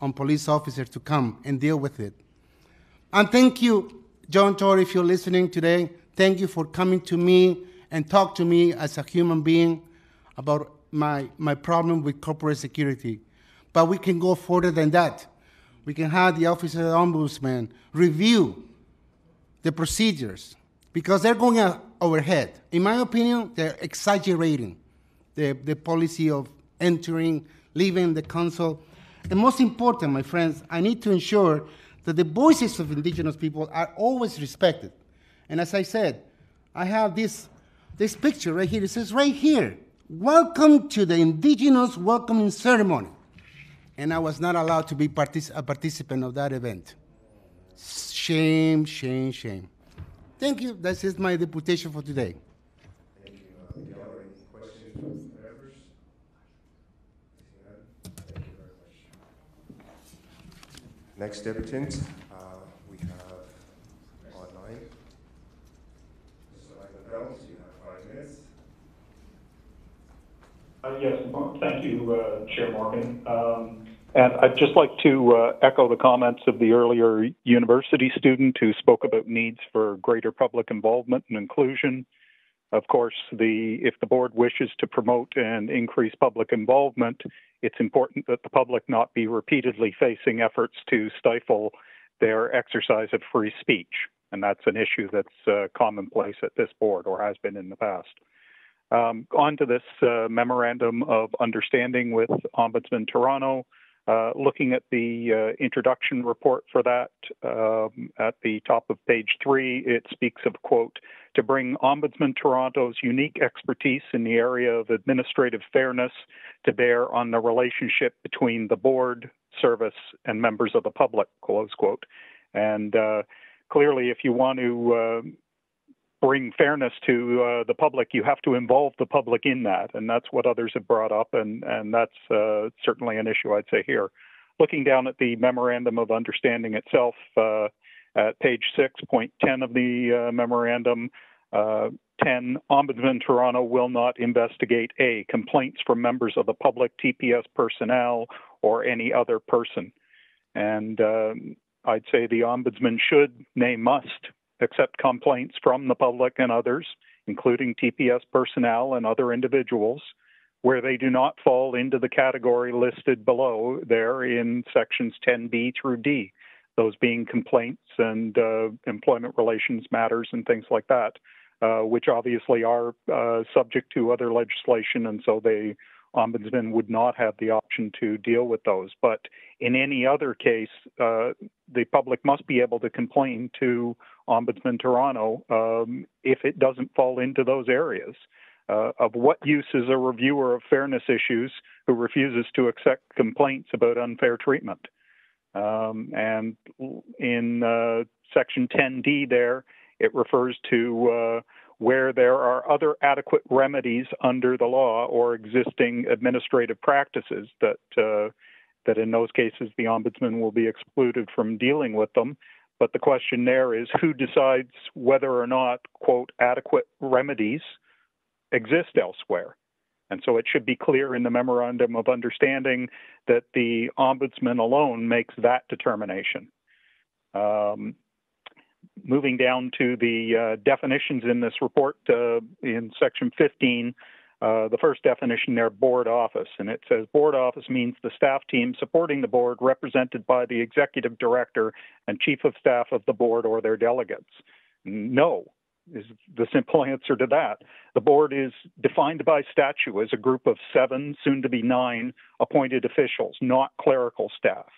on police officers to come and deal with it. And thank you, John Tory, if you're listening today. Thank you for coming to me and talk to me as a human being about my, my problem with corporate security. But we can go further than that. We can have the Office of the Ombudsman review the procedures because they're going overhead. In my opinion, they're exaggerating the, the policy of entering, leaving the council. And most important, my friends, I need to ensure that the voices of indigenous people are always respected. And as I said, I have this, this picture right here. It says right here, welcome to the indigenous welcoming ceremony. And I was not allowed to be partic- a participant of that event. Shame, shame, shame. Thank you. That's just my deputation for today. Thank you. Uh, Miguel, are any questions from members? Thank you very much. Next debutant, uh, we have online. Mr. Michael Phelps, you have five minutes. Uh, Yes, thank you, uh, Chair Morgan. Um, And I'd just like to uh, echo the comments of the earlier university student who spoke about needs for greater public involvement and inclusion. Of course, the if the board wishes to promote and increase public involvement, it's important that the public not be repeatedly facing efforts to stifle their exercise of free speech. And that's an issue that's uh, commonplace at this board or has been in the past. Um, on to this uh, memorandum of understanding with Ombudsman Toronto. Uh, looking at the uh, introduction report for that, um, at the top of page three, it speaks of, quote, to bring Ombudsman Toronto's unique expertise in the area of administrative fairness to bear on the relationship between the board, service, and members of the public, close quote. And uh, clearly, if you want to uh, bring fairness to uh, the public, you have to involve the public in that, and that's what others have brought up, and and that's uh, certainly an issue I'd say here. Looking down at the memorandum of understanding itself, uh, at page six point ten of the uh, memorandum. Uh, 10. Ombudsman Toronto will not investigate A. Complaints from members of the public, TPS personnel, or any other person. And uh, I'd say the Ombudsman should, nay, must, accept complaints from the public and others, including TPS personnel and other individuals, where they do not fall into the category listed below there in sections 10B through D, those being complaints and uh, employment relations matters and things like that, uh, which obviously are uh, subject to other legislation, and so they ombudsman would not have the option to deal with those. But in any other case, uh, the public must be able to complain to Ombudsman Toronto um, if it doesn't fall into those areas. Uh, of what use is a reviewer of fairness issues who refuses to accept complaints about unfair treatment? Um, and in uh, section 10D, there, it refers to uh, where there are other adequate remedies under the law or existing administrative practices that uh, that in those cases the ombudsman will be excluded from dealing with them. But the question there is who decides whether or not quote adequate remedies exist elsewhere. And so it should be clear in the memorandum of understanding that the ombudsman alone makes that determination. Um, moving down to the uh, definitions in this report uh, in section 15, uh, the first definition there, board office. And it says board office means the staff team supporting the board represented by the executive director and chief of staff of the board or their delegates. No, is the simple (laughs) answer to that. The board is defined by statute as a group of seven, soon to be nine, appointed officials, not clerical staff.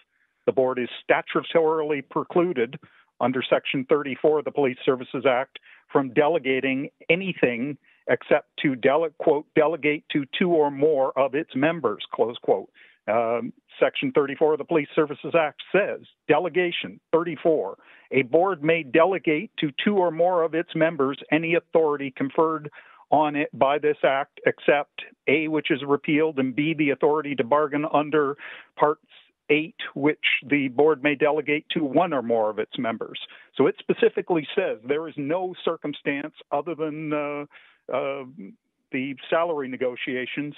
The board is statutorily precluded under Section 34 of the Police Services Act from delegating anything except to dele- quote delegate to two or more of its members close quote. Um, Section 34 of the Police Services Act says delegation 34. A board may delegate to two or more of its members any authority conferred on it by this act except A, which is repealed, and B, the authority to bargain under parts 8, which the board may delegate to one or more of its members. So it specifically says there is no circumstance other than uh, uh, the salary negotiations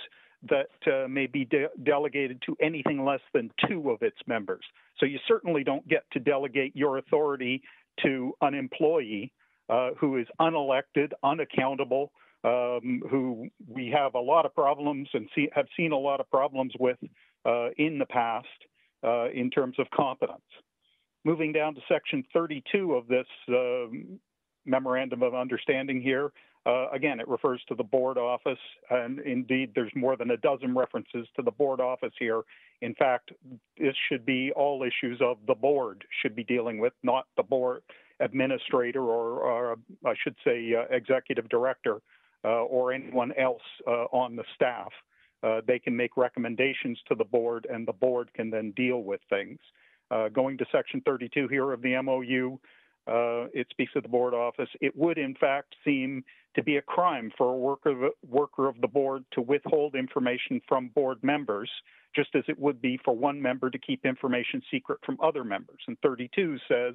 that uh, may be de- delegated to anything less than two of its members. So you certainly don't get to delegate your authority to an employee uh, who is unelected, unaccountable, um, who we have a lot of problems and see, have seen a lot of problems with uh, in the past uh, in terms of competence. Moving down to section 32 of this um, memorandum of understanding here, uh, again, it refers to the board office, and indeed, there's more than a dozen references to the board office here. In fact, this should be all issues of the board should be dealing with, not the board administrator or, or I should say, uh, executive director uh, or anyone else uh, on the staff. Uh, they can make recommendations to the board, and the board can then deal with things. Uh, going to section 32 here of the MOU, uh, it speaks of the board office. It would, in fact, seem to be a crime for a worker of, worker of the board to withhold information from board members, just as it would be for one member to keep information secret from other members. And 32 says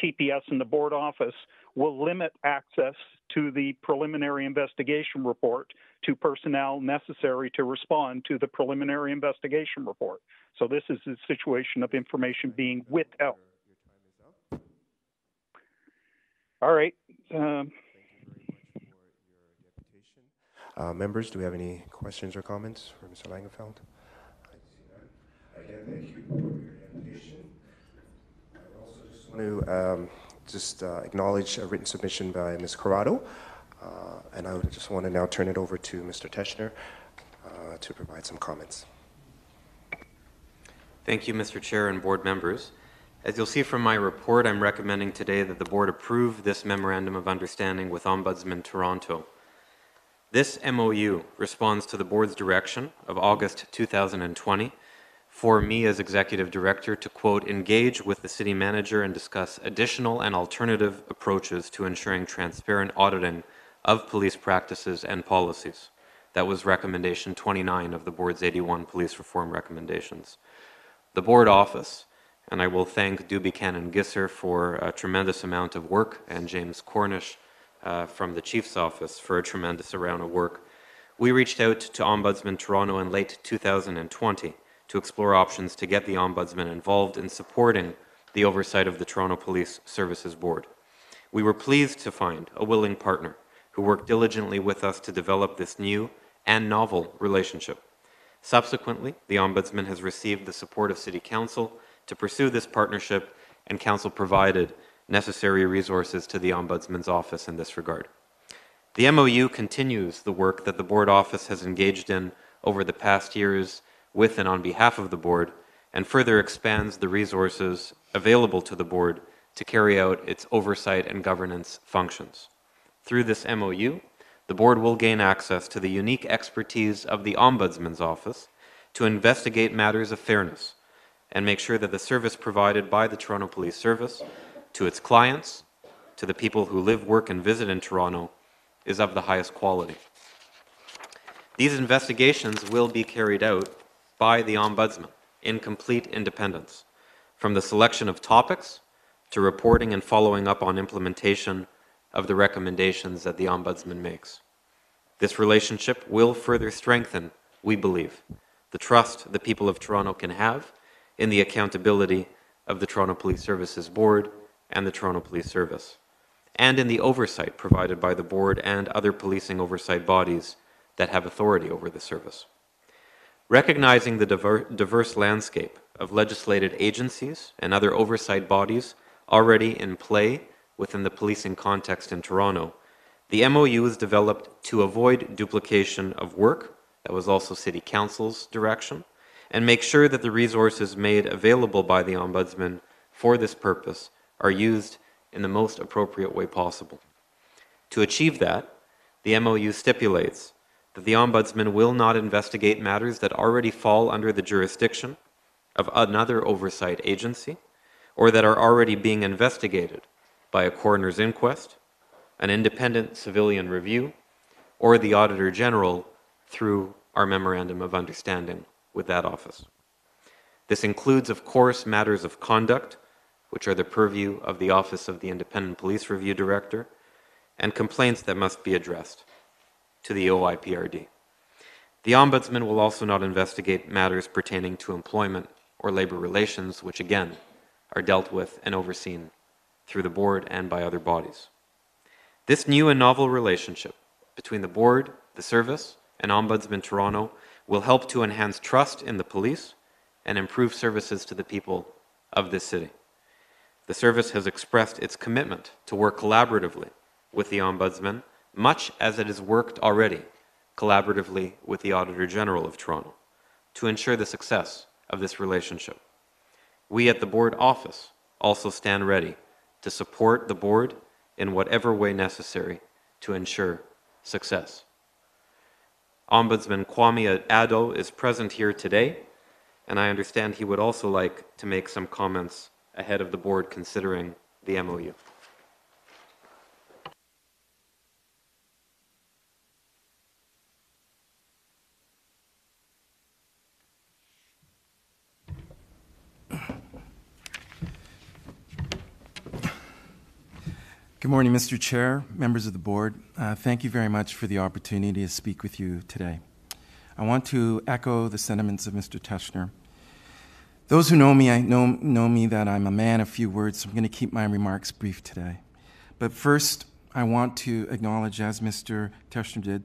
TPS and the board office will limit access to the preliminary investigation report to personnel necessary to respond to the preliminary investigation report. So this is a situation of information being withheld. All right. Um, Uh, members, do we have any questions or comments for Mr. Langenfeld? Again, thank you for your application. I also just want to um, just uh, acknowledge a written submission by Ms. Corrado, uh, and I would just want to now turn it over to Mr. Teschner uh, to provide some comments. Thank you, Mr. Chair and board members. As you'll see from my report, I'm recommending today that the board approve this memorandum of understanding with Ombudsman Toronto. This MOU responds to the board's direction of August 2020 for me as executive director to quote engage with the city manager and discuss additional and alternative approaches to ensuring transparent auditing of police practices and policies. That was recommendation 29 of the board's 81 police reform recommendations. The board office, and I will thank Dubi Kanengisser for a tremendous amount of work and James Cornish uh, from the Chief's office for a tremendous amount of work. We reached out to Ombudsman Toronto in late 2020 to explore options to get the Ombudsman involved in supporting the oversight of the Toronto Police Services Board. We were pleased to find a willing partner who worked diligently with us to develop this new and novel relationship. Subsequently, the Ombudsman has received the support of City Council to pursue this partnership, and Council provided necessary resources to the Ombudsman's office in this regard. The MOU continues the work that the Board office has engaged in over the past years with and on behalf of the Board, and further expands the resources available to the Board to carry out its oversight and governance functions. Through this MOU, the Board will gain access to the unique expertise of the Ombudsman's Office to investigate matters of fairness and make sure that the service provided by the Toronto Police Service to its clients, to the people who live, work, and visit in Toronto, is of the highest quality. These investigations will be carried out by the Ombudsman in complete independence, from the selection of topics to reporting and following up on implementation of the recommendations that the Ombudsman makes. This relationship will further strengthen, we believe, the trust the people of Toronto can have in the accountability of the Toronto Police Services Board and the Toronto Police Service, and in the oversight provided by the Board and other policing oversight bodies that have authority over the service. Recognizing the diver diverse landscape of legislated agencies and other oversight bodies already in play within the policing context in Toronto, the MOU was developed to avoid duplication of work, that was also City Council's direction, and make sure that the resources made available by the Ombudsman for this purpose are used in the most appropriate way possible. To achieve that, the MOU stipulates that the Ombudsman will not investigate matters that already fall under the jurisdiction of another oversight agency or that are already being investigated by a coroner's inquest, an independent civilian review, or the Auditor General through our Memorandum of Understanding with that office. This includes, of course, matters of conduct, which are the purview of the Office of the Independent Police Review Director, and complaints that must be addressed to the OIPRD. The Ombudsman will also not investigate matters pertaining to employment or labor relations, which again are dealt with and overseen through the board and by other bodies. This new and novel relationship between the board, the service, and Ombudsman Toronto will help to enhance trust in the police and improve services to the people of this city. The service has expressed its commitment to work collaboratively with the Ombudsman, much as it has worked already collaboratively with the Auditor General of Toronto to ensure the success of this relationship. We at the board office also stand ready to support the board in whatever way necessary to ensure success. Ombudsman Kwame Addo is present here today, and I understand he would also like to make some comments ahead of the board considering the MOU. Good morning, Mr. Chair, members of the board. Uh, thank you very much for the opportunity to speak with you today. I want to echo the sentiments of Mr. Teschner. Those who know me, I know, know me that I'm a man of few words, so I'm going to keep my remarks brief today. But first, I want to acknowledge, as Mr. Teschner did,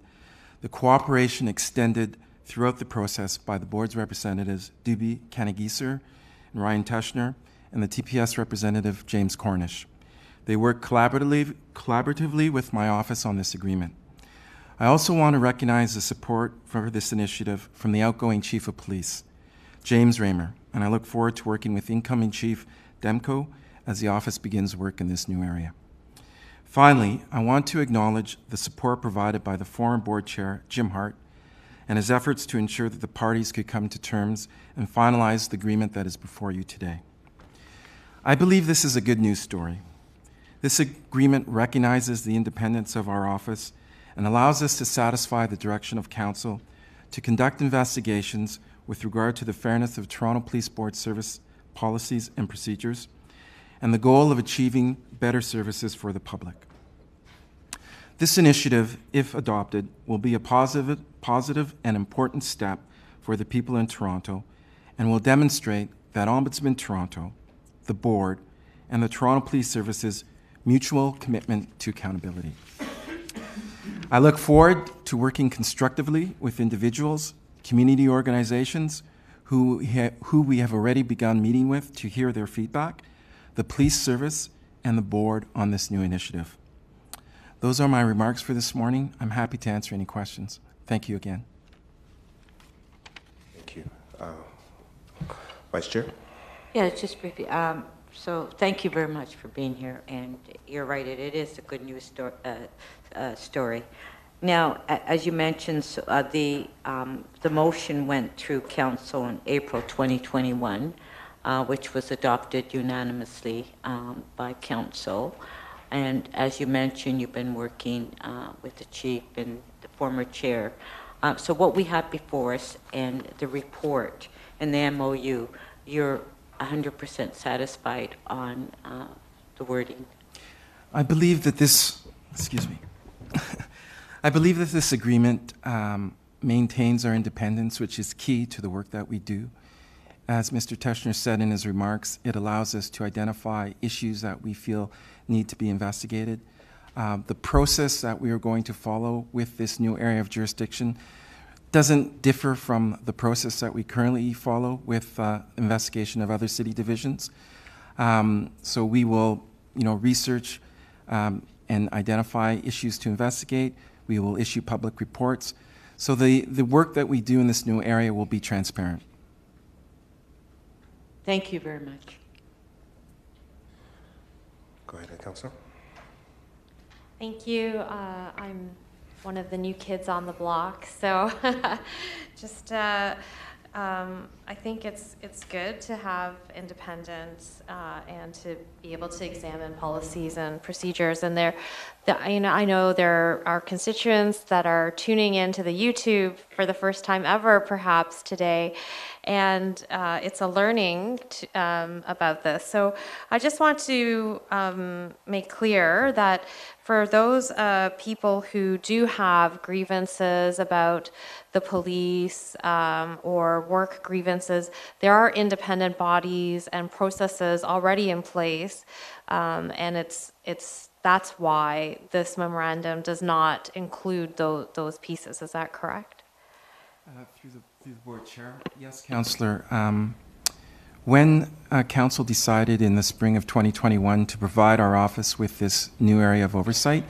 the cooperation extended throughout the process by the board's representatives, Dubi Kanengisser and Ryan Teschner, and the TPS representative, James Cornish. They work collaboratively, collaboratively with my office on this agreement. I also want to recognize the support for this initiative from the outgoing Chief of Police, James Ramer, and I look forward to working with incoming Chief Demkiw as the office begins work in this new area. Finally, I want to acknowledge the support provided by the former board chair, Jim Hart, and his efforts to ensure that the parties could come to terms and finalize the agreement that is before you today. I believe this is a good news story. This agreement recognizes the independence of our office and allows us to satisfy the direction of Council to conduct investigations with regard to the fairness of Toronto Police Board service policies and procedures and the goal of achieving better services for the public. This initiative, if adopted, will be a positive, positive and important step for the people in Toronto and will demonstrate that Ombudsman Toronto, the board, and the Toronto Police Services mutual commitment to accountability. I look forward to working constructively with individuals, community organizations who, ha- who we have already begun meeting with to hear their feedback, the police service, and the board on this new initiative. Those are my remarks for this morning. I'm happy to answer any questions. Thank you again. Thank you. Uh, Vice Chair? Yeah, just briefly. Um, so thank you very much for being here, and you're right, it, it is a good news sto- uh, uh, story. Now, as you mentioned, so, uh, the, um, the motion went through council in April 2021, uh, which was adopted unanimously um, by council. And as you mentioned, you've been working uh, with the chief and the former chair. Uh, So what we have before us and the report and the MOU, you're 100% satisfied on uh, the wording? I believe that this, excuse me, (laughs) I believe that this agreement um, maintains our independence, which is key to the work that we do. As Mr. Teschner said in his remarks, it allows us to identify issues that we feel need to be investigated. Um, the process that we are going to follow with this new area of jurisdiction doesn't differ from the process that we currently follow with uh, investigation of other city divisions. Um, so we will, you know, research um, and identify issues to investigate. We will issue public reports. So the, the work that we do in this new area will be transparent. Thank you very much. Go ahead, Councilor. Thank you. Uh, I'm one of the new kids on the block, so (laughs) just uh, um, I think it's it's good to have independence uh, and to be able to examine policies and procedures. And there, the, you know, I know there are constituents that are tuning into the YouTube for the first time ever, perhaps today, and uh, it's a learning to, um, about this. So I just want to um, make clear that for those uh, people who do have grievances about the police um, or work grievances, there are independent bodies and processes already in place, um, and it's it's that's why this memorandum does not include those, those pieces. Is that correct? Uh, through, the, through the board chair, yes, councillor. Um, when uh, council decided in the spring of 2021 to provide our office with this new area of oversight,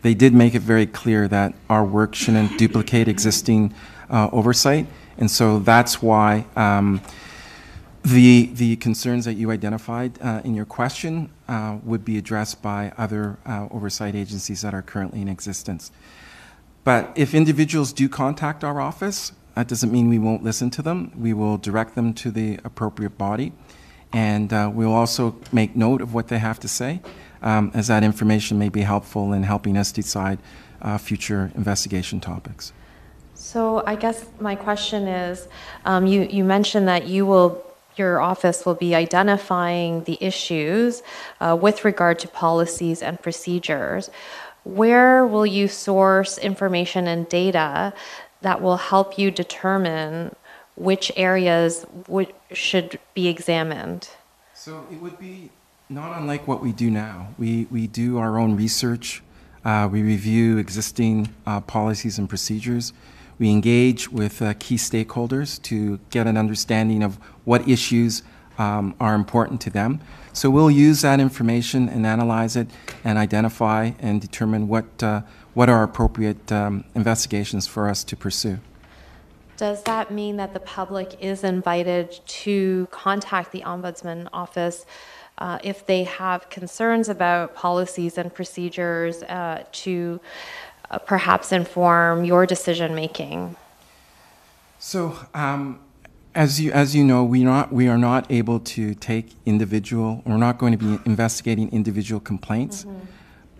they did make it very clear that our work shouldn't duplicate existing uh, oversight, and so that's why um, the the concerns that you identified uh, in your question uh, would be addressed by other uh, oversight agencies that are currently in existence. But if individuals do contact our office, that doesn't mean we won't listen to them. We will direct them to the appropriate body, and uh, we'll also make note of what they have to say, um, as that information may be helpful in helping us decide uh, future investigation topics. So I guess my question is, um, you you mentioned that you will your office will be identifying the issues uh, with regard to policies and procedures. Where will you source information and data that will help you determine which areas would, should be examined? So it would be not unlike what we do now. We, we do our own research, uh, we review existing uh, policies and procedures. We engage with uh, key stakeholders to get an understanding of what issues um, are important to them. So we'll use that information and analyze it and identify and determine what, uh, what are appropriate um, investigations for us to pursue. Does that mean that the public is invited to contact the Ombudsman Office uh, if they have concerns about policies and procedures uh, to uh, perhaps inform your decision making? So, um, as you as you know, we not we are not able to take individual. We're not going to be investigating individual complaints. Mm-hmm.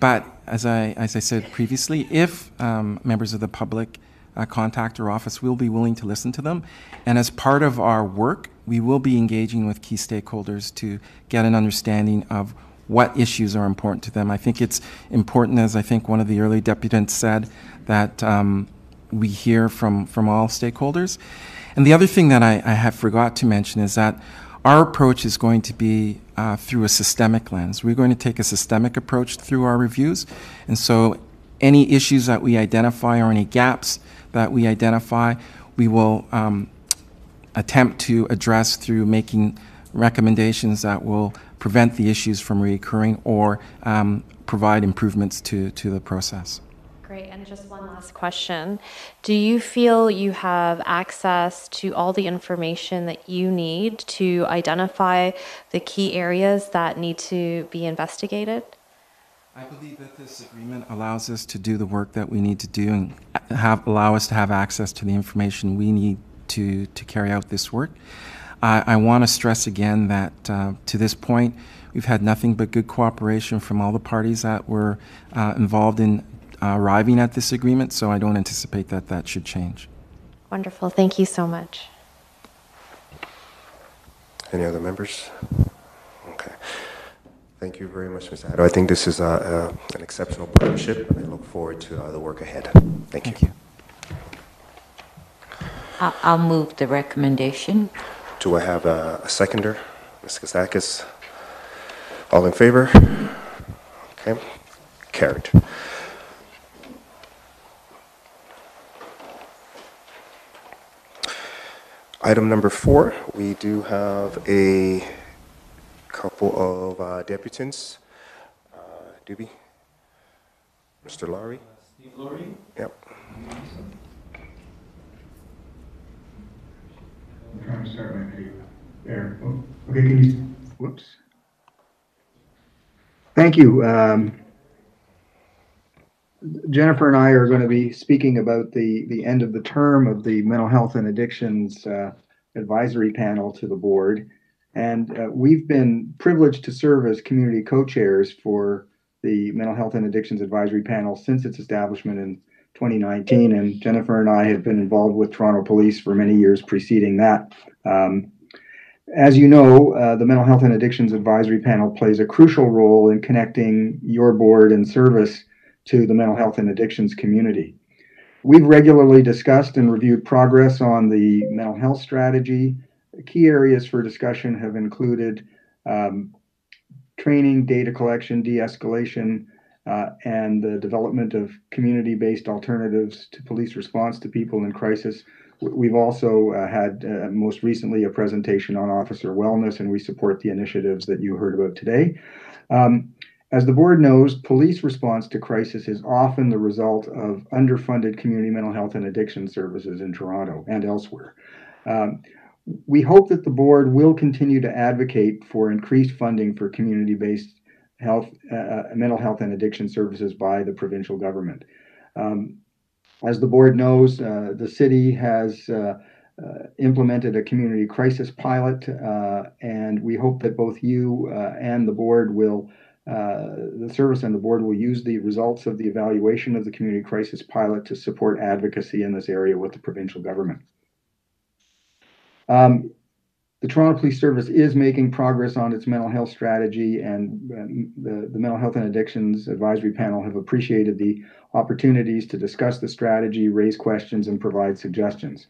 But as I as I said previously, if um, members of the public uh, contact our office, we'll be willing to listen to them. And as part of our work, we will be engaging with key stakeholders to get an understanding of what issues are important to them. I think it's important, as I think one of the early deputants said, that um, we hear from, from all stakeholders. And the other thing that I, I have forgot to mention is that our approach is going to be uh, through a systemic lens. We're going to take a systemic approach through our reviews. And so any issues that we identify or any gaps that we identify, we will um, attempt to address through making recommendations that will prevent the issues from reoccurring or um, provide improvements to, to the process. And just one last question. Do you feel you have access to all the information that you need to identify the key areas that need to be investigated? I believe that this agreement allows us to do the work that we need to do and have, allow us to have access to the information we need to, to carry out this work. I, want to stress again that uh, to this point, We've had nothing but good cooperation from all the parties that were uh, involved in arriving at this agreement, so I don't anticipate that that should change. Wonderful. Thank you so much. Any other members? Okay. Thank you very much, Ms. Addo. I think this is uh, uh, an exceptional partnership. And I look forward to uh, the work ahead. Thank, Thank you. I'll I'll move the recommendation. Do I have a, a seconder? Ms. Kostakis? All in favor? Okay. Carried. Item number four, we do have a couple of uh, deputants. Uh, Dubi? Mr. Lurie? Steve Lurie? Yep. I'm trying to start my video. There. Oh, Okay, can you, whoops. Thank you. Um, Jennifer and I are going to be speaking about the, the end of the term of the Mental Health and Addictions uh, Advisory Panel to the board. And uh, we've been privileged to serve as community co-chairs for the Mental Health and Addictions Advisory Panel since its establishment in 2019. And Jennifer and I have been involved with Toronto Police for many years preceding that. Um, as you know, uh, the Mental Health and Addictions Advisory Panel plays a crucial role in connecting your board and service to the mental health and addictions community. We've regularly discussed and reviewed progress on the mental health strategy. Key areas for discussion have included um, training, data collection, de escalation, uh, and the development of community based alternatives to police response to people in crisis. We've also uh, had uh, most recently a presentation on officer wellness, and we support the initiatives that you heard about today. Um, as the board knows, police response to crisis is often the result of underfunded community mental health and addiction services in Toronto and elsewhere. Um, we hope that the board will continue to advocate for increased funding for community based health, uh, uh, mental health and addiction services by the provincial government. Um, as the board knows, uh, the city has uh, uh, implemented a community crisis pilot, uh, and we hope that both you and the board will, the service and the board will use the results of the evaluation of the community crisis pilot to support advocacy in this area with the provincial government. Um, the Toronto Police Service is making progress on its mental health strategy, and the, the Mental Health and Addictions Advisory Panel have appreciated the opportunities to discuss the strategy, raise questions, and provide suggestions.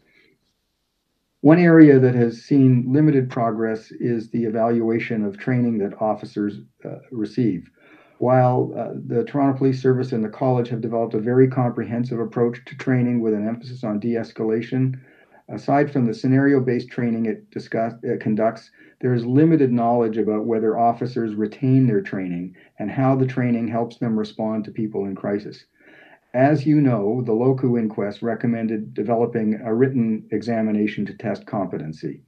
One area that has seen limited progress is the evaluation of training that officers uh, receive. While uh, the Toronto Police Service and the college have developed a very comprehensive approach to training with an emphasis on de escalation, aside from the scenario based training it, discuss, it conducts, there is limited knowledge about whether officers retain their training and how the training helps them respond to people in crisis. As you know, the Loku inquest recommended developing a written examination to test competency.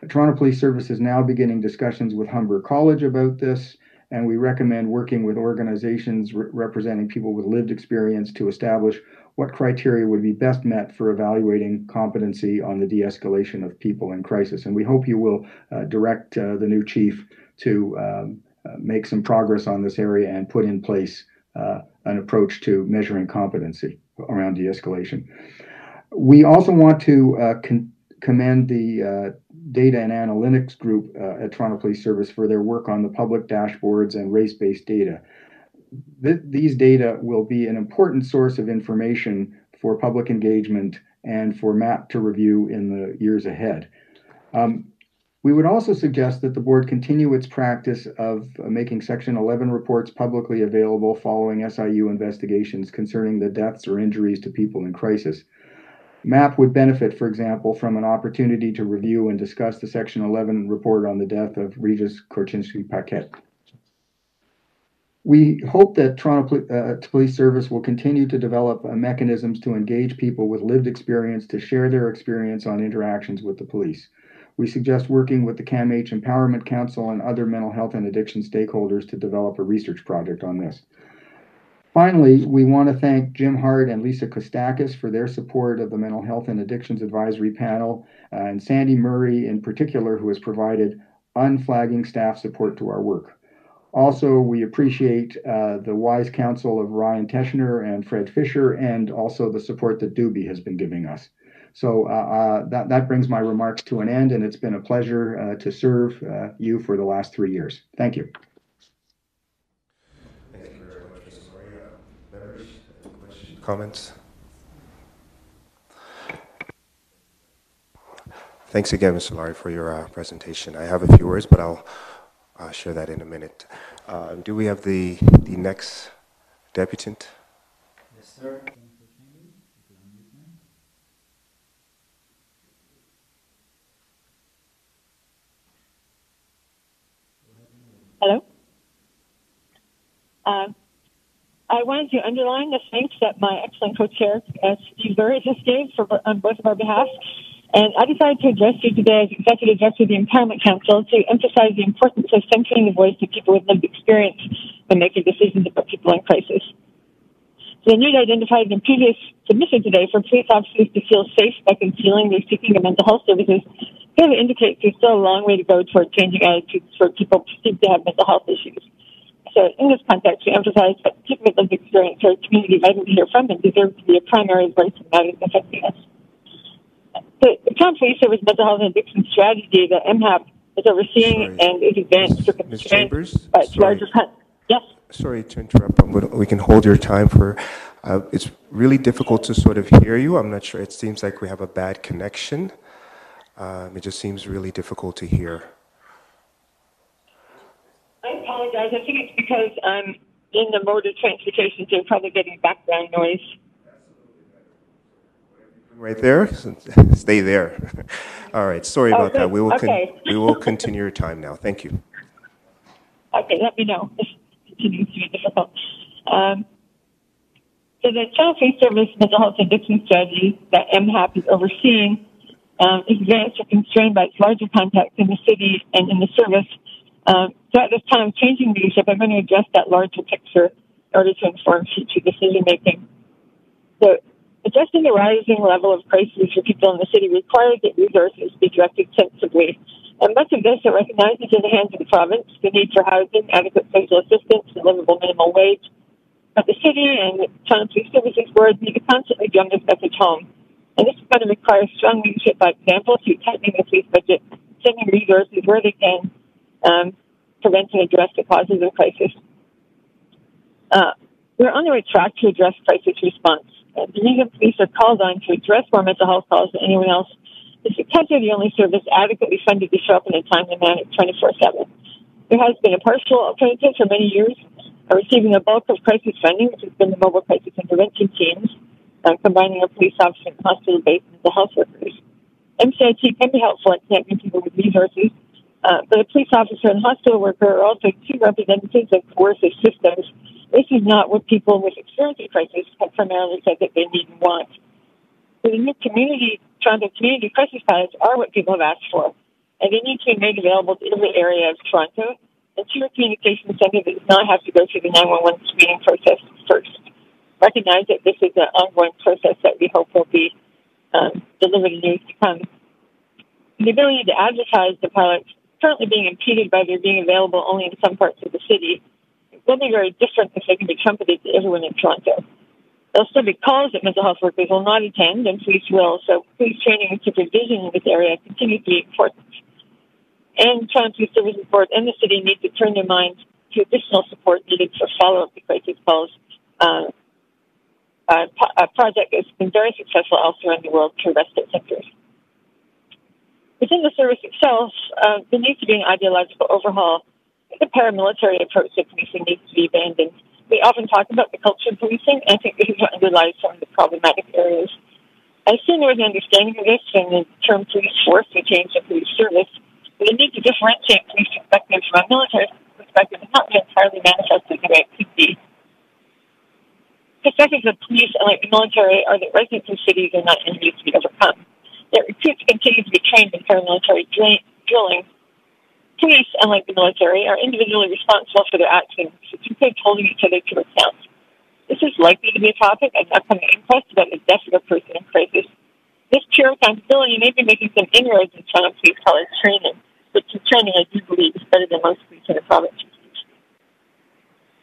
The Toronto Police Service is now beginning discussions with Humber College about this, and we recommend working with organizations re- representing people with lived experience to establish what criteria would be best met for evaluating competency on the de escalation of people in crisis. And we hope you will uh, direct uh, the new chief to um, uh, make some progress on this area and put in place uh, an approach to measuring competency around de escalation. We also want to uh, con- commend the uh, data and analytics group uh, at Toronto Police Service for their work on the public dashboards and race based data. Th- these data will be an important source of information for public engagement and for MAP to review in the years ahead. Um, we would also suggest that the board continue its practice of uh, making Section 11 reports publicly available following SIU investigations concerning the deaths or injuries to people in crisis. MAP would benefit, for example, from an opportunity to review and discuss the Section 11 report on the death of Regis Korchinski-Paquet. We hope that Toronto uh, Police Service will continue to develop uh, mechanisms to engage people with lived experience to share their experience on interactions with the police. We suggest working with the CAMH Empowerment Council and other mental health and addiction stakeholders to develop a research project on this. Finally, we want to thank Jim Hart and Lisa Kostakis for their support of the Mental Health and Addictions Advisory Panel, uh, and Sandy Murray in particular, who has provided unflagging staff support to our work. Also, we appreciate uh, the wise counsel of Ryan Teschner and Fred Fisher, and also the support that Dubi has been giving us. So uh, uh, that, that brings my remarks to an end, and it's been a pleasure uh, to serve uh, you for the last three years. Thank you. Thank you very much, Mr. Maria. Members, any questions, comments? Thanks again, Mr. Lurie, for your uh, presentation. I have a few words, but I'll uh, share that in a minute. Uh, do we have the, the next deputant? Yes, sir. Hello? Uh, I wanted to underline the thanks that my excellent co-chair, uh, Steve Burris, just gave for, on both of our behalf. And I decided to address you today as Executive Director of the Empowerment Council to emphasize the importance of centering the voice of people with lived experience when making decisions about people in crisis. The need identified in previous submission today for police officers to feel safe by concealing their seeking of mental health services kind of indicates there's still a long way to go toward changing attitudes for people perceived to have mental health issues. So in this context, we emphasize that people with lived experience a community to hear from and deserve to be a primary voice in matters affecting us. The, the Town Police Service Mental Health and Addiction Strategy that MHAP is overseeing and is advanced for Ms. Chambers? by Sorry. larger Yes. Sorry to interrupt, but we- can hold your time for, uh, it's really difficult to sort of hear you. I'm not sure, it seems like we have a bad connection. Um, It just seems really difficult to hear. I apologize. I think it's because I'm in the mode of transportation, so probably getting background noise. Right there? (laughs) Stay there. (laughs) All right, sorry Oh, about that. We will, Okay. we will continue your time now. Thank you. Okay, let me know. To. Um, so the Child Free Service Mental Health Addiction Strategy that MHAP is overseeing um, is advanced or constrained by its larger contacts in the city and in the service. Um, so at this time of changing leadership, I'm going to address that larger picture in order to inform future decision making. So addressing the rising level of crises for people in the city requires that resources be directed sensibly. And much of this it recognizes in the hands of the province the need for housing, adequate social assistance, and livable minimum wage. But the city and Police Services Board need to constantly drum this message home. And this is going to require strong leadership by example through tightening the police budget, sending resources where they can, um, prevent and address the causes of crisis. Uh, we're on the right track to address crisis response. Uh, the reason police are called on to address more mental health calls than anyone else is because they're the only service adequately funded to show up in a timely manner 24 7. There has been a partial alternative for many years, uh, receiving a bulk of crisis funding, which has been the mobile crisis intervention teams, uh, combining a police officer and hospital based mental health workers. MCIT can be helpful in connecting people with resources, uh, but a police officer and hospital worker are also two representatives of coercive systems. This is not what people with experience in crisis have primarily said that they need and want. The new community, Toronto community crisis pilots are what people have asked for, and they need to be made available to every area of Toronto and to a communication center that does not have to go through the 911 screening process first. Recognize that this is an ongoing process that we hope will be um, delivered in years to come. The ability to advertise the pilots currently being impeded by their being available only in some parts of the city will be very different if they can be trumpeted to everyone in Toronto. There'll still be calls that mental health workers will not attend, and police will. So police training and supervision in this area continue to be important. And Toronto Police Services Board and the city need to turn their minds to additional support needed for follow-up to crisis calls. Uh, a, a project that's been very successful elsewhere in the world to respite centers. Within the service itself, uh, there needs to be an ideological overhaul. The paramilitary approach to policing needs to be abandoned. We often talk about the culture of policing, and I think this is what underlies some of the problematic areas. I assume there was an understanding of this when the term police force was changed to police service. The need to differentiate police perspective from a military perspective is not entirely manifested the way it could be. Perspectives of police, unlike the military, are that residents of cities are not enemies to be overcome. That recruits continue to be trained in paramilitary dri- drilling. Police, unlike the military, are individually responsible for their actions, which includes holding each other to account. This is likely to be a topic at upcoming inquest about the death of a person in crisis. This pure accountability may be making some inroads in Toronto Police College training, which is training I do believe is better than most police in the province.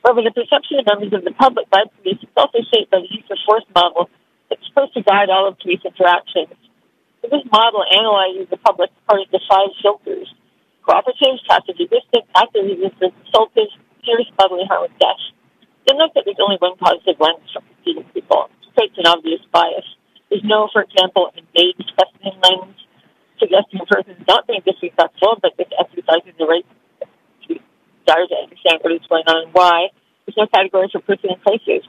However, the perception of members of the public by police is also shaped by the use of force model that's supposed to guide all of police interactions. So this model analyzes the public according to five filters. Cooperative, passive resistant, active resistant, assaultive, serious bodily harm, and death. You'll note that there's only one positive lens from perceiving people. Creates an obvious bias. There's no, for example, engaged questioning lens suggesting a person is not being disrespectful, but just exercising the right to desire to understand what is going on and why. There's no category for person and places.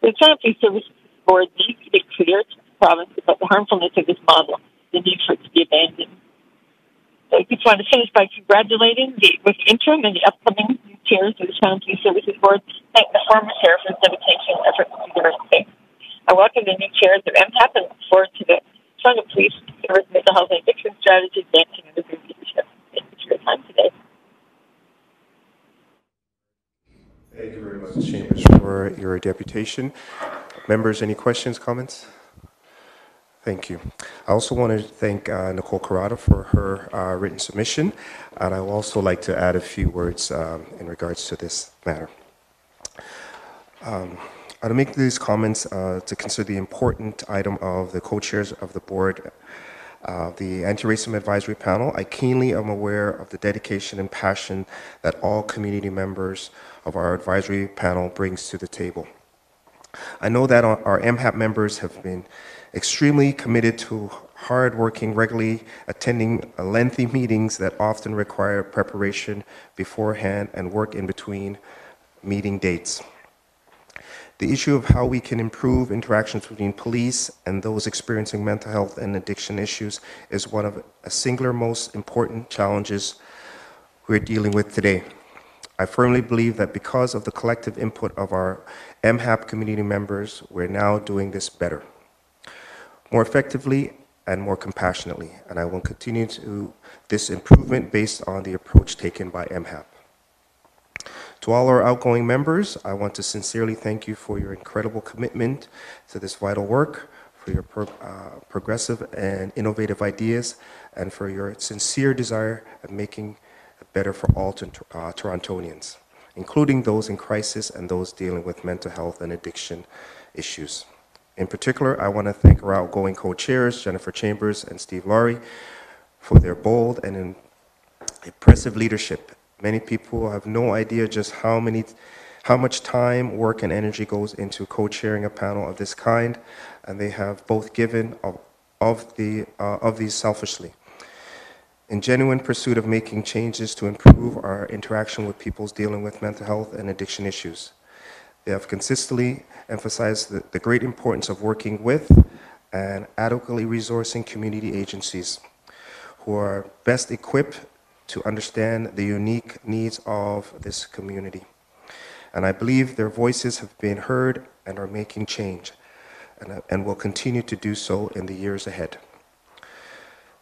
The Toronto Service Board needs to be clear to the province about the harmfulness of this model, the need for it to be abandoned. I just want to finish by congratulating the, with interim and the upcoming chairs of the Toronto Police Services Board. Thank the former chair for his dedication and efforts to thing. I welcome the new chairs of MHAP and look forward to the Toronto Police Service Mental Health and Addiction Strategy advancing under their leadership. Thank you for your time today. Thank you very much, Chambers, for your deputation. Members, any questions, comments? Thank you. I also want to thank uh, Nicole Carrata for her uh, written submission, and I would also like to add a few words um, in regards to this matter. Um, I'll make these comments uh, to consider the important item of the co-chairs of the board, uh, the Anti-Racism Advisory Panel. I keenly am aware of the dedication and passion that all community members of our advisory panel brings to the table. I know that our our MHAP members have been extremely committed to hard working, regularly attending uh, lengthy meetings that often require preparation beforehand and work in between meeting dates. The issue of how we can improve interactions between police and those experiencing mental health and addiction issues is one of a singular most important challenges we're dealing with today. I firmly believe that because of the collective input of our MHAP community members, we're now doing this better, more effectively and more compassionately, and I will continue to this improvement based on the approach taken by MHAP. To all our outgoing members, I want to sincerely thank you for your incredible commitment to this vital work, for your pro- uh, progressive and innovative ideas, and for your sincere desire of making it better for all Tor- uh, Torontonians, including those in crisis and those dealing with mental health and addiction issues. In particular, I want to thank our outgoing co-chairs, Jennifer Chambers and Steve Lurie, for their bold and impressive leadership Many people have no idea just how many, how much time, work, and energy goes into co-chairing a panel of this kind, and they have both given of, of the uh, of these selfishly. In genuine pursuit of making changes to improve our interaction with people dealing with mental health and addiction issues. They have consistently emphasized the, the great importance of working with and adequately resourcing community agencies who are best equipped to understand the unique needs of this community. And I believe their voices have been heard and are making change and, and will continue to do so in the years ahead.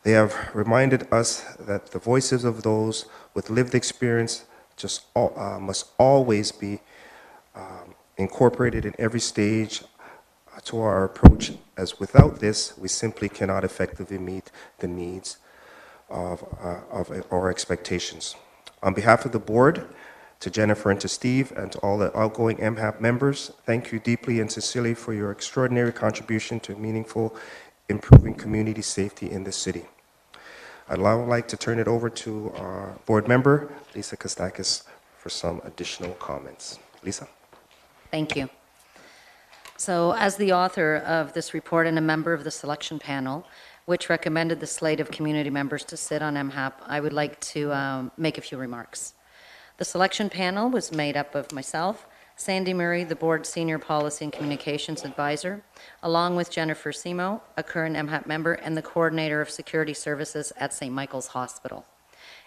They have reminded us that the voices of those with lived experience just all, uh, must always be incorporated in every stage uh, to our approach, as without this, we simply cannot effectively meet the needs of, uh, of our expectations. On behalf of the board, to Jennifer and to Steve, and to all the outgoing MHAP members, thank you deeply and sincerely for your extraordinary contribution to meaningful improving community safety in this city. I'd now like to turn it over to our board member, Lisa Kostakis, for some additional comments. Lisa? Thank you. So, as the author of this report and a member of the selection panel, which recommended the slate of community members to sit on MHAP, I would like to um, make a few remarks. The selection panel was made up of myself, Sandy Murray, the board senior policy and communications advisor, along with Jennifer Simo, a current MHAP member and the coordinator of security services at St. Michael's Hospital,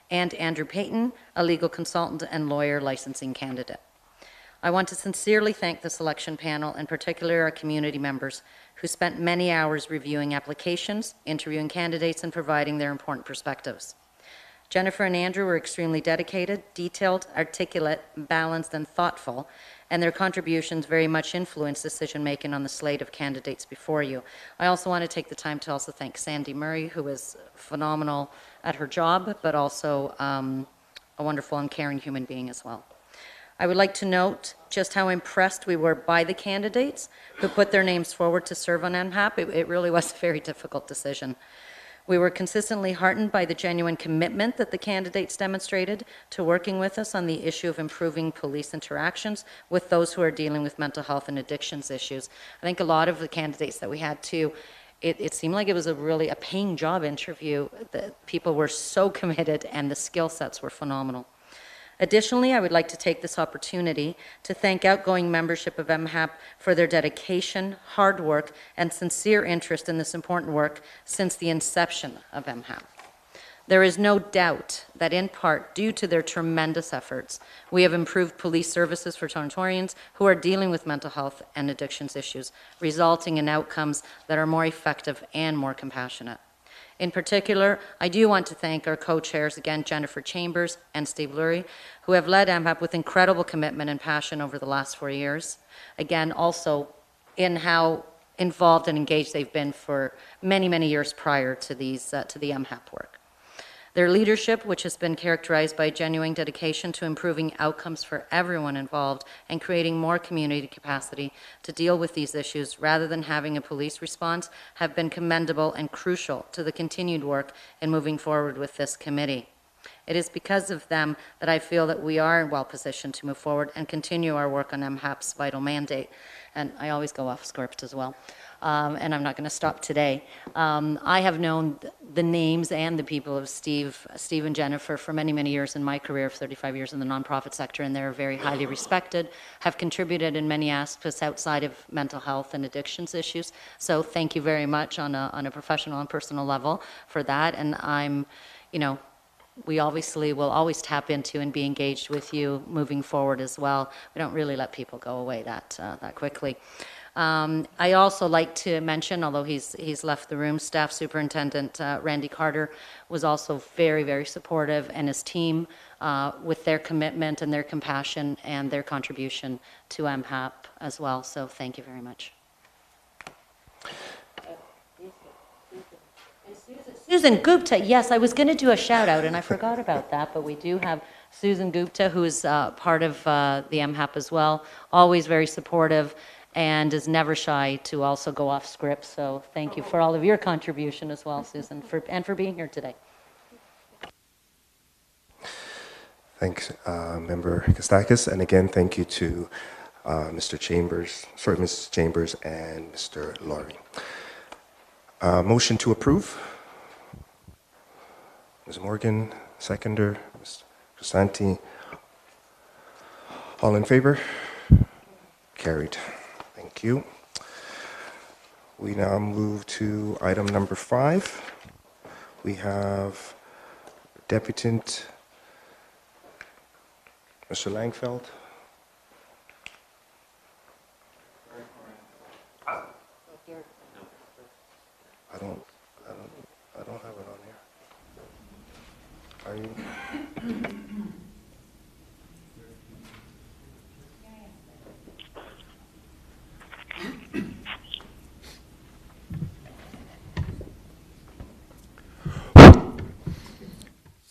and Andrew Payton, a legal consultant and lawyer licensing candidate. I want to sincerely thank the selection panel, in particular our community members, who spent many hours reviewing applications, interviewing candidates, and providing their important perspectives. Jennifer and Andrew were extremely dedicated, detailed, articulate, balanced, and thoughtful, and their contributions very much influenced decision making on the slate of candidates before you. I also want to take the time to also thank Sandy Murray, who is phenomenal at her job, but also um, a wonderful and caring human being as well. I would like to note just how impressed we were by the candidates who put their names forward to serve on MHAP. It, it really was a very difficult decision. We were consistently heartened by the genuine commitment that the candidates demonstrated to working with us on the issue of improving police interactions with those who are dealing with mental health and addictions issues. I think a lot of the candidates that we had too, it, it seemed like it was a really a paying job interview. The people were so committed and the skill sets were phenomenal. Additionally, I would like to take this opportunity to thank outgoing membership of MHAP for their dedication, hard work, and sincere interest in this important work since the inception of MHAP. There is no doubt that, in part, due to their tremendous efforts, we have improved police services for Torontarians who are dealing with mental health and addictions issues, resulting in outcomes that are more effective and more compassionate. In particular, I do want to thank our co-chairs again, Jennifer Chambers and Steve Lurie, who have led MHAP with incredible commitment and passion over the last four years. Again, also in how involved and engaged they've been for many, many years prior to these uh, to the MHAP work. Their leadership, which has been characterized by genuine dedication to improving outcomes for everyone involved and creating more community capacity to deal with these issues rather than having a police response, have been commendable and crucial to the continued work in moving forward with this committee. It is because of them that I feel that we are well positioned to move forward and continue our work on MHAP's vital mandate. And I always go off script as well um, and I'm not going to stop today. Um, I have known the names and the people of Steve, Steve and Jennifer for many, many years in my career of 35 years in the nonprofit sector, and they're very highly respected, have contributed in many aspects outside of mental health and addictions issues. So thank you very much on a, on a professional and personal level for that. And I'm, you know, we obviously will always tap into and be engaged with you moving forward as well. We don't really let people go away that, uh, that quickly. Um, I also like to mention, although he's he's left the room, Staff Superintendent uh, Randy Carter was also very very supportive, and his team uh, with their commitment and their compassion and their contribution to MHAP as well. So thank you very much. Susan Gapka, yes, I was going to do a shout out and I forgot about that, but we do have Susan Gapka, who is uh, part of uh, the MHAP as well, always very supportive and is never shy to also go off script. So thank you for all of your contribution as well, Susan, for, and for being here today. Thanks, uh, Member Kostakis. And again, thank you to uh, Mr. Chambers, sorry, Mrs. Chambers and Mr. Lurie. Uh, motion to approve. Ms. Morgan, seconder. Mr. Crisanti. All in favor? Carried. Thank you. We now move to item number five. We have Deputant Mr. Langenfeld. I don't, I don't, I don't have it on here. Are you?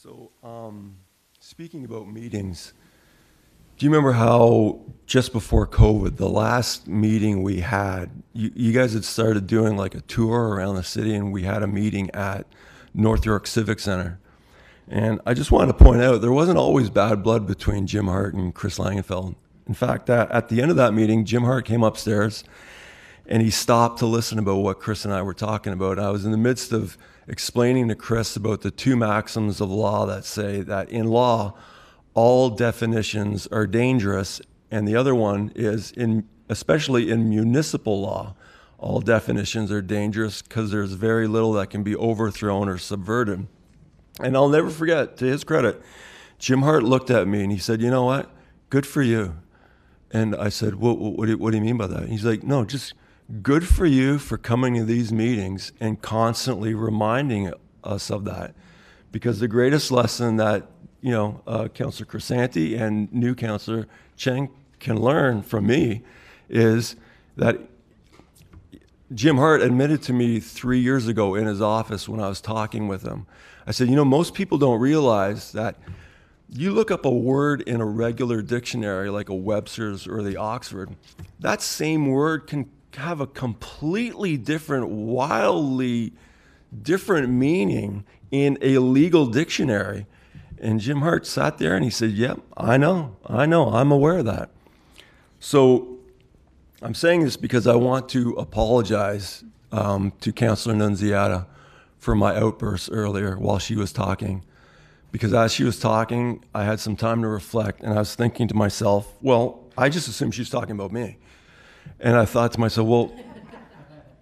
So, um, speaking about meetings, do you remember how just before COVID, the last meeting we had, you, you guys had started doing like a tour around the city, and we had a meeting at North York Civic Center. And I just wanted to point out there wasn't always bad blood between Jim Hart and Chris Langenfeld. In fact, at, at the end of that meeting, Jim Hart came upstairs and he stopped to listen about what Chris and I were talking about. I was in the midst of explaining to Chris about the two maxims of law that say that in law, all definitions are dangerous, and the other one is in especially in municipal law, all definitions are dangerous because there's very little that can be overthrown or subverted. And I'll never forget, to his credit, Jim Hart looked at me and he said, "You know what? Good for you." And I said, "What? What, what, do, you, what do you mean by that?" And he's like, "No, just." Good for you for coming to these meetings and constantly reminding us of that. Because the greatest lesson that, you know, uh, Councillor Crisanti and new Councillor Cheng can learn from me is that Jim Hart admitted to me three years ago in his office when I was talking with him. I said, you know, most people don't realize that you look up a word in a regular dictionary like a Webster's or the Oxford, that same word can have a completely different, wildly different meaning in a legal dictionary. And Jim Hart sat there and he said, Yep, I know, I know, I'm aware of that. So I'm saying this because I want to apologize um, to Councillor Nunziata for my outbursts earlier while she was talking. Because as she was talking, I had some time to reflect and I was thinking to myself, well, I just assumed she was talking about me. And I thought to myself, well,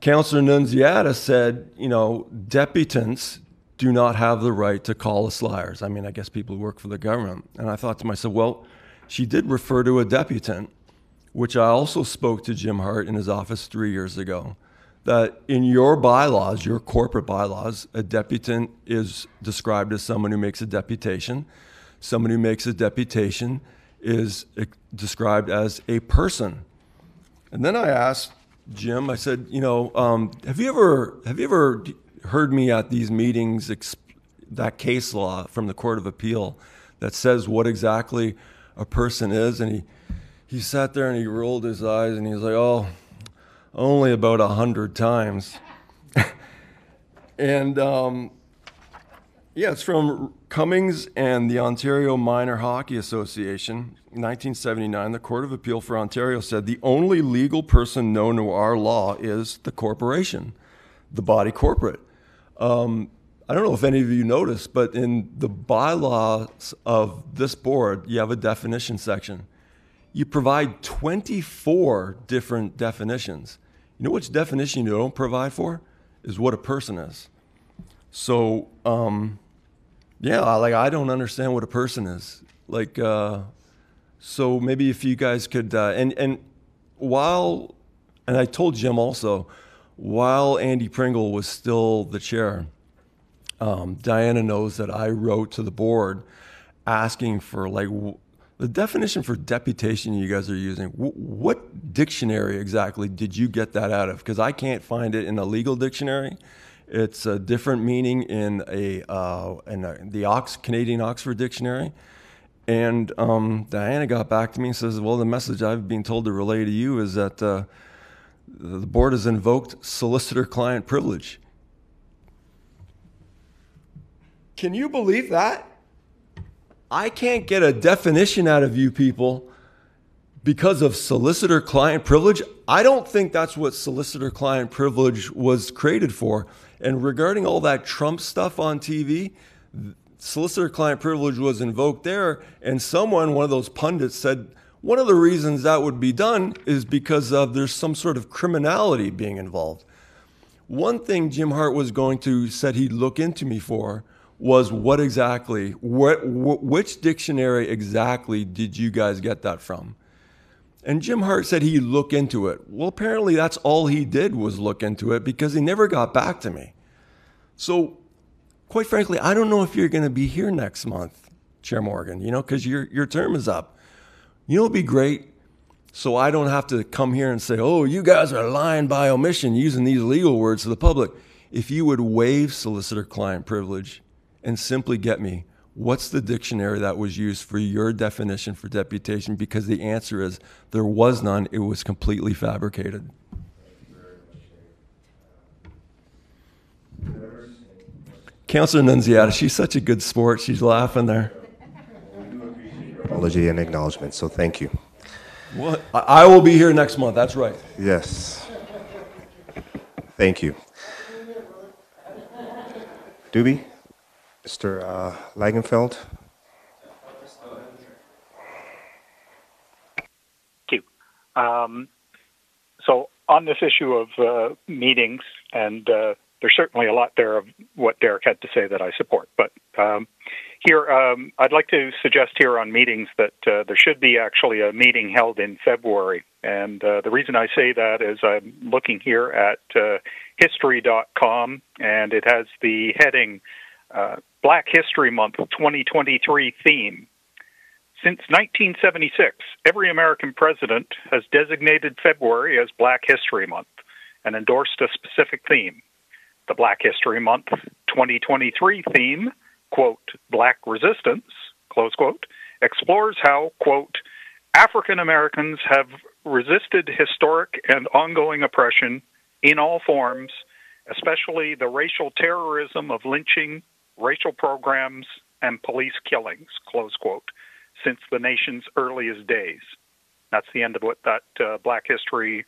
Councillor Nunziata said, you know, deputants do not have the right to call us liars. I mean, I guess people who work for the government. And I thought to myself, well, she did refer to a deputant, which I also spoke to Jim Hart in his office three years ago. That in your bylaws, your corporate bylaws, a deputant is described as someone who makes a deputation. Someone who makes a deputation is eh, described as a person. And then I asked Jim, I said, you know, um, have you ever have you ever heard me at these meetings exp- that case law from the Court of Appeal that says what exactly a person is? And he he sat there and he rolled his eyes and he was like, oh, only about a hundred times. (laughs) and um, yeah, it's from Cummings and the Ontario Minor Hockey Association. 1979, the Court of Appeal for Ontario said the only legal person known to our law is the corporation, the body corporate. Um, I don't know if any of you noticed, but in the bylaws of this board, you have a definition section. You provide 24 different definitions. You know which definition you don't provide for? Is what a person is. So, um, yeah, like I don't understand what a person is. Like, uh, so maybe if you guys could, uh, and and while, and I told Jim also, while Andy Pringle was still the chair, um, Diana knows that I wrote to the board asking for like w- the definition for deputation you guys are using. W- what dictionary exactly did you get that out of? Because I can't find it in a legal dictionary. It's a different meaning in a uh, in a, the Ox Canadian Oxford Dictionary. And um, Diana got back to me and says, "Well, the message I've been told to relay to you is that uh, the board has invoked solicitor-client privilege." Can you believe that? I can't get a definition out of you people because of solicitor client privilege. I don't think that's what solicitor client privilege was created for. And regarding all that Trump stuff on TV, solicitor client privilege was invoked there. And someone, one of those pundits, said one of the reasons that would be done is because of there's some sort of criminality being involved. One thing Jim Hart was going to said he'd look into me for was what exactly, what, wh- which dictionary exactly did you guys get that from? And Jim Hart said he'd look into it. Well, apparently that's all he did was look into it because he never got back to me. So, quite frankly, I don't know if you're going to be here next month, Chair Morgan, you know, because your, your term is up. You know, it'd be great so I don't have to come here and say, oh, you guys are lying by omission using these legal words to the public. If you would waive solicitor client privilege and simply get me what's the dictionary that was used for your definition for deputation because the answer is there was none it was completely fabricated Councillor Nunziata, she's such a good sport. She's laughing there. Apology and acknowledgement, so thank you. What? I I will be here next month. That's right. Yes. Thank you. Dubi? Mr. Uh, Langenfeld? Thank you. Um, so on this issue of uh, meetings, and uh, there's certainly a lot there of what Derek had to say that I support. But um, here, um, I'd like to suggest here on meetings that uh, there should be actually a meeting held in February. And uh, the reason I say that is I'm looking here at uh, history.com, and it has the heading uh, Black History Month 2023 theme. Since 1976, every American president has designated February as Black History Month and endorsed a specific theme. The Black History Month 2023 theme, quote, Black Resistance, close quote, explores how, quote, African Americans have resisted historic and ongoing oppression in all forms, especially the racial terrorism of lynching, racial programs, and police killings, close quote, since the nation's earliest days. That's the end of what that uh, Black History,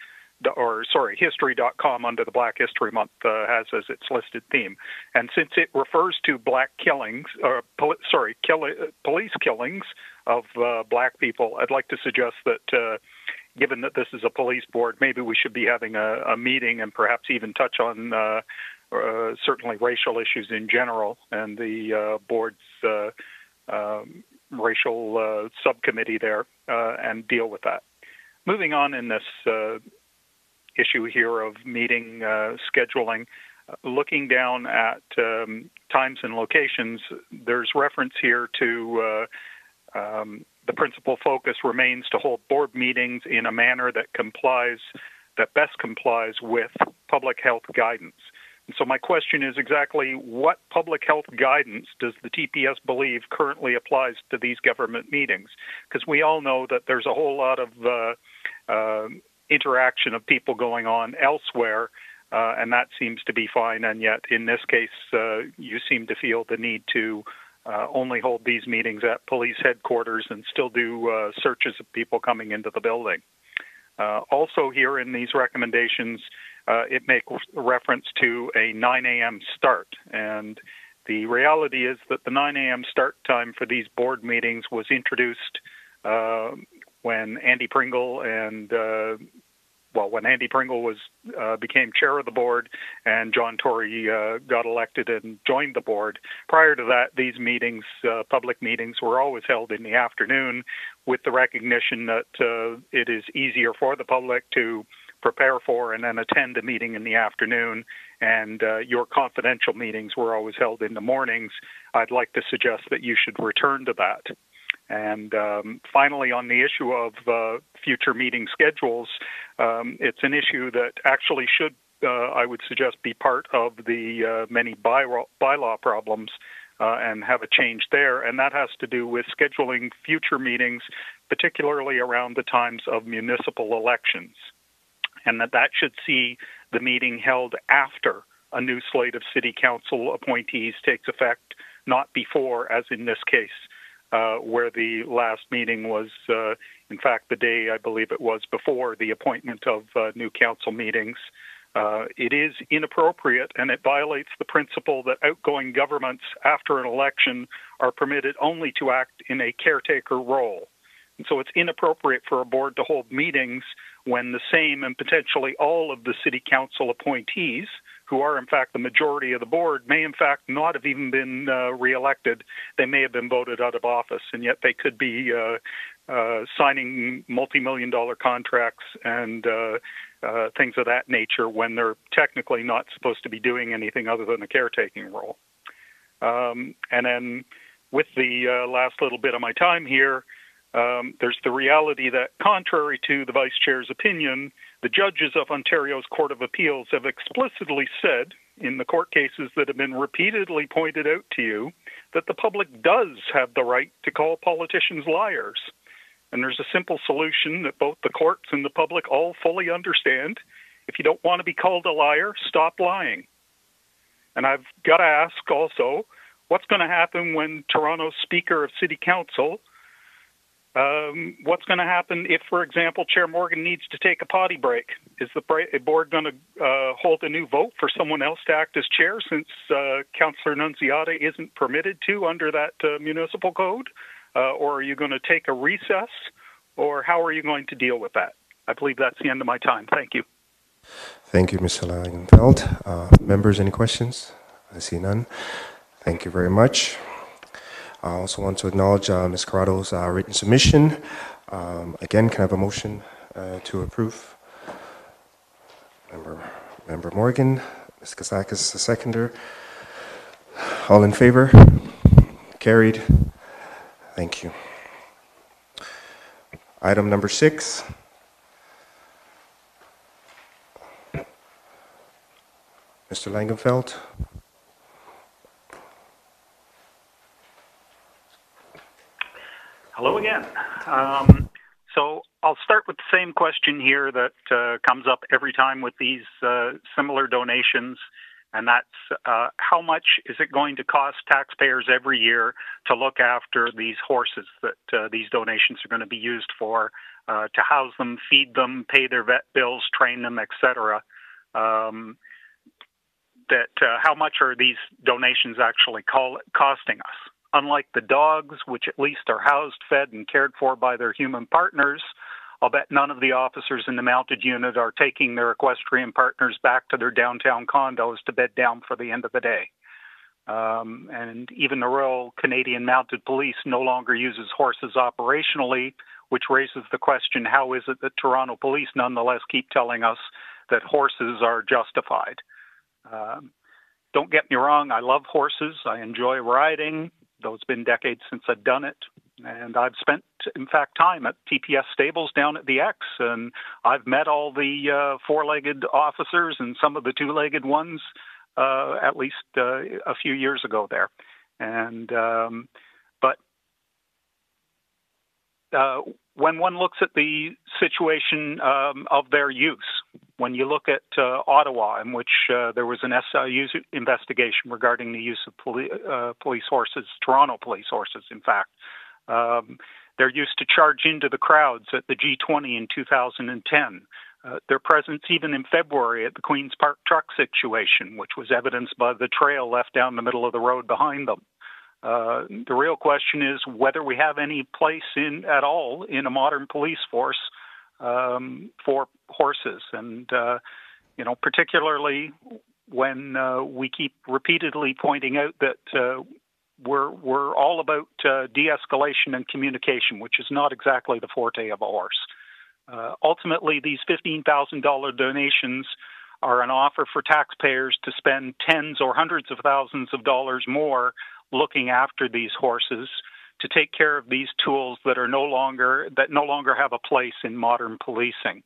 or sorry, History.com under the Black History Month uh, has as its listed theme. And since it refers to black killings, or poli- sorry, kill- police killings of uh, black people, I'd like to suggest that uh, given that this is a police board, maybe we should be having a, a meeting and perhaps even touch on uh, uh, certainly racial issues in general and the uh, board's uh, um, racial uh, subcommittee there uh, and deal with that. Moving on in this uh, issue here of meeting scheduling, looking down at um, times and locations, there's reference here to um, the principal focus remains to hold board meetings in a manner that complies, that best complies with public health guidance. And so my question is exactly what public health guidance does the TPS believe currently applies to these government meetings? Because we all know that there's a whole lot of uh, uh, interaction of people going on elsewhere, uh, and that seems to be fine. And yet, in this case, uh, you seem to feel the need to uh, only hold these meetings at police headquarters and still do uh, searches of people coming into the building. Uh, also, here in these recommendations, uh, it makes reference to a 9 a.m. start. And the reality is that the 9 a.m. start time for these board meetings was introduced when Andy Pringle and uh, well, when Andy Pringle was uh, became chair of the board and John Tory uh, got elected and joined the board. Prior to that, these meetings, uh, public meetings, were always held in the afternoon, with the recognition that uh, it is easier for the public to prepare for and then attend a meeting in the afternoon. And uh, your confidential meetings were always held in the mornings. I'd like to suggest that you should return to that. And um, finally, on the issue of uh, future meeting schedules, um, it's an issue that actually should, uh, I would suggest, be part of the uh, many bylaw, problems uh, and have a change there. And that has to do with scheduling future meetings, particularly around the times of municipal elections. And that that should see the meeting held after a new slate of city council appointees takes effect, not before, as in this case uh, where the last meeting was, uh, in fact, the day I believe it was before the appointment of uh, new council meetings. Uh, it is inappropriate and it violates the principle that outgoing governments after an election are permitted only to act in a caretaker role. And so it's inappropriate for a board to hold meetings when the same and potentially all of the city council appointees who are in fact the majority of the board, may in fact not have even been uh, reelected. They may have been voted out of office, and yet they could be uh, uh, signing multi-million dollar contracts and uh, uh, things of that nature when they're technically not supposed to be doing anything other than a caretaking role. Um, and then, with the uh, last little bit of my time here, um, there's the reality that, contrary to the vice chair's opinion, the judges of Ontario's Court of Appeals have explicitly said, in the court cases that have been repeatedly pointed out to you, that the public does have the right to call politicians liars. And there's a simple solution that both the courts and the public all fully understand. If you don't want to be called a liar, stop lying. And I've got to ask also, what's going to happen when Toronto's Speaker of City Council um, what's going to happen if, for example, Chair Morgan needs to take a potty break? Is the board going to uh, hold a new vote for someone else to act as chair since uh, Councillor Nunziata isn't permitted to under that uh, municipal code? Uh, or are you going to take a recess? Or how are you going to deal with that? I believe that's the end of my time. Thank you. Thank you, Mr. Langenfeld. Uh, members, any questions? I see none. Thank you very much. I also want to acknowledge uh, Ms. Corrado's uh, written submission. Um, again, can I have a motion uh, to approve? Member, Member Morgan, Ms. Kostakis, the seconder. All in favor? Carried. Thank you. Item number six. Mr. Langenfeld. Hello again. Um, so I'll start with the same question here that uh, comes up every time with these uh, similar donations, and that's uh, how much is it going to cost taxpayers every year to look after these horses that uh, these donations are going to be used for, uh, to house them, feed them, pay their vet bills, train them, etc. Um, that uh, how much are these donations actually call, costing us? Unlike the dogs, which at least are housed, fed, and cared for by their human partners, I'll bet none of the officers in the mounted unit are taking their equestrian partners back to their downtown condos to bed down for the end of the day. Um, and even the Royal Canadian Mounted Police no longer uses horses operationally, which raises the question how is it that Toronto Police nonetheless keep telling us that horses are justified? Um, don't get me wrong, I love horses. I enjoy riding though it's been decades since I've done it. And I've spent, in fact, time at TPS stables down at the X, and I've met all the uh, four-legged officers and some of the two-legged ones, uh, at least uh, a few years ago there. And um, but uh, when one looks at the situation um, of their use, when you look at uh, Ottawa, in which uh, there was an SIU investigation regarding the use of poli- uh, police horses, Toronto police horses, in fact, um, they're used to charge into the crowds at the G20 in 2010. Uh, their presence even in February at the Queen's Park truck situation, which was evidenced by the trail left down the middle of the road behind them. Uh, the real question is whether we have any place in at all in a modern police force um, for horses, and uh, you know, particularly when uh, we keep repeatedly pointing out that uh, we're we're all about uh, de-escalation and communication, which is not exactly the forte of a horse. Uh, ultimately, these fifteen thousand dollar donations are an offer for taxpayers to spend tens or hundreds of thousands of dollars more looking after these horses to take care of these tools that are no longer that no longer have a place in modern policing.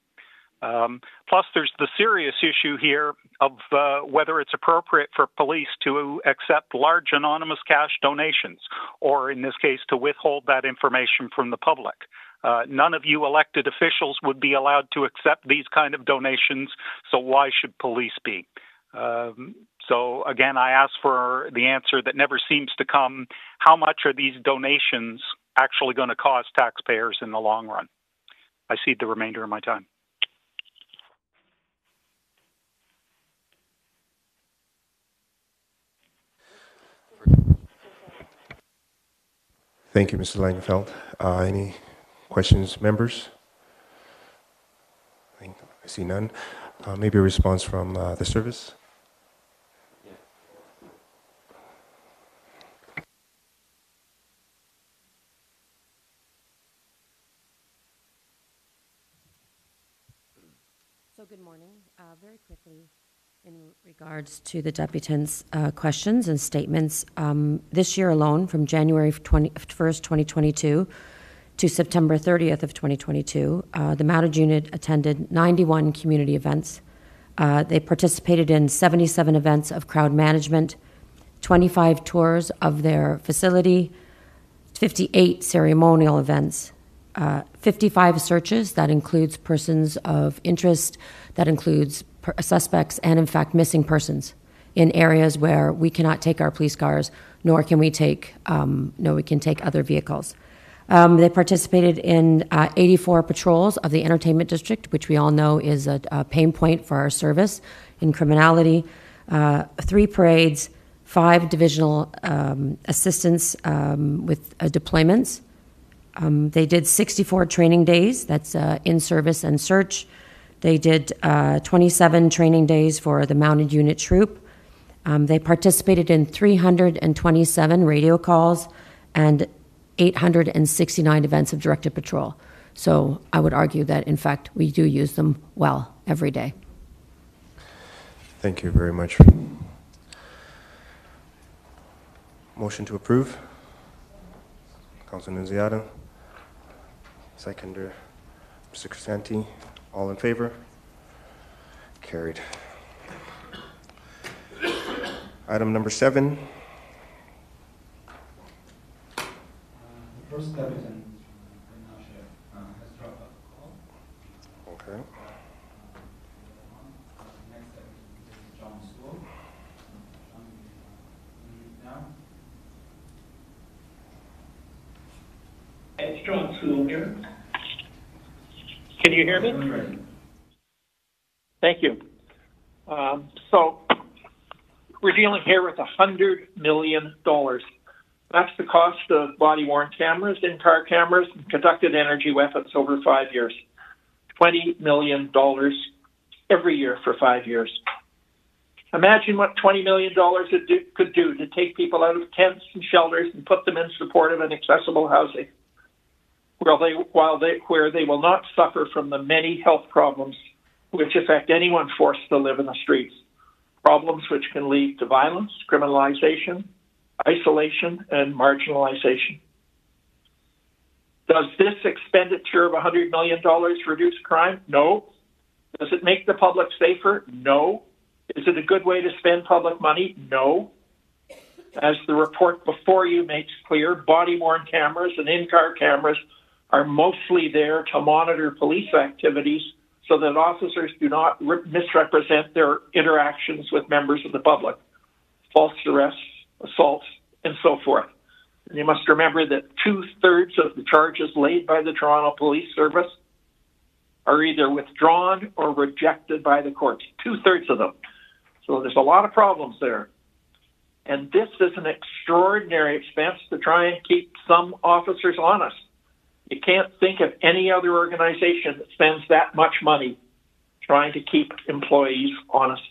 Um, plus, there's the serious issue here of uh, whether it's appropriate for police to accept large anonymous cash donations, or in this case, to withhold that information from the public. Uh, none of you elected officials would be allowed to accept these kind of donations, so why should police be? Um, so again, I ask for the answer that never seems to come. How much are these donations actually going to cost taxpayers in the long run? I cede the remainder of my time. Thank you, Mr. Langenfeld. Uh, any questions, members? I, see none. Uh, maybe a response from uh, the service? So good morning. Uh, very quickly, in regards to the deputant's uh, questions and statements, um, this year alone, from January 20, 1st, 2022 to September 30th of 2022, uh, the Mounted Unit attended 91 community events. Uh, they participated in 77 events of crowd management, 25 tours of their facility, 58 ceremonial events, uh, 55 searches. That includes persons of interest, that includes per- suspects, and in fact, missing persons in areas where we cannot take our police cars, nor can we take, um, no, we can take other vehicles. Um, they participated in uh, 84 patrols of the entertainment district, which we all know is a, a pain point for our service in criminality, uh, three parades, five divisional um, assistance um, with uh, deployments. Um, they did 64 training days, that's uh, in service and search. They did uh, 27 training days for the mounted unit troop. Um, they participated in 327 radio calls and 869 events of directed patrol. So I would argue that, in fact, we do use them well every day. Thank you very much. Motion to approve? Councilor Nunziata. Seconder, Mr. Crisanti. All in favor? Carried. Item number seven. First captain has dropped out. Okay. Next John Sewell. It's John Sewell here. Can you hear me? Thank you. Um, so we're dealing here with $100 million. That's the cost of body worn cameras, in car cameras, and conducted energy weapons over five years. $20 million every year for five years. Imagine what $20 million could do to take people out of tents and shelters and put them in supportive and accessible housing, where they, while they, where they will not suffer from the many health problems which affect anyone forced to live in the streets, problems which can lead to violence, criminalization, isolation, and marginalization. Does this expenditure of $100 million reduce crime? No. Does it make the public safer? No. Is it a good way to spend public money? No. As the report before you makes clear, body worn cameras and in car cameras are mostly there to monitor police activities so that officers do not misrepresent their interactions with members of the public, false arrests, assaults, and so forth. And you must remember that two thirds of the charges laid by the Toronto Police Service are either withdrawn or rejected by the courts. Two thirds of them. So there's a lot of problems there. And this is an extraordinary expense to try and keep some officers honest. You can't think of any other organization that spends that much money trying to keep employees honest.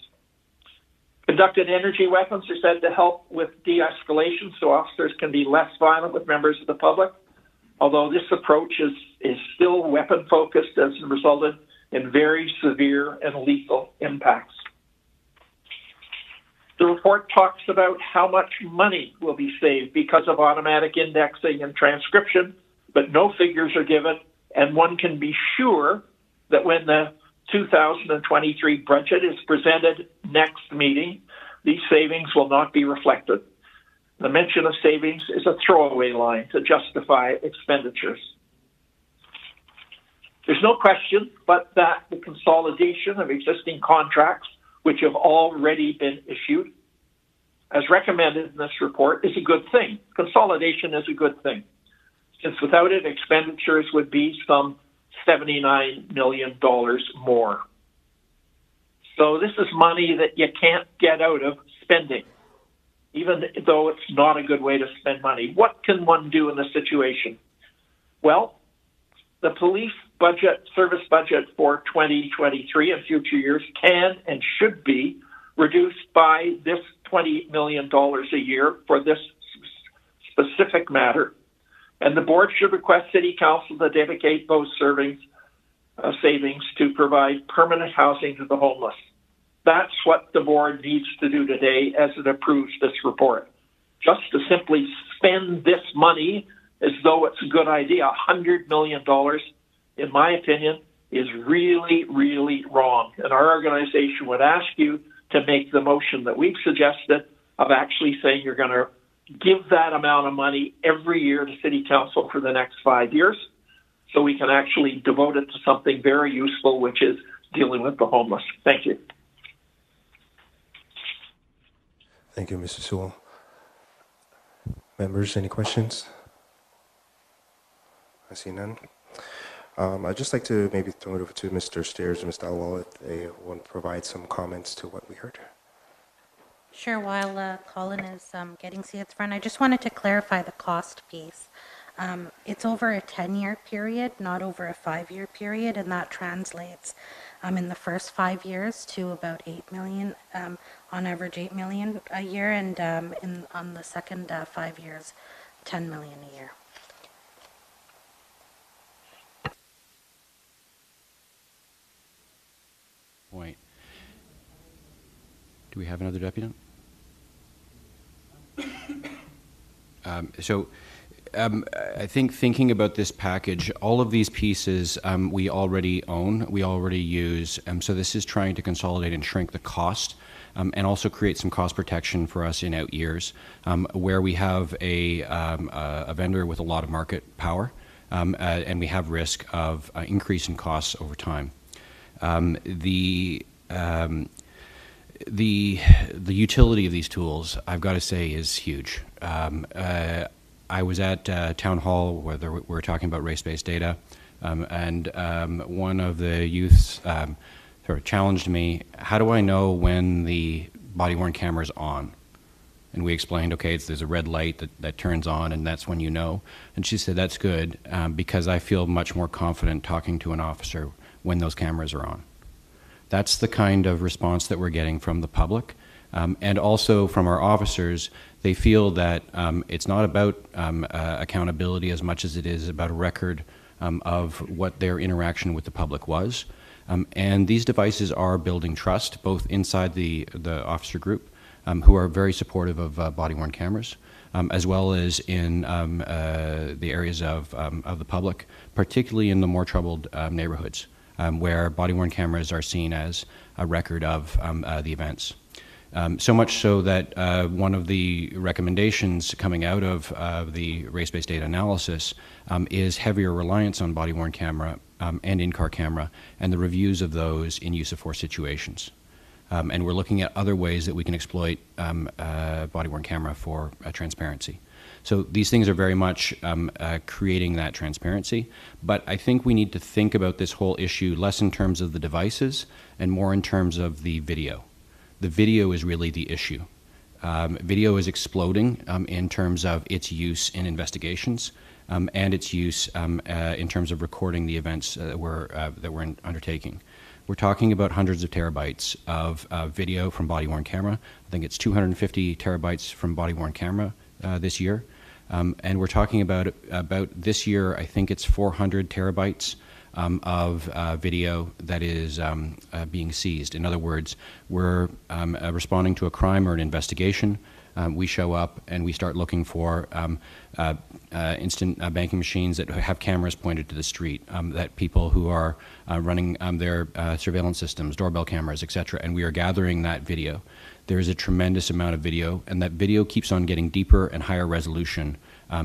Conducted energy weapons are said to help with de escalation so officers can be less violent with members of the public, although this approach is, is still weapon focused as resulted in very severe and lethal impacts. The report talks about how much money will be saved because of automatic indexing and transcription, but no figures are given, and one can be sure that when the 2023 budget is presented next meeting, these savings will not be reflected. The mention of savings is a throwaway line to justify expenditures. There's no question but that the consolidation of existing contracts, which have already been issued, as recommended in this report, is a good thing. Consolidation is a good thing, since without it, expenditures would be some $79 million more. So this is money that you can't get out of spending, even though it's not a good way to spend money. What can one do in this situation? Well, the police budget, service budget for 2023 and future years can and should be reduced by this $20 million a year for this specific matter. And the board should request City Council to dedicate those savings, uh, savings to provide permanent housing to the homeless. That's what the board needs to do today as it approves this report. Just to simply spend this money as though it's a good idea, $100 million, in my opinion, is really, really wrong. And our organization would ask you to make the motion that we've suggested of actually saying you're going to give that amount of money every year to City Council for the next five years so we can actually devote it to something very useful, which is dealing with the homeless. Thank you. Thank you, Mr. Sewell. Members, any questions? I see none. Um, I'd just like to maybe throw it over to Mr. Stairs and Mr. Alwell if they want to provide some comments to what we heard. Sure, while uh, Colin is um, getting seats front, I just wanted to clarify the cost piece. Um, it's over a 10 year period, not over a five year period, and that translates um, in the first five years to about 8 million, um, on average 8 million a year, and um, in on the second uh, five years, 10 million a year. Point. Do we have another deputy? Um, so um, I think thinking about this package, all of these pieces um, we already own, we already use. Um, so this is trying to consolidate and shrink the cost. Um, and also create some cost protection for us in out years, um, where we have a, um, a, vendor with a lot of market power, uh, and we have risk of uh, increase in costs over time. the the the utility of these tools, I've got to say, is huge. Um, uh, I was at uh, town hall where we were talking about race-based data, um, and um, one of the youths um, sort of challenged me, how do I know when the body-worn camera is on? And we explained, okay, there's a red light that, that turns on, and that's when you know. And she said, that's good, um, because I feel much more confident talking to an officer when those cameras are on. That's the kind of response that we're getting from the public. Um, and also from our officers, they feel that um, it's not about um, uh, accountability as much as it is about a record um, of what their interaction with the public was. Um, and these devices are building trust, both inside the, the officer group, um, who are very supportive of uh, body-worn cameras, as well as in uh, the areas of, of the public, particularly in the more troubled neighborhoods, where body-worn cameras are seen as a record of uh, the events. Um, so much so that uh, one of the recommendations coming out of uh, the race-based data analysis um, is heavier reliance on body-worn camera um, and in-car camera and the reviews of those in use of force situations. Um, and we're looking at other ways that we can exploit um, uh, body-worn camera for uh, transparency. So these things are very much um, uh, creating that transparency. But I think we need to think about this whole issue less in terms of the devices and more in terms of the video the video is really the issue. Um, video is exploding um, in terms of its use in investigations um, and its use um, uh, in terms of recording the events uh, that we're, uh, that we're undertaking. We're talking about hundreds of terabytes of uh, video from body-worn camera. I think it's 250 terabytes from body-worn camera uh, this year. Um, and we're talking about, about this year, I think it's 400 terabytes um, of uh, video that is um, uh, being seized. In other words, we're um, uh, responding to a crime or an investigation. Um, we show up and we start looking for um, uh, uh, instant banking machines that have cameras pointed to the street, that people who are running their surveillance systems, doorbell cameras, et cetera, and we are gathering that video. There is a tremendous amount of video, and that video keeps on getting deeper and higher resolution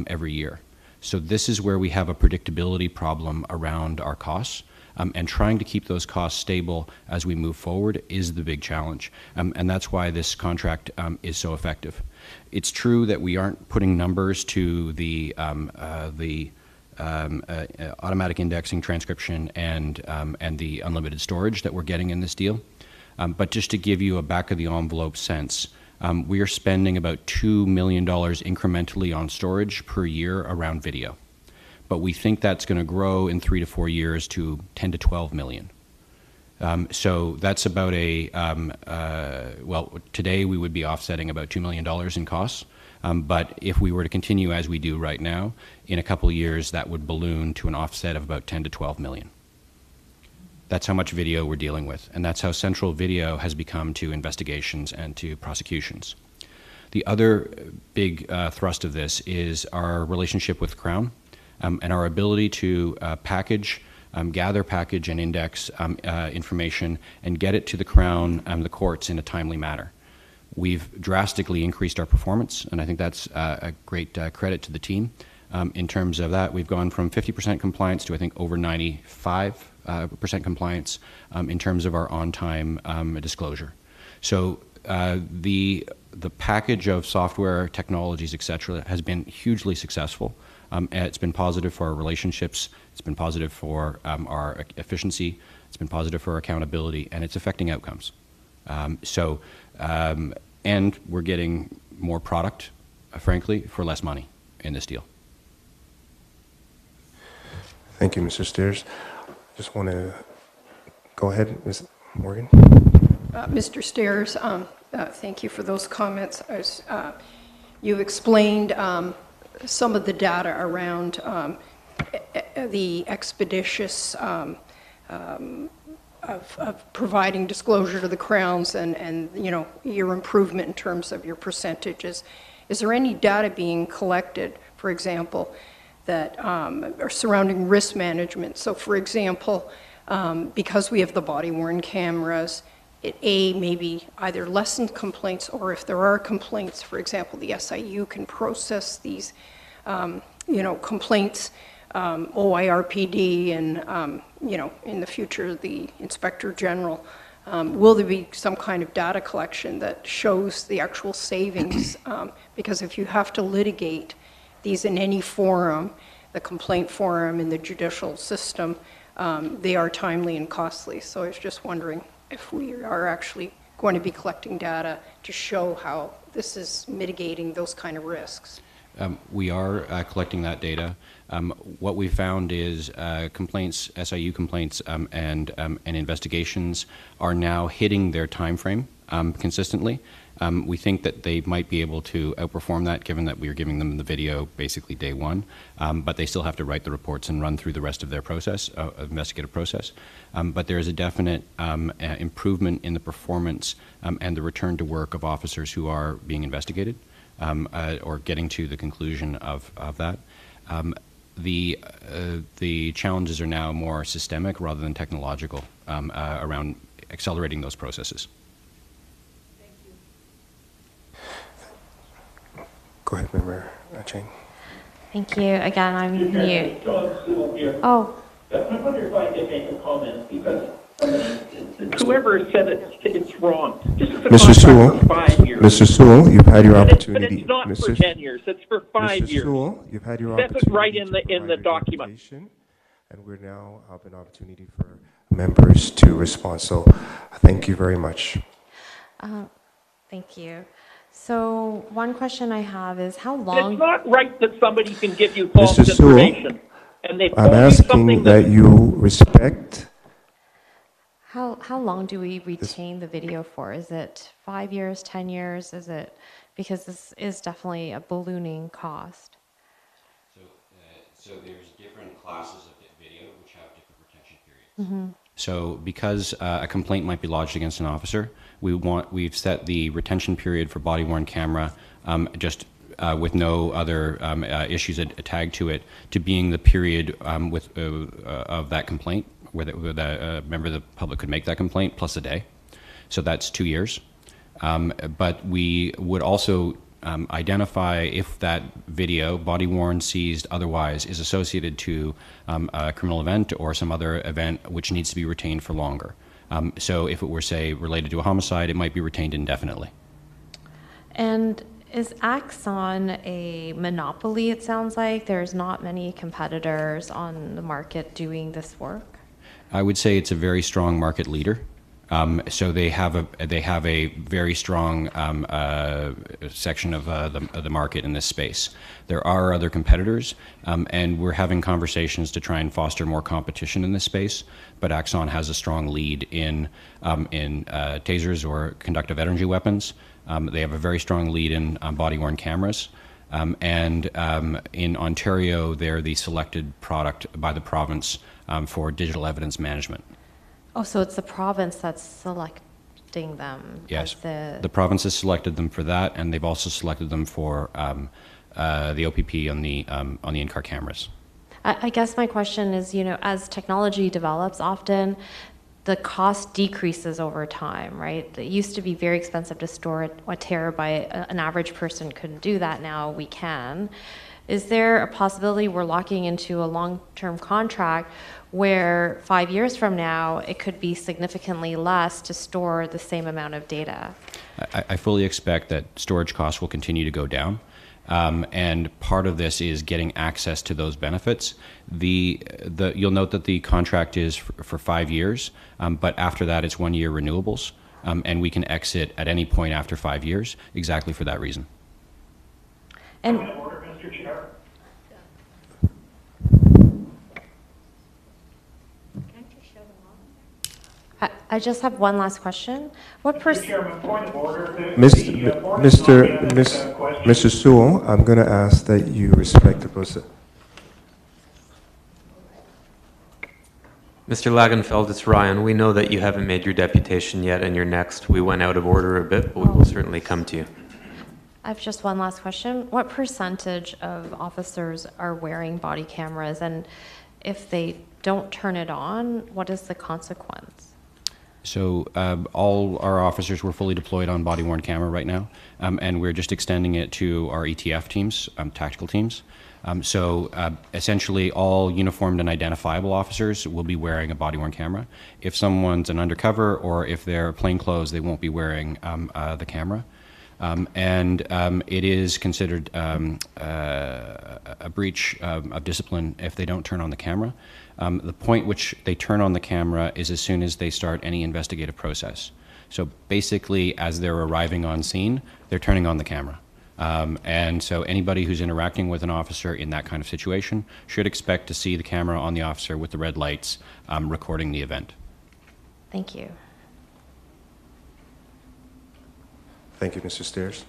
every year. So this is where we have a predictability problem around our costs. Um, and trying to keep those costs stable as we move forward is the big challenge. Um, and that's why this contract um, is so effective. It's true that we aren't putting numbers to the, um, uh, the um, uh, automatic indexing, transcription, and, um, and the unlimited storage that we're getting in this deal. But just to give you a back of the envelope sense, um, we are spending about $2 million incrementally on storage per year around video. But we think that's going to grow in three to four years to 10 to 12 million. Um, so that's about a, um, uh, well, today we would be offsetting about $2 million in costs. Um, but if we were to continue as we do right now, in a couple of years, that would balloon to an offset of about 10 to 12 million. That's how much video we're dealing with, and that's how central video has become to investigations and to prosecutions. The other big uh, thrust of this is our relationship with Crown um, and our ability to uh, package, um, gather, package, and index um, uh, information and get it to the Crown and the courts in a timely manner. We've drastically increased our performance, and I think that's uh, a great uh, credit to the team. Um, in terms of that, we've gone from 50% compliance to I think over 95 uh, percent compliance um, in terms of our on-time um, disclosure. So uh, the the package of software technologies, et cetera, has been hugely successful. Um, it's been positive for our relationships. It's been positive for um, our efficiency. It's been positive for accountability, and it's affecting outcomes. Um, so, um, and we're getting more product, uh, frankly, for less money in this deal. Thank you, Mr. Stairs. Just want to go ahead, Ms. Morgan. Uh, Mr. Stairs, um, uh, thank you for those comments. As, uh, you explained um, some of the data around um, the expeditious um, um, of, of, providing disclosure to the crowns and, and you know your improvement in terms of your percentages. Is there any data being collected, for example, that um, are surrounding risk management. So, for example, um, because we have the body-worn cameras, it A, maybe either lessen complaints, or if there are complaints, for example, the SIU can process these, um, you know, complaints, um, OIPRD, and, um, you know, in the future, the Inspector General. Um, will there be some kind of data collection that shows the actual savings? because if you have to litigate these in any forum, the complaint forum in the judicial system, um, they are timely and costly. So I was just wondering if we are actually going to be collecting data to show how this is mitigating those kind of risks. Um, we are uh, collecting that data. Um, what we found is uh, complaints, SIU complaints, um, and um, and investigations are now hitting their time frame um, consistently. Um, we think that they might be able to outperform that, given that we are giving them the video basically day one. but they still have to write the reports and run through the rest of their process, uh, investigative process. but there is a definite improvement in the performance and the return to work of officers who are being investigated. Um, uh, or getting to the conclusion of, of that. Um, the, uh, the challenges are now more systemic rather than technological um, uh, around accelerating those processes. Go ahead, Member Cheng. Thank you. Again, I'm new. Oh. I wonder if I could make a comment because Whoever said it, it's wrong. This is a Mr. Sewell, contract for five years. Mr. Sewell, you've had your But it's- opportunity. But it's not for Mr. 10 years, it's for five Mr. years. Sewell, you've had your That's opportunity. right in the, in the document. And we're now have an opportunity for members to respond. So thank you very much. Uh, thank you. So one question I have is how long. It's long? not right that somebody can give you false Mr. Sewell, information. And they've I'm told you asking something that you respect How, how long do we retain the video for? Is it five years, 10 years? Is it, because this is definitely a ballooning cost. So, so there's different classes of video which have different retention periods. Mhm. So because uh, a complaint might be lodged against an officer, we want we've set the retention period for body worn camera um, just uh, with no other um, uh, issues at, tagged to it to being the period um, with uh, uh, of that complaint where the, where the uh, member of the public could make that complaint plus a day. So that's two years. Um, but we would also um, identify if that video, body worn, seized, otherwise, is associated to um, a criminal event or some other event which needs to be retained for longer. Um, so if it were, say, related to a homicide, it might be retained indefinitely. And is Axon a monopoly, it sounds like? There's not many competitors on the market doing this work? I would say it's a very strong market leader. Um, so they have a they have a very strong um, uh, section of, uh, the, of the market in this space. There are other competitors, um, and we're having conversations to try and foster more competition in this space. But Axon has a strong lead in um, in uh, tasers or conductive energy weapons. Um, they have a very strong lead in um, body worn cameras. Um, and um, in Ontario, they're the selected product by the province um, for digital evidence management. Oh, so it's the province that's selecting them? Yes. The, The province has selected them for that, and they've also selected them for um, uh, the OPP on the um, on the in-car cameras. I, guess my question is, you know, as technology develops, often the cost decreases over time, right? It used to be very expensive to store a, a terabyte. An average person couldn't do that. Now we can. Is there a possibility we're locking into a long-term contract where five years from now it could be significantly less to store the same amount of data? I, I fully expect that storage costs will continue to go down. Um, and part of this is getting access to those benefits. The, the, you'll note that the contract is for, for five years, um, but after that, it's one year renewables, um, and we can exit at any point after five years, exactly for that reason. And Mr. Chair. I, I just have one last question. What percent? Chairman, point of order. The- Mr. the, board Mr. Miss- has a question. Mr. Sewell, I'm going to ask that you respect the process. Mr. Langenfeld, it's Ryan. We know that you haven't made your deputation yet, and you're next. We went out of order a bit, but we will certainly come to you. I have just one last question. What percentage of officers are wearing body cameras? And if they don't turn it on, what is the consequence? So um, all our officers were fully deployed on body worn camera right now, um, and we're just extending it to our ETF teams, um, tactical teams. Um, so uh, essentially, all uniformed and identifiable officers will be wearing a body worn camera. If someone's an undercover or if they're plainclothes, they won't be wearing um, uh, the camera. Um, and um, it is considered um, uh, a breach um, of discipline if they don't turn on the camera. Um, the point which they turn on the camera is as soon as they start any investigative process. So basically, as they're arriving on scene, they're turning on the camera. Um, and so anybody who's interacting with an officer in that kind of situation should expect to see the camera on the officer with the red lights um, recording the event. Thank you. Thank you, Mr. Stairs.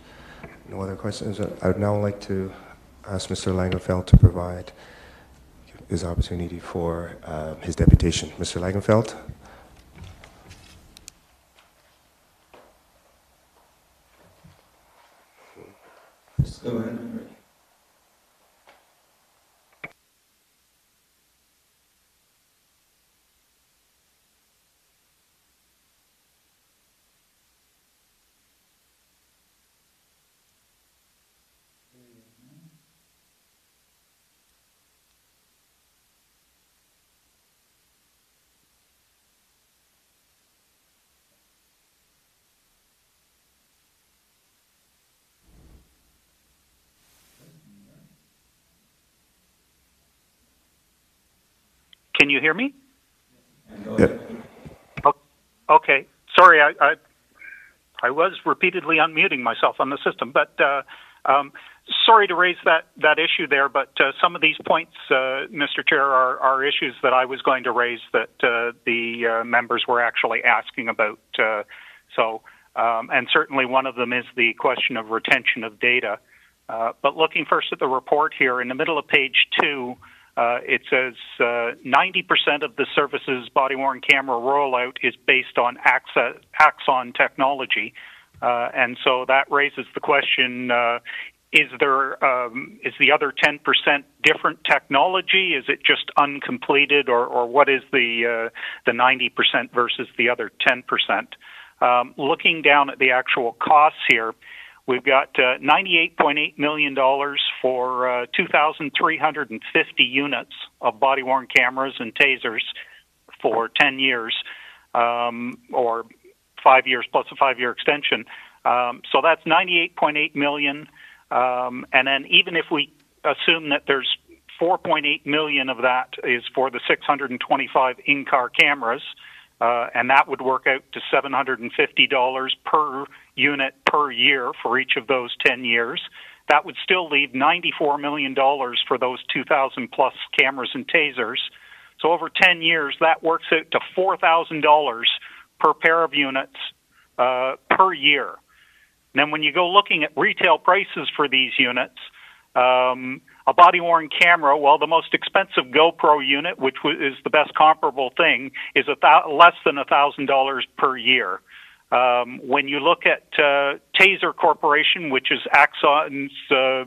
No other questions? Uh, I would now like to ask Mr. Langenfeld to provide his opportunity for uh, his deputation. Mr. Langenfeld? Can you hear me? Yeah. Okay. Sorry, I, I, I was repeatedly unmuting myself on the system, but uh, um, sorry to raise that, that issue there, but uh, some of these points, uh, Mr. Chair, are, are issues that I was going to raise that uh, the uh, members were actually asking about. Uh, so, um, and certainly one of them is the question of retention of data. Uh, but looking first at the report here, in the middle of page two, uh, it says uh, 90% of the service's body worn camera rollout is based on Axon technology. Uh, and so that raises the question uh, is there um, is the other 10% different technology? Is it just uncompleted, or, or what is the uh, the 90% versus the other 10%? Um, looking down at the actual costs here, We've got uh, $98.8 million for uh, 2,350 units of body worn cameras and tasers for 10 years, um, or five years plus a five year extension. Um, so that's 98.8 million. Um, and then even if we assume that there's 4.8 million of that is for the 625 in-car cameras, uh, and that would work out to $750 per unit per year for each of those 10 years. That would still leave $94 million for those 2,000 plus cameras and tasers. So over 10 years, that works out to $4,000 per pair of units uh, per year. And then when you go looking at retail prices for these units, um, a body worn camera, well, the most expensive GoPro unit, which is the best comparable thing, is a th- less than $1,000 per year. Um, when you look at uh, Taser Corporation, which is Axon's uh,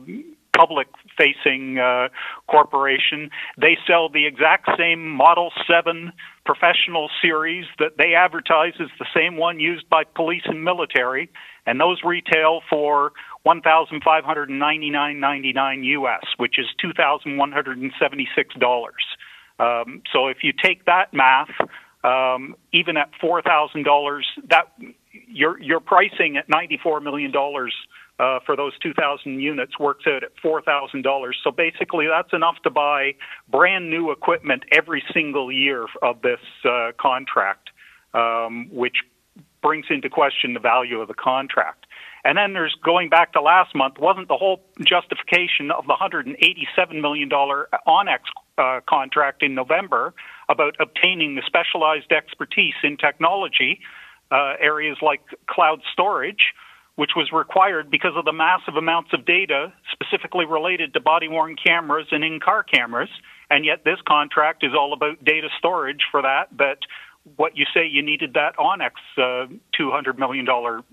public facing uh, corporation, they sell the exact same Model 7 professional series that they advertise as the same one used by police and military, and those retail for $1,599.99 US, which is $2,176. Um, so if you take that math, um, even at four thousand dollars, that your your pricing at ninety four million dollars uh, for those two thousand units works out at four thousand dollars. So basically, that's enough to buy brand new equipment every single year of this uh, contract, um, which brings into question the value of the contract. And then there's going back to last month, wasn't the whole justification of the $187 million ONEX uh, contract in November about obtaining the specialized expertise in technology, uh, areas like cloud storage, which was required because of the massive amounts of data specifically related to body worn cameras and in car cameras. And yet, this contract is all about data storage for that, that what you say you needed that Onyx uh, $200 million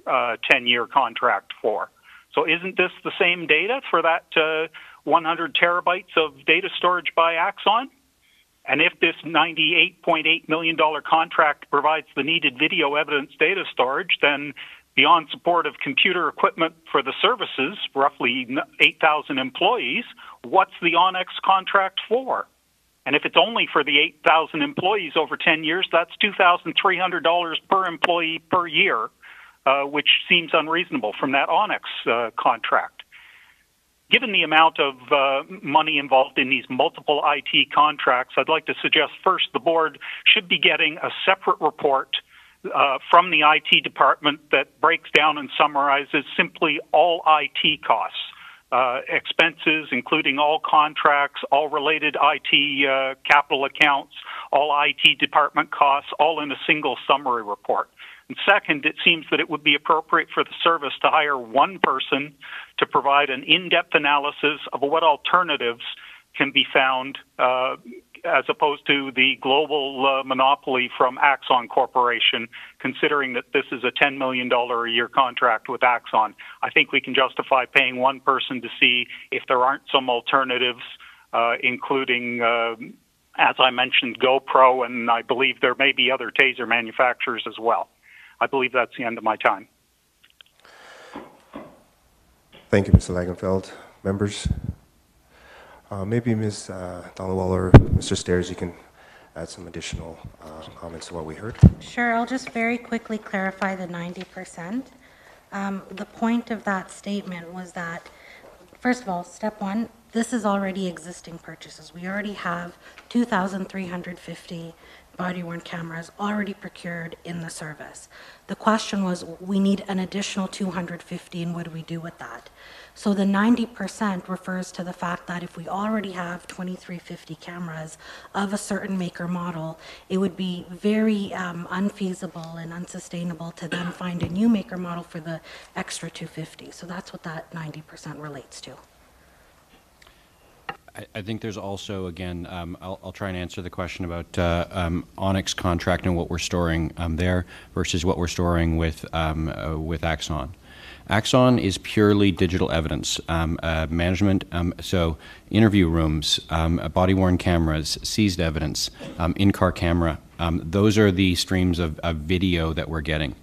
uh, 10 year contract for. So, isn't this the same data for that uh, 100 terabytes of data storage by Axon? And if this $98.8 million contract provides the needed video evidence data storage, then beyond support of computer equipment for the services, roughly 8,000 employees, what's the Onyx contract for? And if it's only for the 8,000 employees over 10 years, that's $2,300 per employee per year. uh, which seems unreasonable from that Onyx uh, contract. Given the amount of uh, money involved in these multiple IT contracts, I'd like to suggest first the board should be getting a separate report uh, from the IT department that breaks down and summarizes simply all IT costs, uh, expenses, including all contracts, all related IT uh, capital accounts, all IT department costs, all in a single summary report. And second, it seems that it would be appropriate for the service to hire one person to provide an in-depth analysis of what alternatives can be found uh, as opposed to the global uh, monopoly from Axon Corporation, considering that this is a $10 million a year contract with Axon. I think we can justify paying one person to see if there aren't some alternatives, uh, including, uh, as I mentioned, GoPro, and I believe there may be other taser manufacturers as well. I believe that's the end of my time. Thank you, Mr. Langenfeld. Members, uh, maybe Ms. Uh, Donaldwall or Mr. Stairs, you can add some additional uh, comments to what we heard. Sure, I'll just very quickly clarify the 90%. Um, the point of that statement was that, first of all, step one, this is already existing purchases. We already have 2,350 body worn cameras already procured in the service. The question was, we need an additional 250, and what do we do with that? So the 90% refers to the fact that if we already have 2350 cameras of a certain maker model, it would be very um, unfeasible and unsustainable to then find a new maker model for the extra 250. So that's what that 90% relates to. I, think there's also, again, um, I'll, I'll try and answer the question about uh, um, Onyx contract and what we're storing um, there versus what we're storing with, um, uh, with Axon. Axon is purely digital evidence um, uh, management. Um, so, interview rooms, um, body worn cameras, seized evidence, um, in car camera. Um, those are the streams of, of video that we're getting.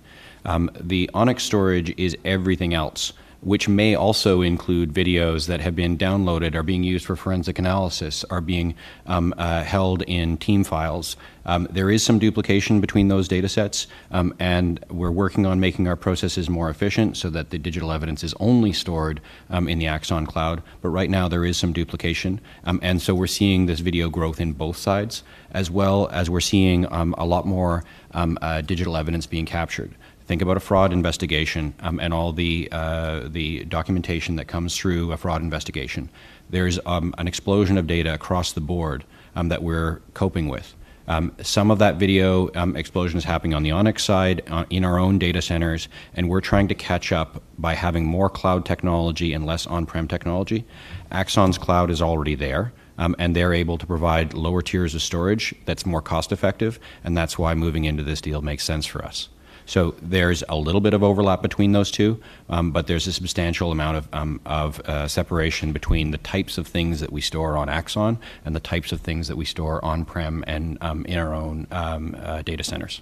The Onyx storage is everything else which may also include videos that have been downloaded, are being used for forensic analysis, are being um, uh, held in team files. Um, there is some duplication between those data sets, um, and we're working on making our processes more efficient so that the digital evidence is only stored um, in the Axon cloud. But right now, there is some duplication, um, and so we're seeing this video growth in both sides, as well as we're seeing um, a lot more uh, digital evidence being captured. Think about a fraud investigation um, and all the uh, the documentation that comes through a fraud investigation. There's um, an explosion of data across the board um, that we're coping with. Um, some of that video um, explosion is happening on the Onyx side, uh, in our own data centers, and we're trying to catch up by having more cloud technology and less on-prem technology. Axon's cloud is already there. Um, and they're able to provide lower tiers of storage that's more cost effective, and that's why moving into this deal makes sense for us. So there's a little bit of overlap between those two, um, but there's a substantial amount of, um, of uh, separation between the types of things that we store on Axon and the types of things that we store on-prem and um, in our own um, uh, data centers.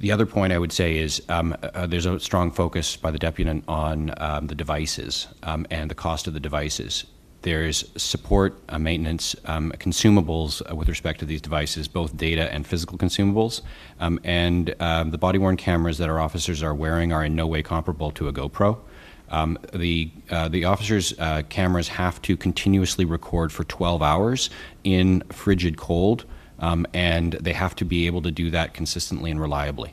The other point I would say is um, uh, there's a strong focus by the deputant on um, the devices um, and the cost of the devices. There's support, uh, maintenance, um, consumables uh, with respect to these devices, both data and physical consumables. Um, and um, the body worn cameras that our officers are wearing are in no way comparable to a GoPro. Um, the uh, the officers' uh, cameras have to continuously record for 12 hours in frigid cold, um, and they have to be able to do that consistently and reliably.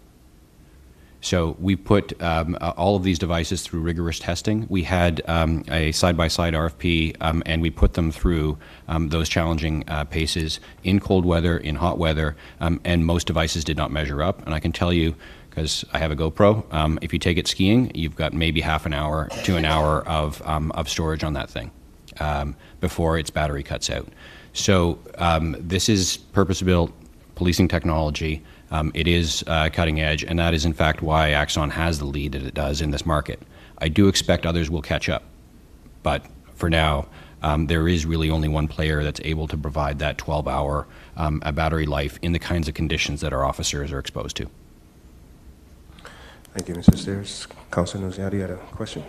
So we put um, uh, all of these devices through rigorous testing. We had um, a side-by-side RFP, um, and we put them through um, those challenging uh, paces in cold weather, in hot weather, um, and most devices did not measure up. And I can tell you, because I have a GoPro, um, if you take it skiing, you've got maybe half an hour to an hour of, of storage on that thing before its battery cuts out. So this is purpose-built policing technology. Um, it is uh, cutting edge, and that is in fact why Axon has the lead that it does in this market. I do expect others will catch up, but for now, um, there is really only one player that's able to provide that 12 hour um, battery life in the kinds of conditions that our officers are exposed to. Thank you, Mr. Stairs. Councilor Nunziata, you had a question?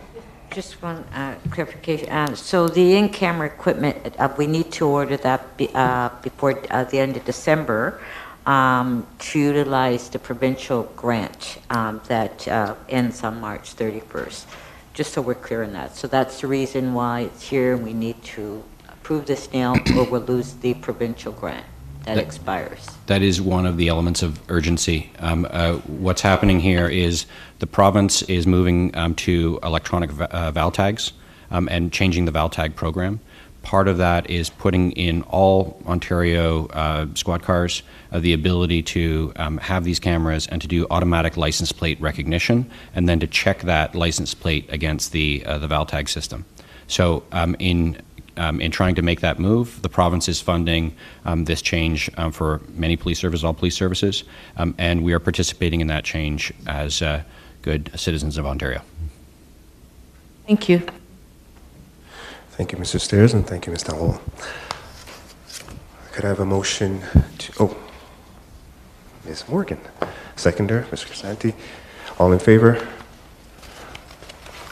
Just one uh, clarification. Uh, so the in-camera equipment, uh, we need to order that be, uh, before uh, the end of December. Um, to utilize the provincial grant um, that uh, ends on March 31st, just so we're clear on that. So that's the reason why it's here, and we need to approve this now, or we'll lose the provincial grant that That- expires. That is one of the elements of urgency. Um, uh, what's happening here is the province is moving um, to electronic va- uh, VAL tags um, and changing the VAL tag program. Part of that is putting in all Ontario uh, squad cars uh, the ability to um, have these cameras and to do automatic license plate recognition, and then to check that license plate against the uh, the VAL tag system. So um, in um, in trying to make that move, the province is funding um, this change um, for many police services, all police services, um, and we are participating in that change as uh, good citizens of Ontario. Thank you. Thank you, Mr. Stairs, and thank you, Mr. Hall. Could I have a motion to, oh, Ms. Morgan, seconder, Mr. Crisanti. All in favor?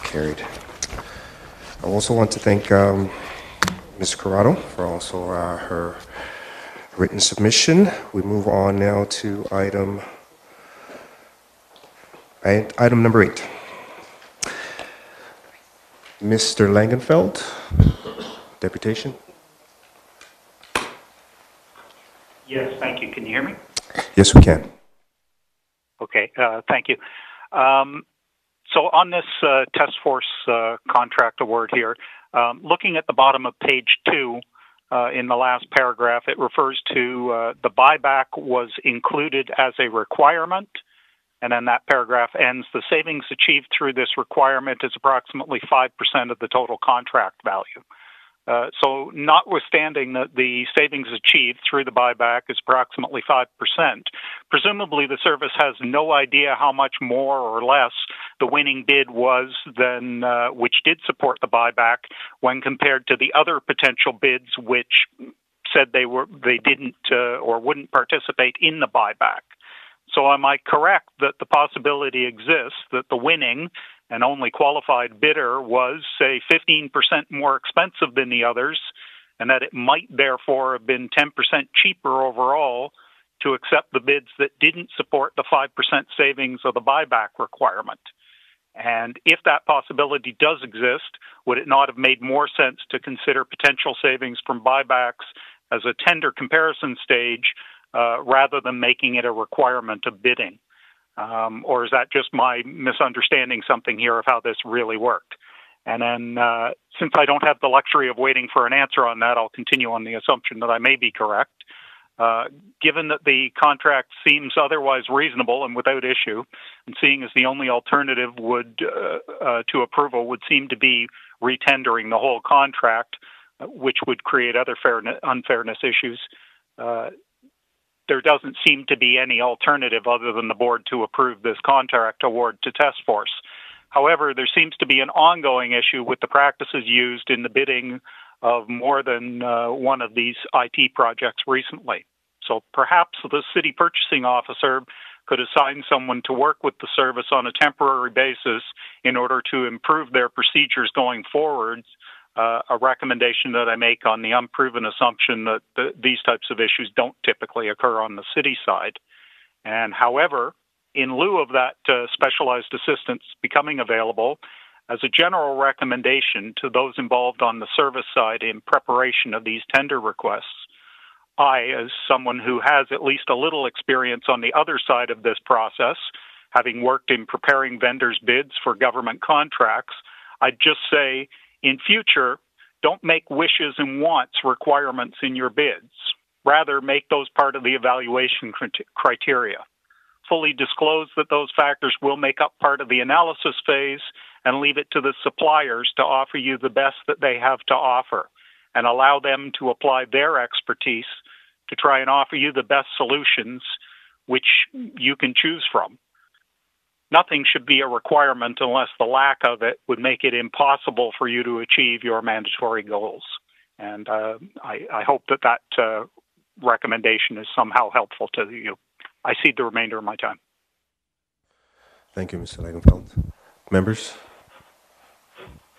Carried. I also want to thank um, Ms. Corrado for also uh, her written submission. We move on now to item, item number eight. Mr. Langenfeld, deputation. Yes, thank you. Can you hear me? Yes, we can. Okay, uh, thank you. Um, so on this uh, task force uh, contract award here, um, looking at the bottom of page two, uh, in the last paragraph, it refers to uh, the buyback was included as a requirement, and then that paragraph ends. The savings achieved through this requirement is approximately five percent of the total contract value. Uh, so, notwithstanding that the savings achieved through the buyback is approximately 5%, presumably the service has no idea how much more or less the winning bid was than uh, which did support the buyback when compared to the other potential bids which said they were they didn't uh, or wouldn't participate in the buyback. So am I correct that the possibility exists that the winning and only qualified bidder was, say, 15% more expensive than the others, and that it might therefore have been 10% cheaper overall to accept the bids that didn't support the 5% savings of the buyback requirement? And if that possibility does exist, would it not have made more sense to consider potential savings from buybacks as a tender comparison stage uh, rather than making it a requirement of bidding? Um, or is that just my misunderstanding something here of how this really worked? And then, uh, since I don't have the luxury of waiting for an answer on that, I'll continue on the assumption that I may be correct. Uh, given that the contract seems otherwise reasonable and without issue, and seeing as the only alternative would uh, uh, to approval would seem to be retendering the whole contract, uh, which would create other fairness, unfairness issues, there doesn't seem to be any alternative other than the board to approve this contract award to Task Force. However, there seems to be an ongoing issue with the practices used in the bidding of more than uh, one of these IT projects recently. So perhaps the city purchasing officer could assign someone to work with the service on a temporary basis in order to improve their procedures going forward uh, a recommendation that I make on the unproven assumption that the, these types of issues don't typically occur on the city side. And however, in lieu of that uh, specialized assistance becoming available, as a general recommendation to those involved on the service side in preparation of these tender requests, I, as someone who has at least a little experience on the other side of this process, having worked in preparing vendors' bids for government contracts, I'd just say in future, don't make wishes and wants requirements in your bids. Rather, make those part of the evaluation criteria. Fully disclose that those factors will make up part of the analysis phase and leave it to the suppliers to offer you the best that they have to offer and allow them to apply their expertise to try and offer you the best solutions which you can choose from nothing should be a requirement unless the lack of it would make it impossible for you to achieve your mandatory goals. And uh, I, I, hope that that uh, recommendation is somehow helpful to you. I cede the remainder of my time. Thank you, Mr. Langenfeld. Members?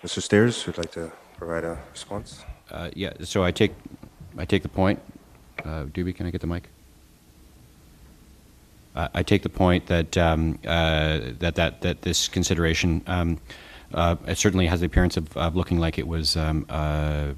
Mr. Stairs would like to provide a response. Uh, yeah, so I take, I take the point. Uh, Doobie, can I get the mic? I take the point that um, uh, that that that this consideration um, uh, it certainly has the appearance of, of looking like it was um, uh,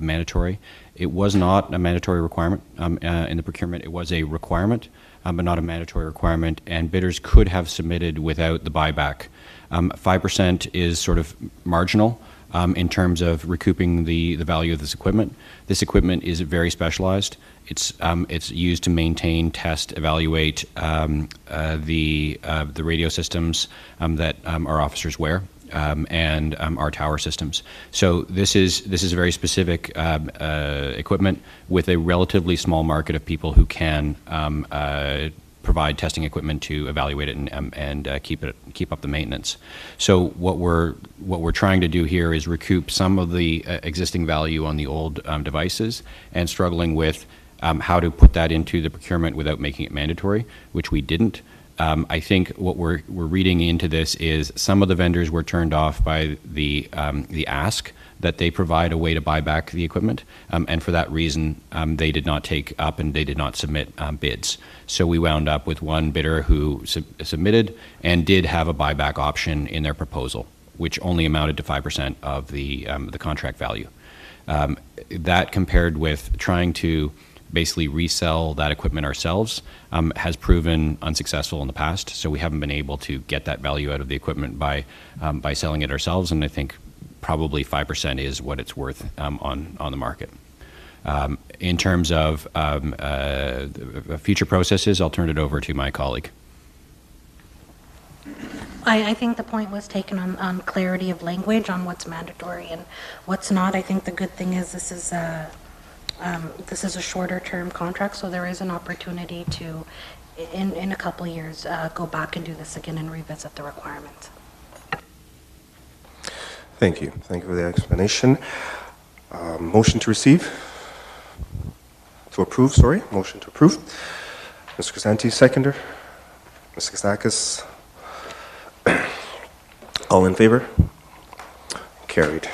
mandatory. It was not a mandatory requirement um, in the procurement. It was a requirement, um, but not a mandatory requirement. And bidders could have submitted without the buyback. Um, Five percent is sort of marginal. Um, in terms of recouping the, the value of this equipment. This equipment is very specialized. It's, um, it's used to maintain, test, evaluate um, uh, the, uh, the radio systems um, that um, our officers wear. Um, and um, our tower systems. So this is this is a very specific uh, equipment with a relatively small market of people who can uh, provide testing equipment to evaluate it and, um, and uh, keep it keep up the maintenance. So what we're what we're trying to do here is recoup some of the uh, existing value on the old um, devices and struggling with um, how to put that into the procurement without making it mandatory, which we didn't. Um, I think what we're we're reading into this is some of the vendors were turned off by the um, the ask that they provide a way to buy back the equipment, um, and for that reason, um, they did not take up and they did not submit um, bids. So we wound up with one bidder who sub- submitted and did have a buyback option in their proposal, which only amounted to five percent of the um, the contract value. That compared with trying to basically resell that equipment ourselves um, has proven unsuccessful in the past. So we haven't been able to get that value out of the equipment by um, by selling it ourselves. And I think probably five percent is what it's worth um, on on the market. Um, in terms of um, uh, future processes, I'll turn it over to my colleague. I, I think the point was taken on, on clarity of language on what's mandatory and what's not. I think the good thing is this is a, um, this is a shorter term contract, so there is an opportunity to, in, in a couple years, uh, go back and do this again and revisit the requirements. Thank you. Thank you for the explanation. Um, motion to receive? To approve, sorry. Motion to approve. Mr. Crisanti, seconder. Ms. Kostakis. (clears throat) All in favor? Carried.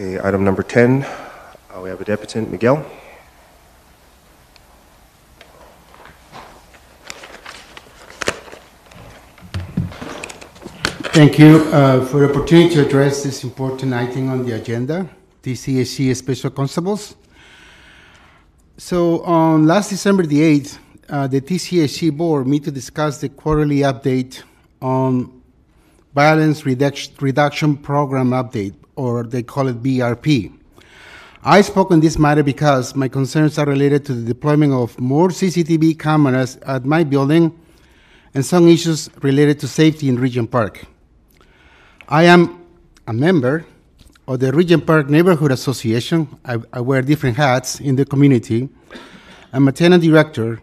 Okay, item number 10. Uh, we have a deputant, Miguel. Thank you uh, for the opportunity to address this important item on the agenda, TCSC Special Constables. So on last December the 8th, uh, the TCSC board met to discuss the quarterly update on Violence Reduction, Reduction Program Update, or they call it BRP. I spoke on this matter because my concerns are related to the deployment of more CCTV cameras at my building and some issues related to safety in Regent Park. I am a member of the Regent Park Neighborhood Association. I, I, wear different hats in the community. I'm a tenant director,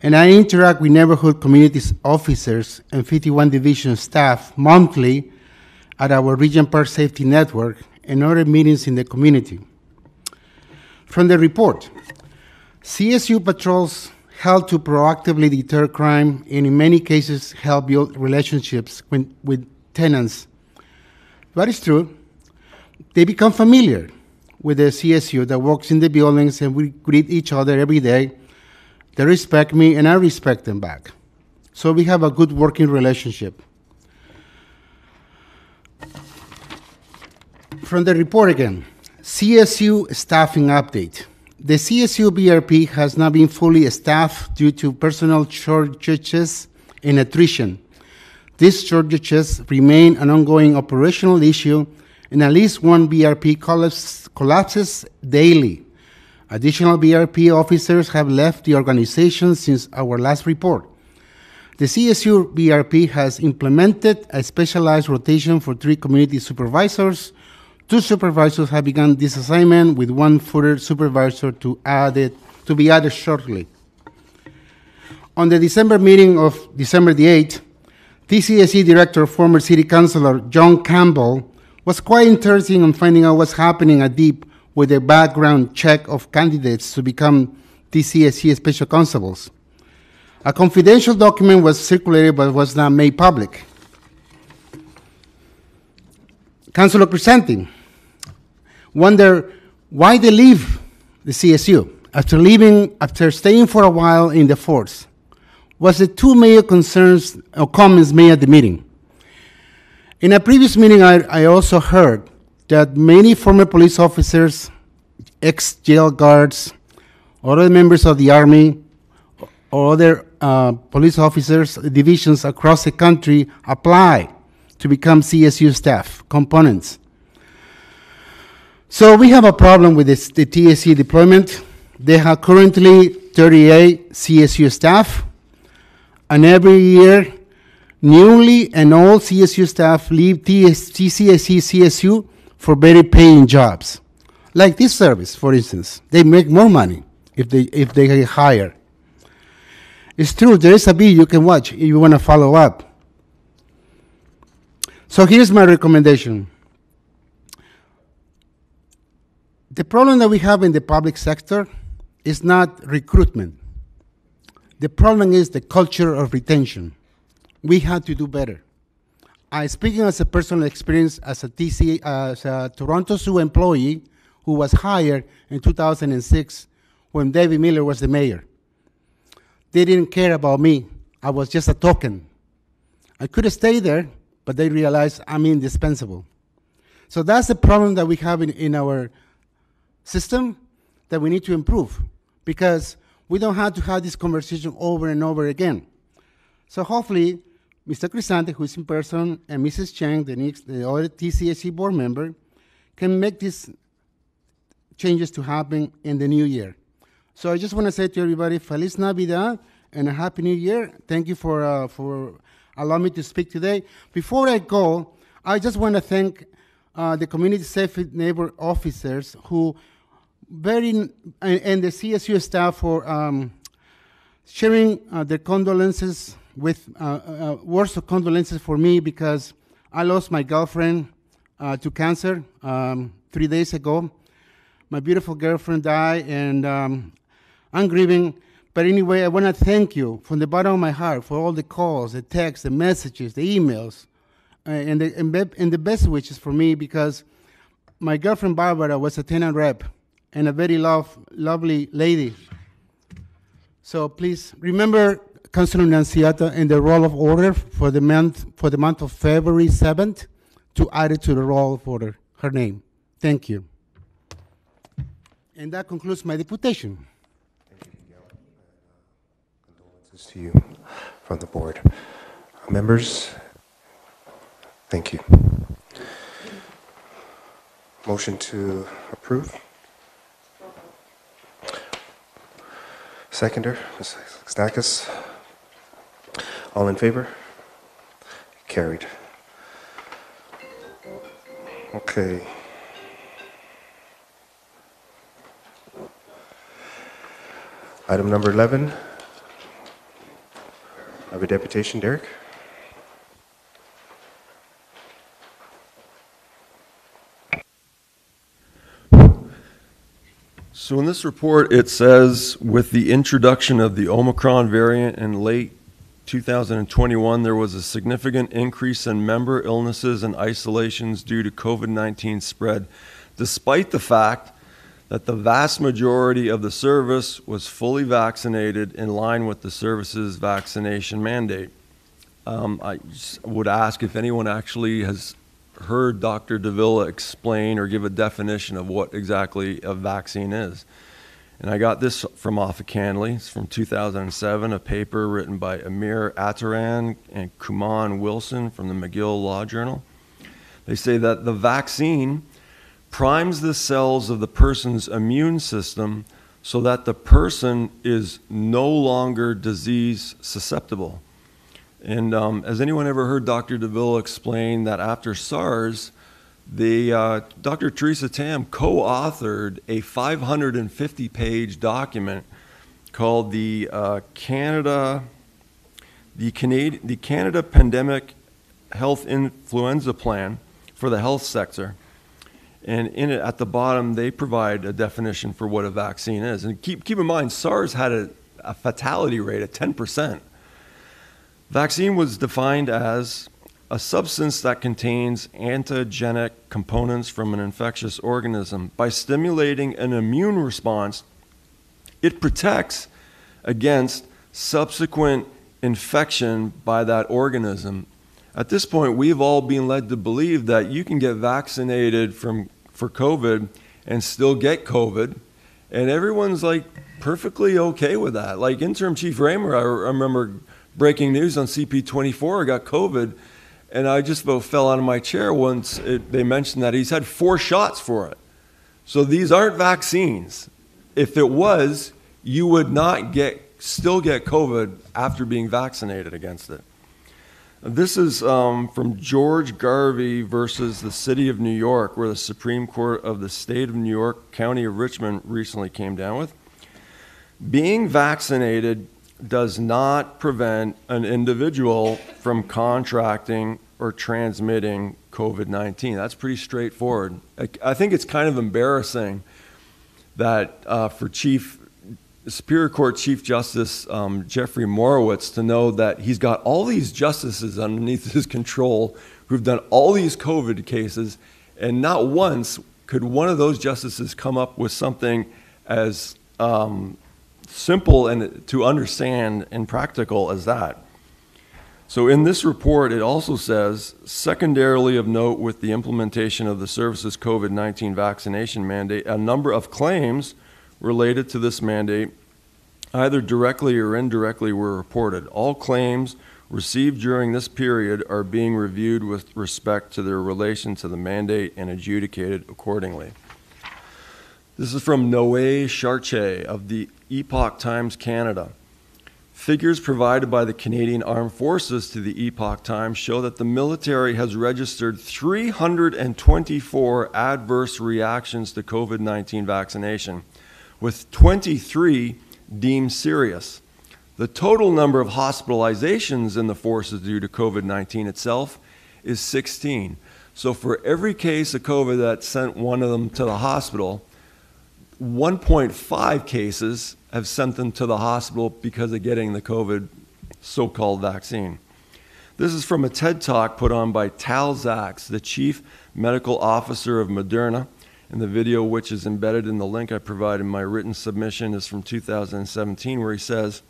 and I interact with neighborhood communities officers and 51 division staff monthly at our Regent Park Safety Network and other meetings in the community. From the report, CSU patrols help to proactively deter crime and in many cases help build relationships with, tenants that is true. They become familiar with the CSU that works in the buildings and we greet each other every day. They respect me and I respect them back. So we have a good working relationship. From the report again, CSU staffing update. The CSU BRP has not been fully staffed due to personnel shortages and attrition. These shortages remain an ongoing operational issue, and at least one BRP collapse, collapses daily. Additional BRP officers have left the organization since our last report. The CSU BRP has implemented a specialized rotation for three community supervisors. Two supervisors have begun this assignment, with one further supervisor to, add it, to be added shortly. On the December meeting of December the 8th, TCSC Director, former City Councilor John Campbell, was quite interested in finding out what's happening at DEEP with a background check of candidates to become TCSC Special Constables. A confidential document was circulated but was not made public. Councilor Crisanti wonder why they leave the CSU. after leaving, after staying for a while in the force, was the two major concerns or comments made at the meeting. In a previous meeting, I, I also heard that many former police officers, ex jail guards, other members of the Army, or other uh, police officers, divisions across the country apply to become CSU staff components. So we have a problem with this, the TSC deployment. They have currently 38 CSU staff, and every year, newly and old CSU staff leave TCSC CSU for better paying jobs. Like this service, for instance, they make more money if they if they get hired. It's true, there is a video you can watch if you want to follow up. So here's my recommendation. The problem that we have in the public sector is not recruitment. The problem is the culture of retention. We have to do better. I speaking as a personal experience as a TC, as a Toronto Zoo employee who was hired in 2006 when David Miller was the mayor. They didn't care about me. I was just a token. I could have stayed there, but they realize I'm indispensable. So that's the problem that we have in, in our system that we need to improve because we don't have to have this conversation over and over again. So hopefully, Mr. Crisanti, who is in person, and Mrs. Chang, the, next, the other TCSC board member, can make these changes to happen in the new year. So I just want to say to everybody, Feliz Navidad and a Happy New Year. Thank you for, uh, for allowing me to speak today. Before I go, I just want to thank uh, the community safety neighbor officers who very, and, and the CSU staff for um, sharing uh, their condolences with uh, uh, words of condolences for me because I lost my girlfriend uh, to cancer um, three days ago. My beautiful girlfriend died, and um, I'm grieving. But anyway, I want to thank you from the bottom of my heart for all the calls, the texts, the messages, the emails, uh, and, the, and, and the best wishes for me because my girlfriend Barbara was a tenant rep and a very love, lovely lady. So please remember Councilor Nunziata in the roll of order for the month for the month of February 7th to add it to the roll of order, her name. Thank you. And that concludes my deputation. Condolences to you from the board. Members, thank you. Motion to approve? Seconder, Ms. All in favor? Carried. Okay. Item number 11. Have a deputation, Derek. So in this report, it says with the introduction of the Omicron variant in late 2021, there was a significant increase in member illnesses and isolations due to COVID 19 spread, despite the fact that the vast majority of the service was fully vaccinated in line with the service's vaccination mandate. Um, I would ask if anyone actually has heard Dr. de Villa explain or give a definition of what exactly a vaccine is. And I got this from Off of CanLII. It's from 2007, a paper written by Amir Attaran and Kuman Wilson from the McGill Law Journal. They say that the vaccine primes the cells of the person's immune system so that the person is no longer disease susceptible. And um, has anyone ever heard Dr. de Villa explain that after SARS, the, uh, Dr. Theresa Tam co authored a 550 page document called the uh, Canada, the, Canadi- the Canada Pandemic Health Influenza Plan for the health sector. And in it, at the bottom, they provide a definition for what a vaccine is. And keep, keep in mind, SARS had a, a fatality rate of 10%. Vaccine was defined as a substance that contains antigenic components from an infectious organism. By stimulating an immune response, It protects against subsequent infection by that organism. At this point, we've all been led to believe that you can get vaccinated from, for COVID and still get COVID. And everyone's like perfectly okay with that. Like Interim Chief Ramer, I remember breaking news on CP24, I got COVID, and I just about fell out of my chair once it, they mentioned that he's had four shots for it. So these aren't vaccines. If it was, you would not get still get COVID after being vaccinated against it. This is um, from George Garvey versus the City of New York, where the Supreme Court of the State of New York, County of Richmond, recently came down with. Being vaccinated does not prevent an individual from contracting or transmitting COVID 19. That's pretty straightforward. I, think it's kind of embarrassing that uh, for Chief Superior Court Chief Justice um, Geoffrey Morawetz to know that he's got all these justices underneath (laughs) his control who've done all these COVID cases, and not once could one of those justices come up with something as um, simple and to understand and practical as that. So in this report, it also says, secondarily of note with the implementation of the services COVID-19 vaccination mandate, a number of claims related to this mandate, either directly or indirectly, were reported. All claims received during this period are being reviewed with respect to their relation to the mandate and adjudicated accordingly. This is from Noé Chartier of the Epoch Times Canada. Figures provided by the Canadian Armed Forces to the Epoch Times show that the military has registered 324 adverse reactions to COVID 19 vaccination, with 23 deemed serious. The total number of hospitalizations in the forces due to COVID 19 itself is 16. So, for every case of COVID that sent one of them to the hospital, 1.5 cases have sent them to the hospital because of getting the COVID so called vaccine. This is from a TED talk put on by Tal Zaks, the chief medical officer of Moderna. And the video, which is embedded in the link I provided in my written submission, is from 2017, where he says,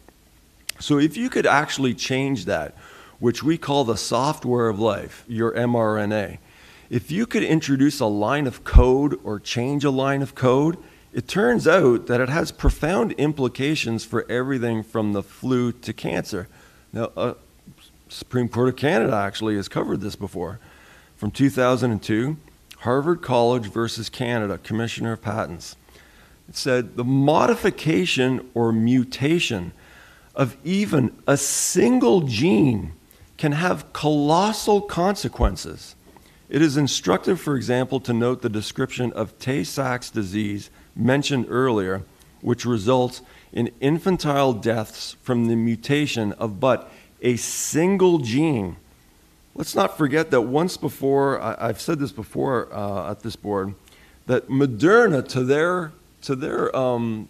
So if you could actually change that, which we call the software of life, your mRNA, if you could introduce a line of code or change a line of code, it turns out that it has profound implications for everything from the flu to cancer. Now, uh, Supreme Court of Canada actually has covered this before. From 2002, Harvard College versus Canada, Commissioner of Patents. It said the modification or mutation of even a single gene can have colossal consequences. It is instructive, for example, to note the description of Tay Sachs disease mentioned earlier, which results in infantile deaths from the mutation of but a single gene. Let's not forget that once before, I, have said this before uh, at this board, that Moderna, to their, to their um,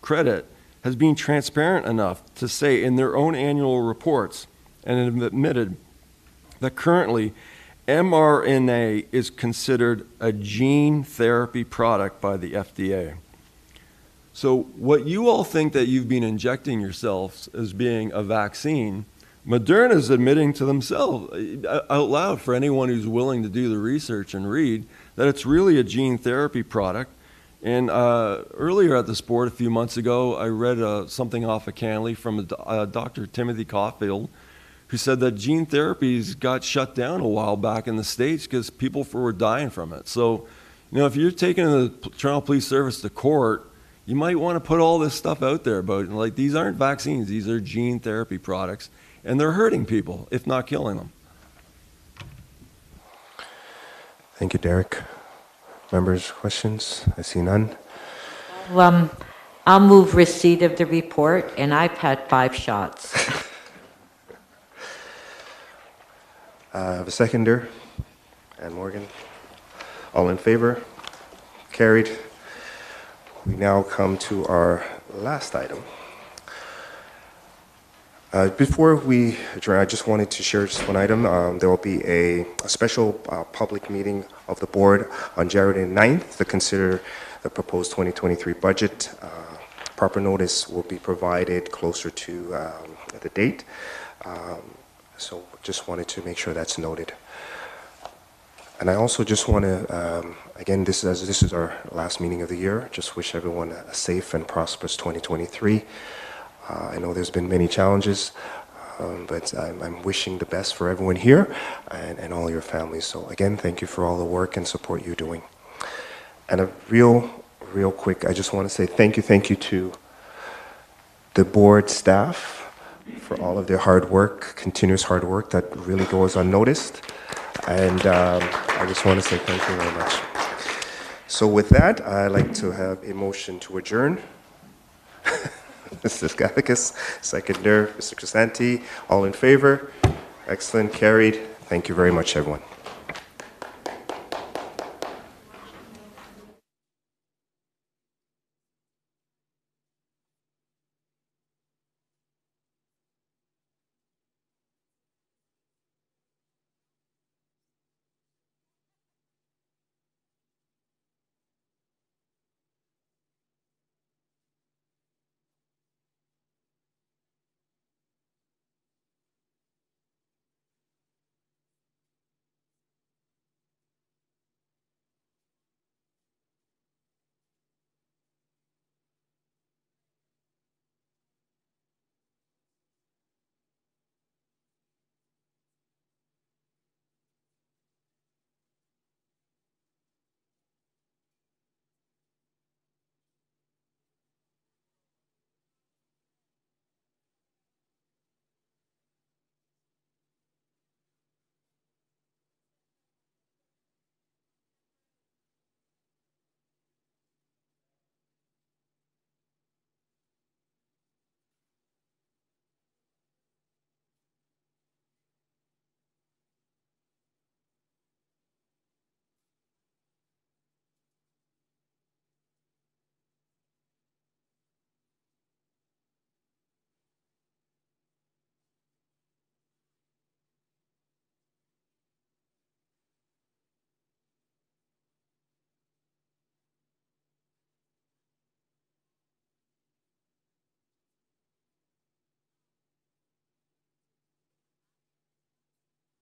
credit, has been transparent enough to say in their own annual reports and have admitted that currently mRNA is considered a gene therapy product by the FDA. So, what you all think that you've been injecting yourselves as being a vaccine, Moderna is admitting to themselves uh, out loud for anyone who's willing to do the research and read that it's really a gene therapy product. And uh, earlier at this board, a few months ago, I read uh, something off of CanLII from uh, Dr. Timothy Caulfield, who said that gene therapies got shut down a while back in the States because people were dying from it. So, you know, if you're taking the Toronto Police Service to court, you might want to put all this stuff out there about like these aren't vaccines, these are gene therapy products, and they're hurting people, if not killing them. Thank you, Derek. Members, questions? I see none. Um, I'll move receipt of the report, and I've had five shots. (laughs) I have a seconder. And Morgan. All in favor? Carried. We now come to our last item. Uh, before we adjourn, I just wanted to share just one item. Um, there will be a, a special uh, public meeting of the board on January 9th to consider the proposed 2023 budget. Uh, Proper notice will be provided closer to um, the date. Um, So just wanted to make sure that's noted. And I also just want to, um, again, this is, this is our last meeting of the year, just wish everyone a safe and prosperous 2023. Uh, I know there's been many challenges, um, but I'm, I'm wishing the best for everyone here and, and all your families. So again, thank you for all the work and support you're doing. And a real, real quick, I just want to say thank you, thank you to the board staff for all of their hard work, continuous hard work that really goes unnoticed. And um, I just want to say thank you very much. So with that, I'd like to have a motion to adjourn. (laughs) Mr. Kostakis, seconder, Mr. Crisanti, all in favor? Excellent, carried. Thank you very much, everyone.